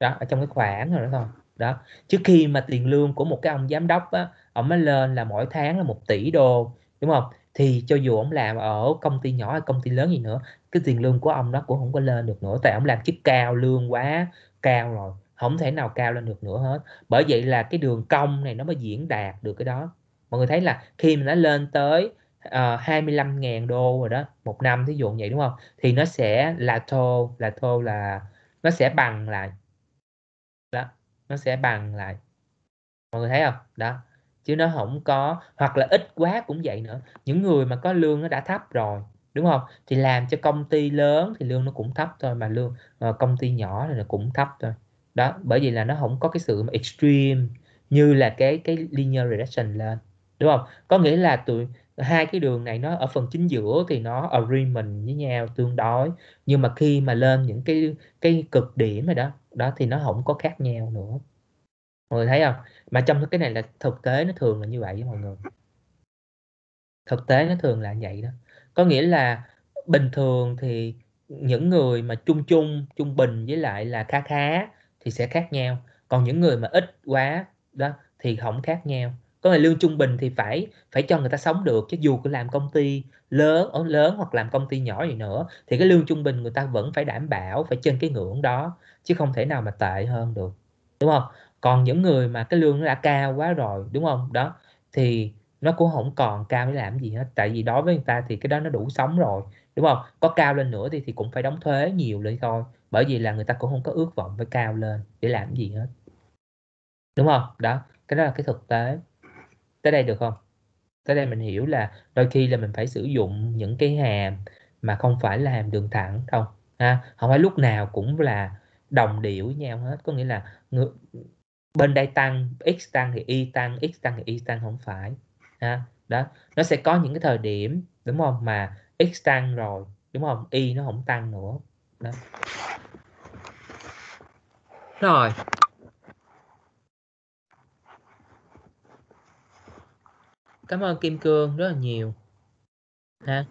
Đó ở trong cái khoản nào đó thôi đó trước khi mà tiền lương của một cái ông giám đốc á ông mới lên là mỗi tháng là một tỷ đô đúng không? Thì cho dù ông làm ở công ty nhỏ hay công ty lớn gì nữa cái tiền lương của ông đó cũng không có lên được nữa tại ông làm chức cao lương quá cao rồi không thể nào cao lên được nữa hết. Bởi vậy là cái đường công này nó mới diễn đạt được cái đó. Mọi người thấy là khi mà nó lên tới ờ, uh, 25.000 đô rồi đó một năm thí dụ vậy đúng không? Thì nó sẽ là thô là thô là nó sẽ bằng lại nó sẽ bằng lại. Mọi người thấy không? Đó. Chứ nó không có, hoặc là ít quá cũng vậy nữa. Những người mà có lương nó đã thấp rồi, đúng không? Thì làm cho công ty lớn thì lương nó cũng thấp thôi, mà lương mà công ty nhỏ thì nó cũng thấp thôi. Đó, bởi vì là nó không có cái sự extreme như là cái cái linear regression lên, đúng không? Có nghĩa là tụi, hai cái đường này nó ở phần chính giữa thì nó agreement với nhau tương đối. Nhưng mà khi mà lên những cái cái cực điểm rồi đó đó thì nó không có khác nhau nữa. Mọi người thấy không? Mà trong cái này là thực tế nó thường là như vậy mọi người. Thực tế nó thường là vậy đó. Có nghĩa là bình thường thì những người mà chung chung trung bình với lại là khá khá thì sẽ khác nhau. Còn những người mà ít quá đó thì không khác nhau. Có người lương trung bình thì phải phải cho người ta sống được chứ dù có làm công ty lớn ở lớn hoặc làm công ty nhỏ gì nữa thì cái lương trung bình người ta vẫn phải đảm bảo, phải trên cái ngưỡng đó chứ không thể nào mà tệ hơn được, đúng không? Còn những người mà cái lương nó đã cao quá rồi, đúng không? Đó, thì nó cũng không còn cao để làm gì hết. Tại vì đối với người ta thì cái đó nó đủ sống rồi, đúng không? Có cao lên nữa thì thì cũng phải đóng thuế nhiều lên thôi, bởi vì là người ta cũng không có ước vọng phải cao lên để làm gì hết, đúng không? Đó, cái đó là cái thực tế. Tới đây được không? Tới đây mình hiểu là đôi khi là mình phải sử dụng những cái hàm mà không phải là hàm đường thẳng đâu, ha? Không phải lúc nào cũng là đồng điệu với nhau hết. Có nghĩa là ngược, bên đây tăng x tăng thì y tăng x tăng thì y tăng không phải. Ha đó nó sẽ có những cái thời điểm đúng không? Mà x tăng rồi đúng không? Y nó không tăng nữa. Đó. Rồi. Cảm ơn kim cương rất là nhiều. Ha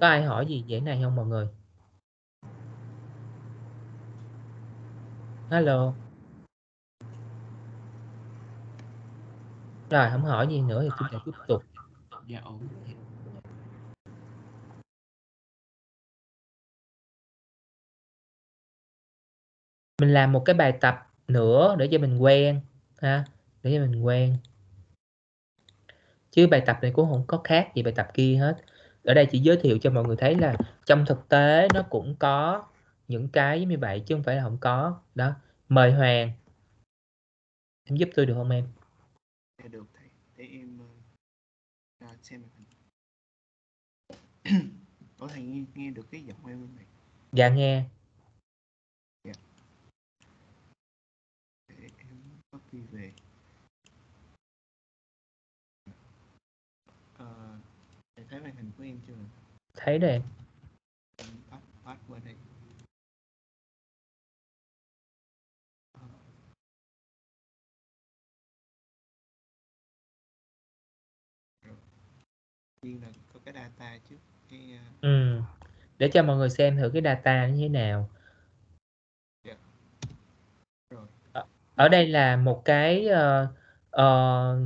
có ai hỏi gì về này không mọi người? Hello. Rồi không hỏi gì nữa thì chúng ta tiếp tục. Dạ ổn mình làm một cái bài tập nữa để cho mình quen ha để cho mình quen. Chứ bài tập này cũng không có khác gì bài tập kia hết. Ở đây chỉ giới thiệu cho mọi người thấy là trong thực tế nó cũng có những cái như vậy chứ không phải là không có. Đó mời Hoàng em giúp tôi được không em Dạ được thầy. Để em ờ, ra xem màn hình. Ủa thầy nghe, nghe được cái giọng em không thầy? dạ nghe Để em copy về. Ờ, thầy thấy màn hình của em chưa? thấy đây em Em bắt bắt qua đây. Là có cái data trước cái ờ, ừ. để cho mọi người xem thử cái data như thế nào. Rồi. ở đây là một cái ờ, ờ,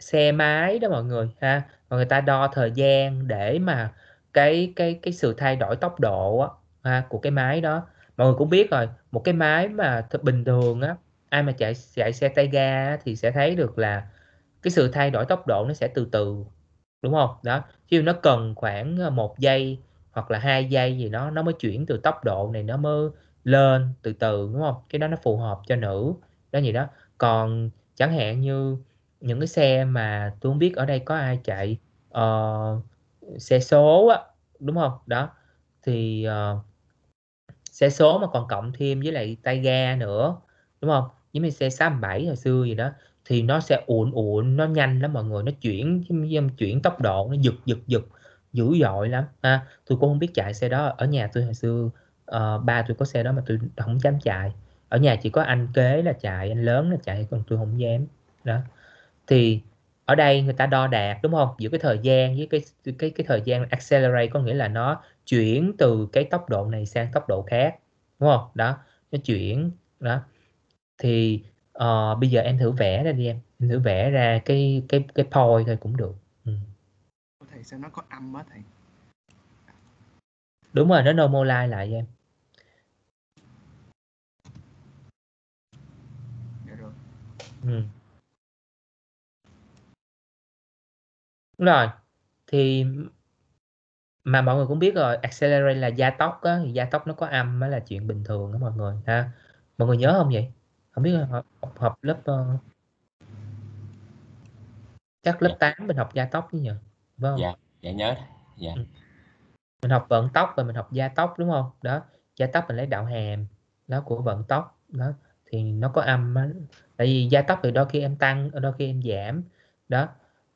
xe máy đó mọi người ha. Và người ta đo thời gian để mà cái cái cái sự thay đổi tốc độ á, ha, của cái máy đó. Mọi người cũng biết rồi một cái máy mà bình thường á ai mà chạy chạy xe tay ga á, thì sẽ thấy được là cái sự thay đổi tốc độ nó sẽ từ từ đúng không? Đó chứ nó cần khoảng ờ, một giây hoặc là hai giây gì đó nó mới chuyển từ tốc độ này nó mới lên từ từ đúng không? Cái đó nó phù hợp cho nữ đó gì đó. Còn chẳng hạn như những cái xe mà tôi không biết ở đây có ai chạy uh, xe số á đúng không? Đó thì uh, xe số mà còn cộng thêm với lại tay ga nữa đúng không? Giống như xe 67 hồi xưa gì đó thì nó sẽ ủn ủn nó nhanh lắm mọi người nó chuyển chuyển tốc độ nó giật giật giật dữ dội lắm. Ha tôi cũng không biết chạy xe đó ở nhà tôi hồi xưa uh, ba tôi có xe đó mà tôi không dám chạy. Ở nhà chỉ có anh kế là chạy anh lớn là chạy còn tôi không dám. Đó. Thì ở đây người ta đo đạt đúng không? Giữa cái thời gian với cái cái cái thời gian accelerate có nghĩa là nó chuyển từ cái tốc độ này sang tốc độ khác đúng không? Đó nó chuyển đó. Thì ờ, bây giờ em thử vẽ ra đi em em thử vẽ ra cái cái cái point thôi cũng được ừ. Thầy sao nó có âm á thầy? đúng rồi nó normalize lại em Dạ rồi. ừ. Đúng rồi thì mà mọi người cũng biết rồi accelerate là gia tốc á thì gia tốc nó có âm mới là chuyện bình thường đó mọi người ha mọi người nhớ không vậy không biết học, học, học lớp ờ, chắc lớp 8 mình học gia tốc chứ nhỉ không? Dạ dạ nhớ dạ. Ừ. mình học vận tốc và mình học gia tốc đúng không? Đó gia tốc mình lấy đạo hàm đó của vận tốc đó thì nó có âm á. tại vì gia tốc thì đôi khi em tăng đôi khi em giảm đó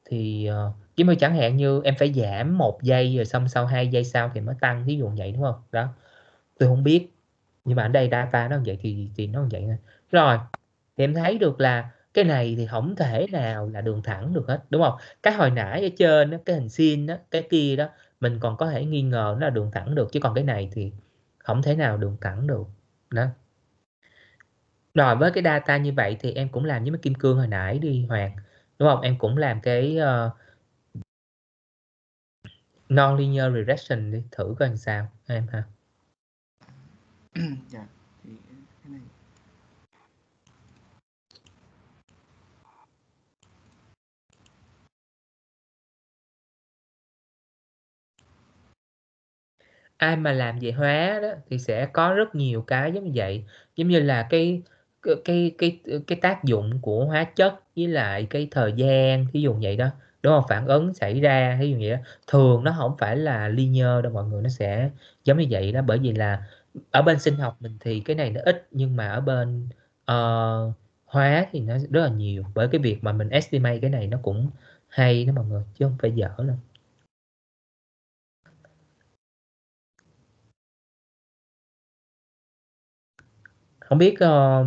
thì uh, chứ mà chẳng hạn như em phải giảm một giây rồi xong sau hai giây sau thì mới tăng ví dụ vậy đúng không? Đó tôi không biết nhưng mà ở đây data nó như vậy thì thì nó như vậy rồi thì em thấy được là cái này thì không thể nào là đường thẳng được hết đúng không? Cái hồi nãy ở trên đó, cái hình sin đó cái kia đó mình còn có thể nghi ngờ nó là đường thẳng được chứ còn cái này thì không thể nào đường thẳng được đó. Rồi với cái data như vậy thì em cũng làm với mấy kim cương hồi nãy đi Hoàng đúng không? Em cũng làm cái uh, non-linear regression đi thử coi làm sao em ha. Dạ thì cái này ai mà làm về hóa đó thì sẽ có rất nhiều cái giống như vậy. Giống như là cái cái cái cái, cái tác dụng của hóa chất với lại cái thời gian thí dụ vậy đó. Đúng không? Phản ứng xảy ra thí dụ vậy đó. Thường nó không phải là linear đâu mọi người nó sẽ giống như vậy đó. Bởi vì là ở bên sinh học mình thì cái này nó ít nhưng mà ở bên uh, hóa thì nó rất là nhiều. Bởi cái việc mà mình estimate cái này nó cũng hay đó mọi người chứ không phải dở đâu. Không biết uh,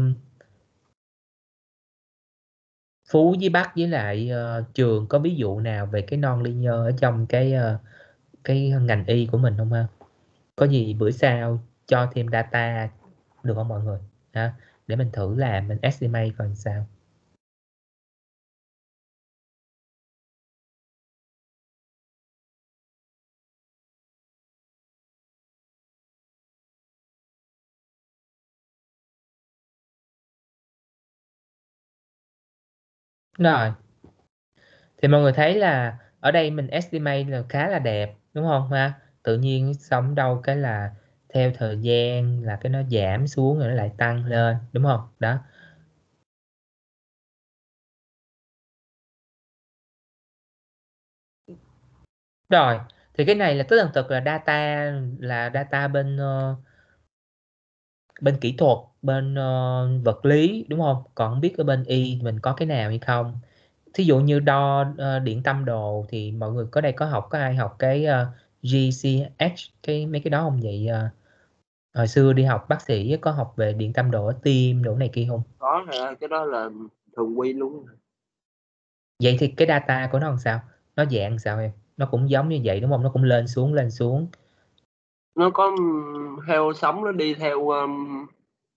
Phú với Bắc với lại uh, trường có ví dụ nào về cái non linear ở trong cái uh, cái ngành y của mình không ha? Có gì bữa sau cho thêm data được không mọi người? Ha? Để mình thử làm mình estimate coi sao. Rồi. Thì mọi người thấy là ở đây mình estimate là khá là đẹp đúng không ha? Tự nhiên xong đâu cái là theo thời gian là cái nó giảm xuống rồi nó lại tăng lên đúng không? Đó. Rồi, thì cái này là tức là thực là data là data bên uh, bên kỹ thuật, bên uh, vật lý đúng không? Còn không biết ở bên y mình có cái nào hay không? thí dụ như đo uh, điện tâm đồ thì mọi người có đây có học có ai học cái uh, GCH cái mấy cái đó không vậy? Uh, hồi xưa đi học bác sĩ có học về điện tâm đồ ở tim đồ này kia không? Có cái đó là thường quy luôn. Vậy thì cái data của nó làm sao? Nó dạng sao em? Nó cũng giống như vậy đúng không? Nó cũng lên xuống lên xuống nó có theo sống nó đi theo um,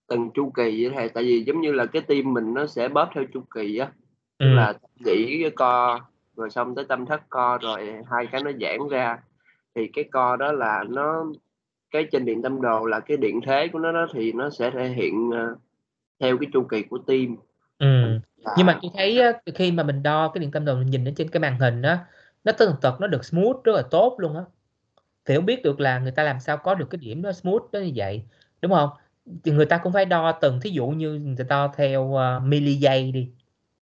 từng chu kỳ vậy tại vì giống như là cái tim mình nó sẽ bóp theo chu kỳ á. Tức ừ. là nghĩ cái co rồi xong tới tâm thất co rồi hai cái nó giãn ra. Thì cái co đó là nó cái trên điện tâm đồ là cái điện thế của nó đó thì nó sẽ thể hiện uh, theo cái chu kỳ của tim. Ừ. Là... nhưng mà tôi thấy khi mà mình đo cái điện tâm đồ mình nhìn ở trên cái màn hình đó nó từng tật nó được smooth rất là tốt luôn á thì không biết được là người ta làm sao có được cái điểm đó smooth đó như vậy đúng không? Thì người ta cũng phải đo từng thí dụ như người ta đo theo ờ, uh, mili giây đi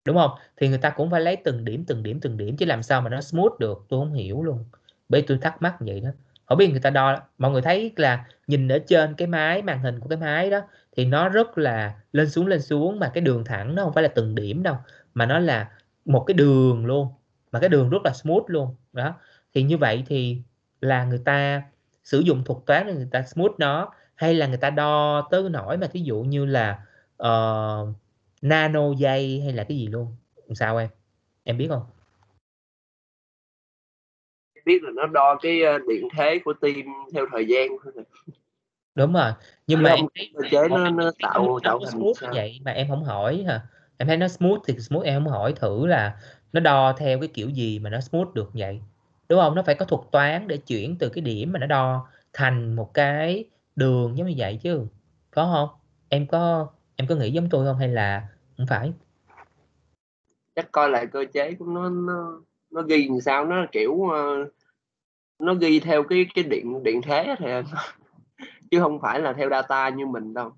đúng không? Thì người ta cũng phải lấy từng điểm từng điểm từng điểm chứ làm sao mà nó smooth được tôi không hiểu luôn. Bởi tôi thắc mắc vậy đó. Không biết người ta đo mọi người thấy là nhìn ở trên cái máy màn hình của cái máy đó thì nó rất là lên xuống lên xuống mà cái đường thẳng nó không phải là từng điểm đâu mà nó là một cái đường luôn mà cái đường rất là smooth luôn đó. Thì như vậy thì là người ta sử dụng thuật toán để người ta smooth nó hay là người ta đo tới nổi mà thí dụ như là uh, nano giây hay là cái gì luôn? Sao em? Em biết không? Biết là nó đo cái ờ, điện thế của tim theo thời gian đúng rồi nhưng mà em thấy chế nó, nó tạo tạo thành smooth sao? vậy mà em không hỏi hả? Em thấy nó smooth thì smooth em không hỏi thử là nó đo theo cái kiểu gì mà nó smooth được vậy đúng không? Nó phải có thuật toán để chuyển từ cái điểm mà nó đo thành một cái đường giống như vậy chứ. Có không? Em có em có nghĩ giống tôi không hay là không phải? Chắc coi lại cơ chế của nó nó nó ghi làm sao? Nó kiểu uh, nó ghi theo cái cái điện điện thế thì chứ không phải là theo data như mình đâu.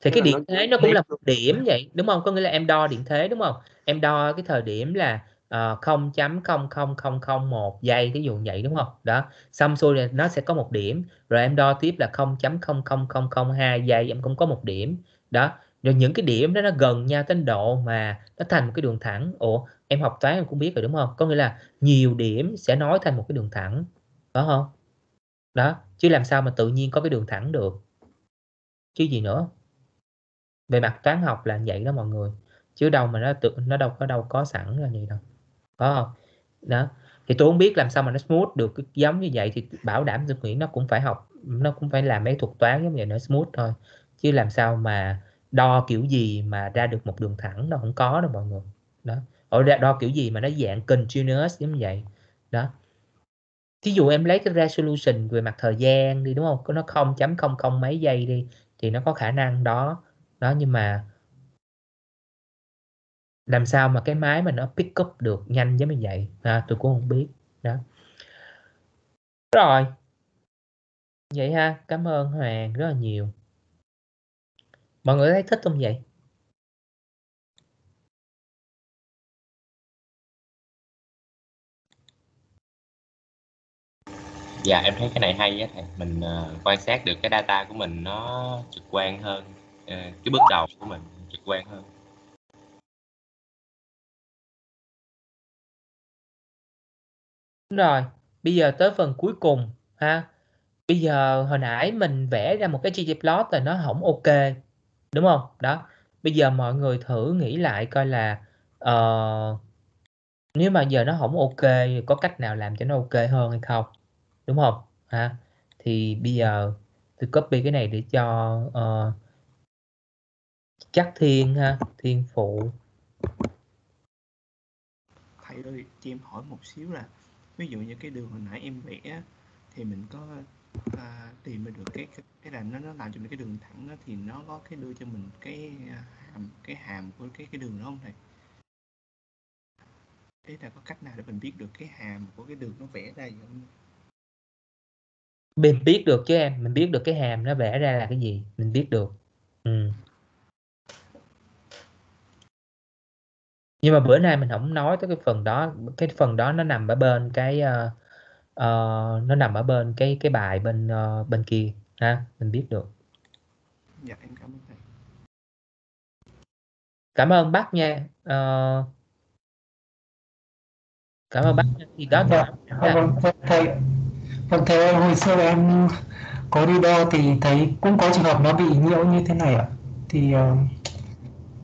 Thì cái điện thế nó cũng là một điểm vậy đúng không? Có nghĩa là em đo điện thế đúng không? Em đo cái thời điểm là Ờ, uh, 0.00001 giây ví dụ vậy đúng không? Đó xong xuôi rồi nó sẽ có một điểm. Rồi em đo tiếp là 0.00002 giây em cũng có một điểm. Đó rồi những cái điểm đó nó gần nhau đến độ mà nó thành một cái đường thẳng. Ủa em học toán em cũng biết rồi đúng không? Có nghĩa là nhiều điểm sẽ nối thành một cái đường thẳng có không? Đó chứ làm sao mà tự nhiên có cái đường thẳng được? Chứ gì nữa? Về mặt toán học là vậy đó mọi người. Chứ đâu mà nó tự nó đâu có đâu có sẵn là gì đâu có không đó. Thì tôi không biết làm sao mà nó smooth được giống như vậy thì bảo đảm tôi nghĩ nó cũng phải học, nó cũng phải làm mấy thuật toán giống vậy nó smooth thôi. Chứ làm sao mà đo kiểu gì mà ra được một đường thẳng nó không có đâu mọi người. Đó. Ở đo kiểu gì mà nó dạng continuous giống vậy. Đó. Thí dụ em lấy cái resolution về mặt thời gian đi, đúng không? Nó 0.00 mấy giây đi, thì nó có khả năng đó. Đó, nhưng mà làm sao mà cái máy mà nó pick up được nhanh giống như vậy? À, tôi cũng không biết. Đó. Rồi. Vậy ha cảm ơn Hoàng rất là nhiều. Mọi người thấy thích không vậy? Dạ em thấy cái này hay á thầy. Mình uh, quan sát được cái data của mình nó trực quan hơn uh, cái bước đầu của mình trực quan hơn. Đúng rồi bây giờ tới phần cuối cùng ha. Bây giờ hồi nãy mình vẽ ra một cái chi plot là nó không ok đúng không? Đó bây giờ mọi người thử nghĩ lại coi là uh, nếu mà giờ nó không ok có cách nào làm cho nó ok hơn hay không? Đúng không? Ha thì bây giờ tôi copy cái này để cho uh, chắc thiên ha thiên phụ. Thầy ơi cho em hỏi một xíu là ví dụ như cái đường hồi nãy em vẽ thì mình có à, tìm được cái, cái cái là nó nó làm cho mình cái đường thẳng đó, thì nó có cái đưa cho mình cái à, hàm cái hàm của cái cái đường đó không thầy Thế là có cách nào để mình biết được cái hàm của cái đường nó vẽ ra vậy không? mình biết được chứ em mình biết được cái hàm nó vẽ ra là cái gì mình biết được ừ. Nhưng mà bữa nay mình không nói tới cái phần đó cái phần đó nó nằm ở bên cái uh, uh, nó nằm ở bên cái cái bài bên uh, bên kia ha mình biết được. Dạ em cảm ơn thầy. Cảm ơn bác nha uh, cảm ơn bác thì đó dạ, vâng, thầy. Vâng thầy hồi xưa em có đi đo thì thấy cũng có trường hợp nó bị nhiễu như thế này ạ. Thì uh,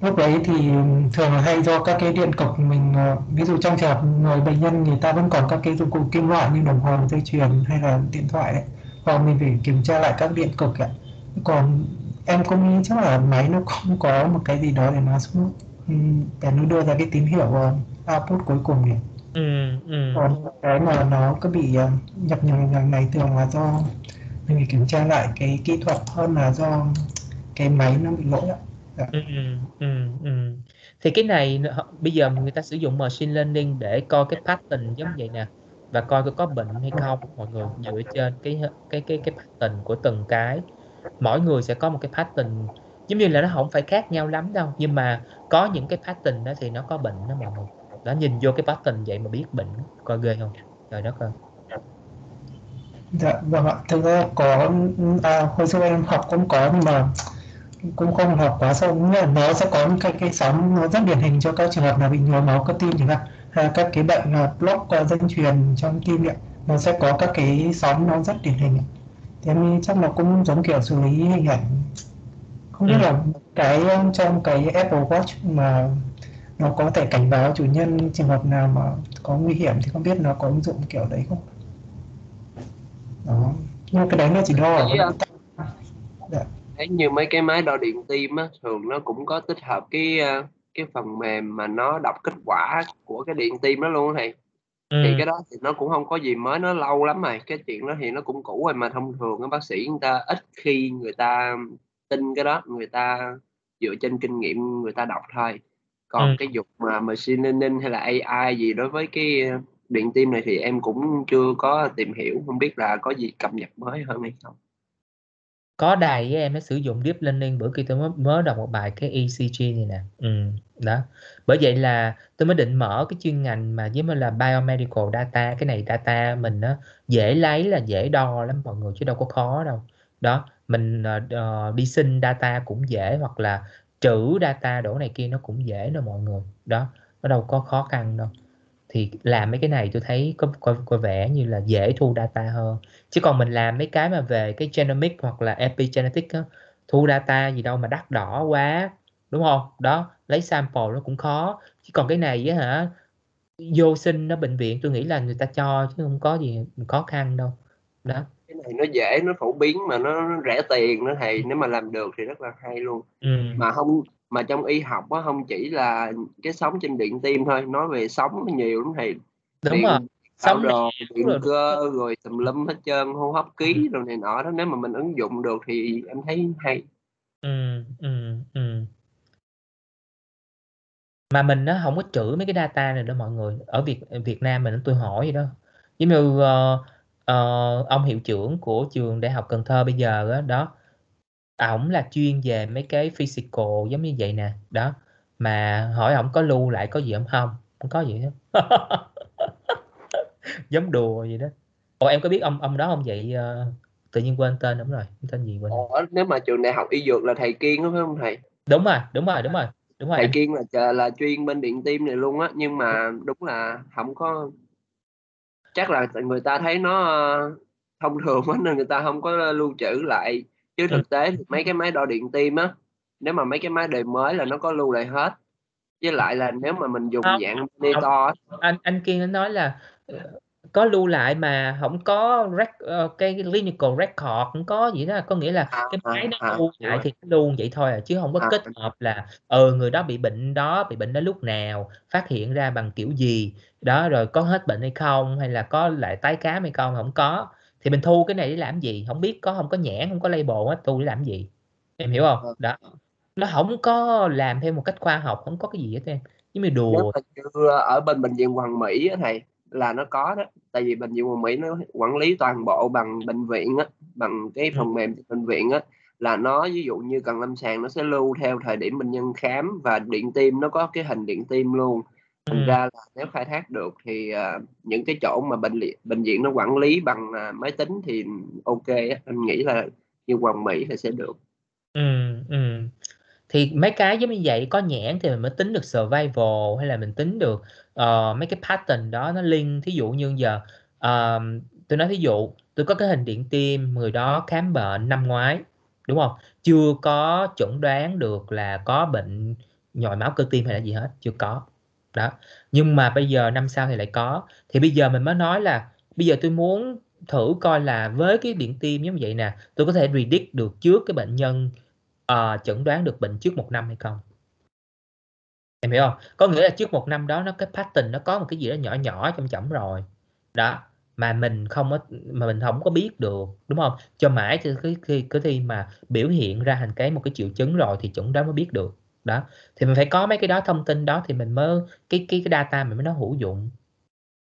lúc đấy thì thường là hay do các cái điện cực mình uh, ví dụ trong trường hợp người bệnh nhân người ta vẫn còn các cái dụng cụ kim loại như đồng hồ dây chuyền hay là điện thoại đấy và mình phải kiểm tra lại các điện cực ạ. Còn em cũng nghĩ chắc là máy nó không có một cái gì đó để nó xuống để nó đưa ra cái tín hiệu uh, output cuối cùng này ừ, ừ. còn cái mà nó cứ bị uh, nhập nhằng nhằng này thường là do mình phải kiểm tra lại cái kỹ thuật hơn là do cái máy nó bị lỗi ạ dạ. ừ, ừ, ừ. thì cái này bây giờ người ta sử dụng machine learning để coi cái pattern giống vậy nè và coi có có bệnh hay không. Mọi người dựa trên cái cái cái cái pattern của từng cái. Mỗi người sẽ có một cái pattern giống như là nó không phải khác nhau lắm đâu nhưng mà có những cái pattern đó thì nó có bệnh đó mọi người. Đó nhìn vô cái pattern vậy mà biết bệnh coi ghê không? Trời đất ơi. Dạ vâng ạ. Thực ra có à, hồi xưa em học cũng có nhưng mà cũng không học quá sâu. Nhưng mà nó sẽ có những cái cái sóng nó rất điển hình cho các trường hợp là bị nhồi máu cơ tim chẳng hạn hay các cái bệnh là block dây truyền trong tim ạ. Nó sẽ có các cái sóng nó rất điển hình thì em chắc nó cũng giống kiểu xử lý hình ảnh. Không biết ừ. là cái trong cái Apple Watch mà nó có thể cảnh báo chủ nhân trường hợp nào mà có nguy hiểm thì không biết nó có ứng dụng kiểu đấy không? Đó. Nhưng cái đấy nó chỉ đo ở dạ. Thấy như mấy cái máy đo điện tim á thường nó cũng có tích hợp cái ờ, cái phần mềm mà nó đọc kết quả của cái điện tim đó luôn thầy ừ. thì cái đó thì nó cũng không có gì mới nó lâu lắm rồi cái chuyện đó thì nó cũng cũ rồi mà thông thường các bác sĩ người ta ít khi người ta tin cái đó người ta dựa trên kinh nghiệm người ta đọc thôi còn ừ. cái dục mà machine learning hay là AI gì đối với cái điện tim này thì em cũng chưa có tìm hiểu không biết là có gì cập nhật mới hơn hay không có đài với em nó sử dụng deep learning bữa kia tôi mới mới đọc một bài cái ECG này nè. Ừ, đó. Bởi vậy là tôi mới định mở cái chuyên ngành mà giống như là biomedical data cái này data mình nó dễ lấy là dễ đo lắm mọi người chứ đâu có khó đâu. Đó mình uh, đi xin data cũng dễ hoặc là trữ data đổ này kia nó cũng dễ đâu mọi người. Đó nó đâu có khó khăn đâu thì làm mấy cái này tôi thấy có có, có vẻ như là dễ thu data hơn. Chứ còn mình làm mấy cái mà về cái genomic hoặc là epigenetic á, thu data gì đâu mà đắt đỏ quá đúng không? Đó lấy sample nó cũng khó. Chứ còn cái này á hả vô sinh nó bệnh viện tôi nghĩ là người ta cho chứ không có gì khó khăn đâu. Đó. Cái này nó dễ nó phổ biến mà nó rẻ tiền nữa thầy. Nếu mà làm được thì rất là hay luôn. Ừ. mà không mà trong y học á không chỉ là cái sóng trên điện tim thôi nói về sóng nhiều lắm thầy. Đúng điện, rồi sóng đồ điện rồi. cơ rồi tùm lum hết trơn hô hấp ký rồi này nọ đó. Nếu mà mình ứng dụng được thì em thấy hay. Ừ, ừ, ừ. mà mình nó không có trữ mấy cái data này đâu mọi người. Ở Việt Việt Nam mình tôi hỏi vậy đó. Giống như uh, ờ, ông hiệu trưởng của trường Đại học Cần Thơ bây giờ đó, đó ổng là chuyên về mấy cái physical giống như vậy nè đó. Mà hỏi ổng có lưu lại có gì không không? Không có gì hết. Giống đùa vậy đó. Ồ em có biết ông ông đó không vậy? Uh, tự nhiên quên tên đúng rồi tên gì quên. Ủa, nếu mà trường đại học y dược là thầy kiên phải không thầy? Đúng rồi đúng rồi đúng rồi đúng rồi. Thầy anh. kiên là là chuyên bên điện tim này luôn á nhưng mà đúng là không có chắc là người ta thấy nó ờ, thông thường quá nên người ta không có lưu trữ lại chứ thực tế thì mấy cái máy đo điện tim á nếu mà mấy cái máy đời mới là nó có lưu lại hết. Với lại là nếu mà mình dùng Không. dạng monitor anh anh Kiên nói là ờ, có lưu lại mà không có rec, ờ, cái clinical record không có gì đó. Có nghĩa là À, cái máy à, nó à, lưu hiểu lại thì nó luôn vậy thôi à, chứ không có À. kết hợp là ừ người đó bị bệnh đó bị bệnh đó lúc nào phát hiện ra bằng kiểu gì. Đó rồi có hết bệnh hay không hay là có lại tái cám hay không không có thì mình thu cái này để làm gì? Không biết có không có nhãn không có label hết thu để làm gì? Em hiểu không? Vâng. đó. Nó không có làm theo một cách khoa học không có cái gì hết em. Giống như nếu đùa mà như ở bên bệnh viện Hoàng Mỹ á thầy là nó có đó. Tại vì bệnh viện Hoàng Mỹ nó quản lý toàn bộ bằng bệnh viện á bằng cái Ừ. phần mềm bệnh viện á. Là nó ví dụ như cần lâm sàng nó sẽ lưu theo thời điểm bệnh nhân khám và điện tim nó có cái hình điện tim luôn thành Ừ. ra là nếu khai thác được thì à, những cái chỗ mà bệnh li- bệnh viện nó quản lý bằng à, máy tính thì ok anh nghĩ là như Hoàng Mỹ thì sẽ được Ừ, ừ. Thì mấy cái giống như vậy có nhãn thì mình mới tính được survival hay là mình tính được ờ, mấy cái pattern đó nó link thí dụ như giờ ờ, tôi nói thí dụ tôi có cái hình điện tim người đó khám bệnh năm ngoái đúng không chưa có chẩn đoán được là có bệnh nhồi máu cơ tim hay là gì hết chưa có đó. Nhưng mà bây giờ năm sau thì lại có. Thì bây giờ mình mới nói là bây giờ tôi muốn thử coi là với cái điện tim giống vậy nè tôi có thể predict được trước cái bệnh nhân uh, chẩn đoán được bệnh trước một năm hay không? Em hiểu không? Có nghĩa là trước một năm đó nó cái pattern nó có một cái gì đó nhỏ nhỏ trong chẩm rồi. Đó. Mà mình không có mà mình không có biết được đúng không? Cho mãi cho cái khi cái khi mà biểu hiện ra thành cái một cái triệu chứng rồi thì chẩn đoán mới biết được đó thì mình phải có mấy cái đó thông tin đó thì mình mới cái cái cái data mình mới nó hữu dụng.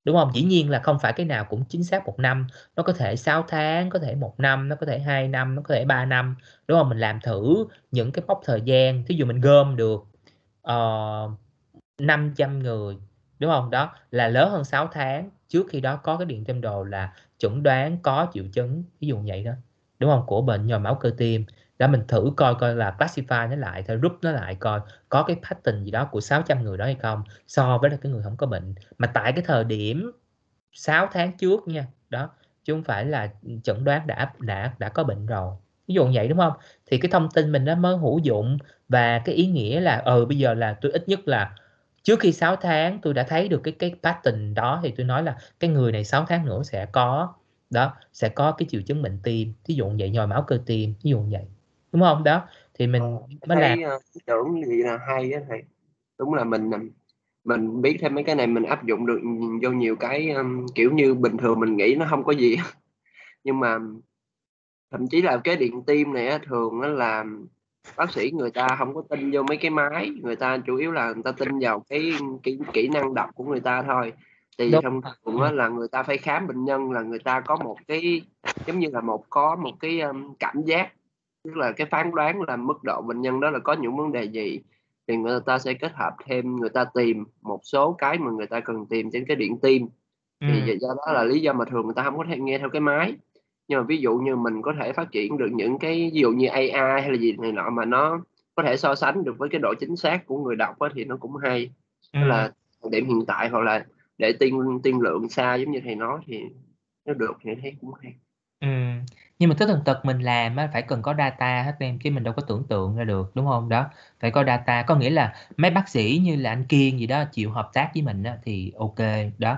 Đúng không? Dĩ nhiên là không phải cái nào cũng chính xác một năm. Nó có thể 6 tháng có thể một năm nó có thể hai năm nó có thể 3 năm. Đúng không? Mình làm thử những cái mốc thời gian thí dụ mình gom được ờ, uh, 500 người đúng không? Đó là lớn hơn 6 tháng trước khi đó có cái điện tâm đồ là chuẩn đoán có triệu chứng ví dụ vậy đó. Đúng không? Của bệnh nhồi máu cơ tim để mình thử coi coi là classify nó lại thôi rút nó lại coi có cái pattern gì đó của 600 người đó hay không, so với là cái người không có bệnh. Mà tại cái thời điểm 6 tháng trước nha, đó, chứ không phải là chẩn đoán đã đã đã có bệnh rồi. Ví dụ vậy, đúng không? Thì cái thông tin mình nó mới hữu dụng và cái ý nghĩa là ừ bây giờ là tôi ít nhất là trước khi 6 tháng tôi đã thấy được cái cái pattern đó thì tôi nói là cái người này 6 tháng nữa sẽ có, đó, sẽ có cái triệu chứng bệnh tim. Ví dụ vậy, nhồi máu cơ tim ví dụ vậy đúng không? Đó thì mình mới làm. thấy uh, ý tưởng gì là hay á thầy. Đúng là mình mình biết thêm mấy cái này mình áp dụng được vô nhiều cái um, kiểu như bình thường mình nghĩ nó không có gì nhưng mà thậm chí là cái điện tim này á, thường á là bác sĩ người ta không có tin vô mấy cái máy người ta chủ yếu là người ta tin vào cái cái kỹ năng đọc của người ta thôi. Thì Đúng. thông thường á, là người ta phải khám bệnh nhân là người ta có một cái giống như là một có một cái um, cảm giác tức là cái phán đoán là mức độ bệnh nhân đó là có những vấn đề gì thì người ta sẽ kết hợp thêm người ta tìm một số cái mà người ta cần tìm trên cái điện tim thì ừ. do đó là lý do mà thường người ta không có thể nghe theo cái máy nhưng mà ví dụ như mình có thể phát triển được những cái ví dụ như AI hay là gì này nọ mà nó có thể so sánh được với cái độ chính xác của người đọc thì nó cũng hay Ừ. Tức là điểm hiện tại hoặc là để tiên tiên lượng xa giống như thầy nói thì nó được thì thấy cũng hay Ừ. Nhưng mà tất tần tật mình làm á, phải cần có data hết em chứ mình đâu có tưởng tượng ra được đúng không? Đó phải có data. Có nghĩa là mấy bác sĩ như là anh Kiên gì đó chịu hợp tác với mình á, thì ok đó.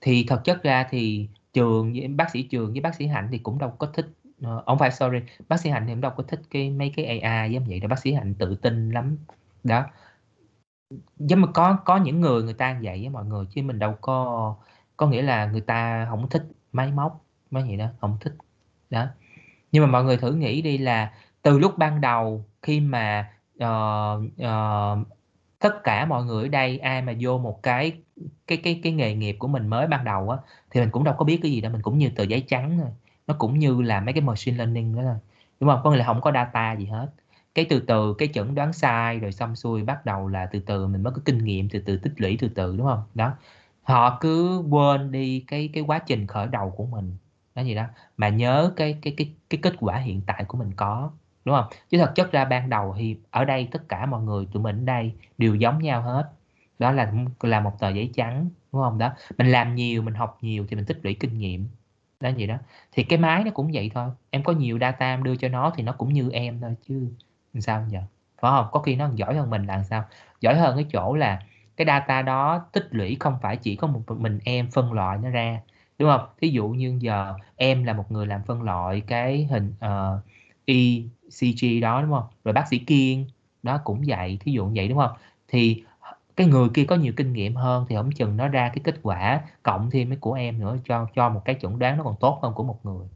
Thì thật chất ra thì trường với bác sĩ trường với bác sĩ Hạnh thì cũng đâu có thích ờ, ông phải sorry bác sĩ Hạnh thì cũng đâu có thích cái mấy cái AI giống vậy đâu bác sĩ Hạnh tự tin lắm đó. Giống mà có có những người người ta vậy với mọi người chứ mình đâu có có nghĩa là người ta không thích máy móc mấy vậy đó không thích đó. Nhưng mà mọi người thử nghĩ đi là từ lúc ban đầu khi mà uh, uh, tất cả mọi người ở đây ai mà vô một cái cái cái cái nghề nghiệp của mình mới ban đầu á thì mình cũng đâu có biết cái gì đâu mình cũng như tờ giấy trắng thôi. Nó cũng như là mấy cái machine learning đó thôi đúng không? Có nghĩa là không có data gì hết. Cái từ từ cái chẩn đoán sai rồi xong xuôi bắt đầu là từ từ mình mới có kinh nghiệm từ từ tích lũy từ từ đúng không? Đó. Họ cứ quên đi cái cái quá trình khởi đầu của mình đó gì đó. Mà nhớ cái cái cái cái kết quả hiện tại của mình có, đúng không? Chứ thật chất ra ban đầu thì ở đây tất cả mọi người tụi mình ở đây đều giống nhau hết. Đó là là một tờ giấy trắng, đúng không? Đó. Mình làm nhiều, mình học nhiều thì mình tích lũy kinh nghiệm. Đó gì đó. Thì cái máy nó cũng vậy thôi. Em có nhiều data em đưa cho nó thì nó cũng như em thôi chứ sao giờ? Phải không? Có khi nó giỏi hơn mình là sao? Giỏi hơn cái chỗ là cái data đó tích lũy không phải chỉ có một mình em phân loại nó ra đúng không? Thí dụ như giờ em là một người làm phân loại cái hình ờ, uh, ECG đó đúng không? Rồi bác sĩ Kiên đó cũng vậy thí dụ như vậy đúng không? Thì cái người kia có nhiều kinh nghiệm hơn thì không chừng nó ra cái kết quả cộng thêm cái của em nữa cho cho một cái chuẩn đoán nó còn tốt hơn của một người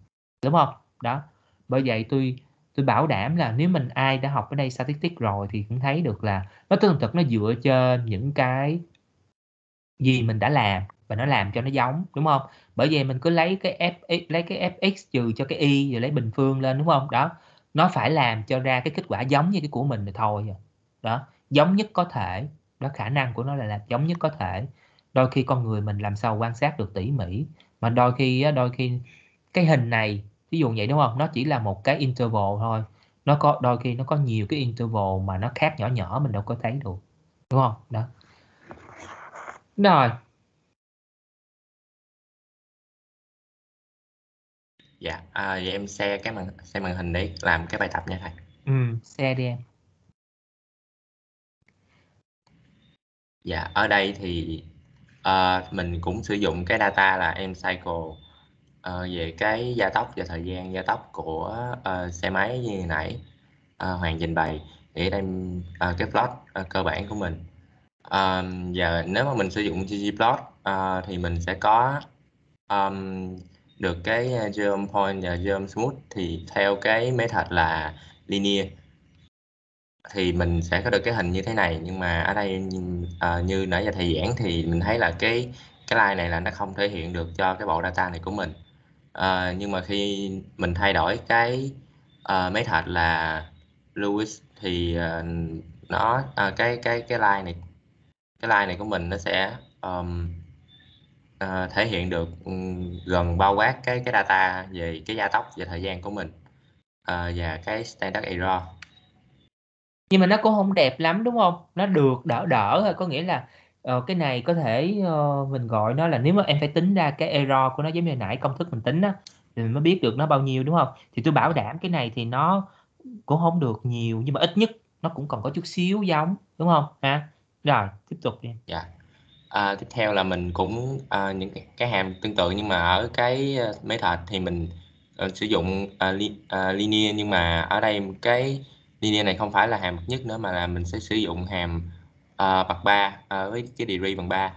đúng không? Đó. Bởi vậy tôi tôi bảo đảm là nếu mình ai đã học ở đây statistics rồi thì cũng thấy được là nó tương thực nó dựa trên những cái gì mình đã làm và nó làm cho nó giống, đúng không? Bởi vì mình cứ lấy cái f lấy cái fx trừ cho cái y rồi lấy bình phương lên, đúng không? Đó, nó phải làm cho ra cái kết quả giống như cái của mình thì thôi à. đó, giống nhất có thể, đó, khả năng của nó là làm giống nhất có thể. Đôi khi con người mình làm sao quan sát được tỉ mỉ, mà đôi khi đôi khi cái hình này, ví dụ vậy, đúng không? Nó chỉ là một cái interval thôi. Nó có, đôi khi nó có nhiều cái interval mà nó khác nhỏ nhỏ, mình đâu có thấy được, đúng không? Đó. Rồi dạ à, vậy em share cái màn share màn hình để làm cái bài tập nha thầy. Ừ. Share đi em. Dạ ở đây thì uh, mình cũng sử dụng cái data là em cycle uh, về cái gia tốc và thời gian gia tốc của uh, xe máy như nãy uh, Hoàng trình bày để đem uh, cái plot uh, cơ bản của mình. Uh, giờ nếu mà mình sử dụng ggplot uh, thì mình sẽ có um, được cái à, germ point và germ smooth thì theo cái method là linear. Thì mình sẽ có được cái hình như thế này nhưng mà ở đây uh, như nãy giờ thầy giảng thì mình thấy là cái cái line này là nó không thể hiện được cho cái bộ data này của mình. Uh, nhưng mà khi mình thay đổi cái uh, method là Lewis thì uh, nó uh, cái cái cái line này cái line này của mình nó sẽ um, uh, thể hiện được um, gần bao quát cái cái data về cái gia tốc và thời gian của mình uh, và cái standard error. Nhưng mà nó cũng không đẹp lắm đúng không? Nó được đỡ đỡ thôi có nghĩa là uh, cái này có thể uh, mình gọi nó là nếu mà em phải tính ra cái error của nó giống như nãy công thức mình tính á thì mình mới biết được nó bao nhiêu đúng không? Thì tôi bảo đảm cái này thì nó cũng không được nhiều nhưng mà ít nhất nó cũng còn có chút xíu giống đúng không? Ha? Rồi tiếp tục đi. Dạ à, tiếp theo là mình cũng à, những cái, cái hàm tương tự nhưng mà ở cái ờ, method thì mình uh, sử dụng uh, li, uh, linear nhưng mà ở đây cái linear này không phải là hàm bậc nhất nữa mà là mình sẽ sử dụng hàm uh, bậc 3 uh, với cái degree bằng 3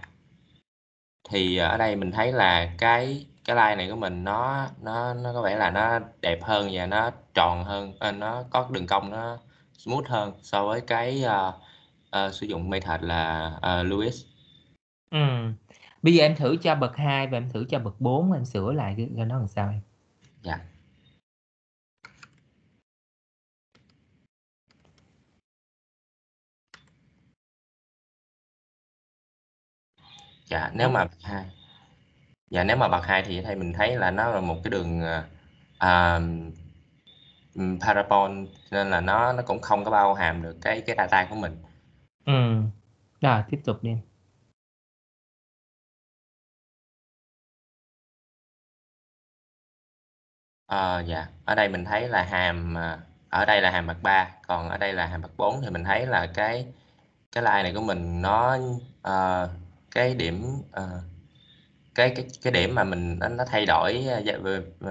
thì ở đây mình thấy là cái cái line này của mình nó nó nó có vẻ là nó đẹp hơn và nó tròn hơn uh, nó có đường cong nó smooth hơn so với cái uh, uh, sử dụng method là uh, Lewis ừ. bây giờ em thử cho bậc 2 và em thử cho bậc 4 em sửa lại cho nó làm sao em? Dạ. Dạ nếu mà bậc hai dạ nếu mà bậc hai thì thầy mình thấy là nó là một cái đường uh, parabol nên là nó nó cũng không có bao hàm được cái cái data của mình. Ừ. Rồi tiếp tục đi à, dạ. Ở đây mình thấy là hàm ở đây là hàm bậc 3 còn ở đây là hàm bậc 4 thì mình thấy là cái cái line này của mình nó uh, cái điểm uh, cái cái cái điểm mà mình nó, nó thay đổi uh, uh,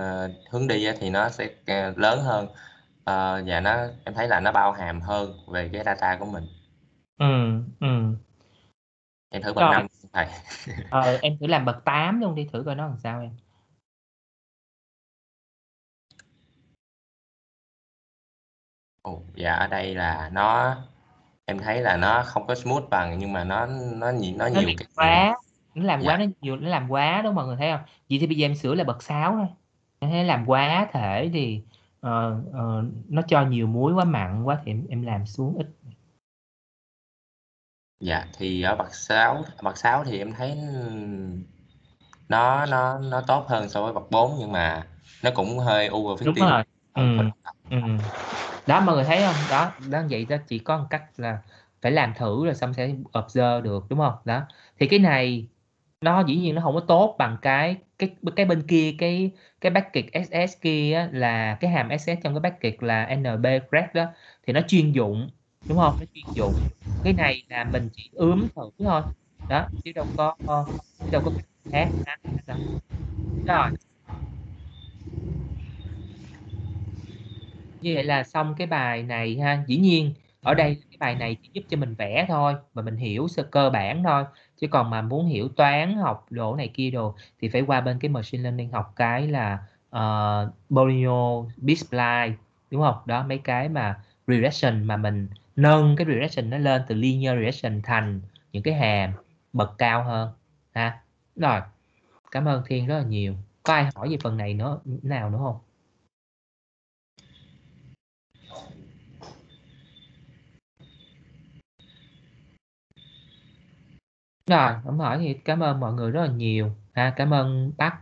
hướng đi thì nó sẽ lớn hơn. Uh, và nó em thấy là nó bao hàm hơn về cái data của mình. Ừ ừ. Em thử bậc năm thầy ờ, em thử làm bậc 8 luôn đi thử coi nó làm sao em Ồ, dạ ở đây là nó em thấy là nó không có smooth bằng nhưng mà nó nó nhiều nó nó nhiều cái quá nó làm quá dạ. nó nhiều nó làm quá đúng không mọi người thấy không? Vậy thì bây giờ em sửa là bậc 6 thôi. Thế làm quá thể thì ờ, ờ, nó cho nhiều muối quá mặn quá thì em, em làm xuống ít. Dạ thì ở bậc 6 bậc 6 thì em thấy nó nó nó tốt hơn so với bậc 4 nhưng mà nó cũng hơi over đúng 50 rồi ừ. Ừ đó mọi người thấy không? Đó đó vậy đó chỉ có một cách là phải làm thử rồi xong sẽ observe được đúng không? Đó thì cái này nó dĩ nhiên nó không có tốt bằng cái cái cái bên kia cái cái bucket SS kia á, là cái hàm SS trong cái bucket là NB grad đó thì nó chuyên dụng đúng không? Nó chuyên dụng. Cái này là mình chỉ ướm thử thôi. Đó chứ đâu có chứ đâu có khác. Đó. rồi. Như vậy là xong cái bài này ha. Dĩ nhiên ở đây cái bài này chỉ giúp cho mình vẽ thôi và mình hiểu sơ cơ bản thôi. Chứ còn mà muốn hiểu toán học đồ này kia đồ thì phải qua bên cái machine learning học cái là ờ, uh, Bolino Bitspline đúng không? Đó mấy cái mà regression mà mình nâng cái regression nó lên từ linear regression thành những cái hàm bậc cao hơn ha. Rồi cảm ơn Thiên rất là nhiều. Có ai hỏi về phần này nữa nào nữa không? Rồi, không hỏi thì cảm ơn mọi người rất là nhiều ha. Cảm ơn bác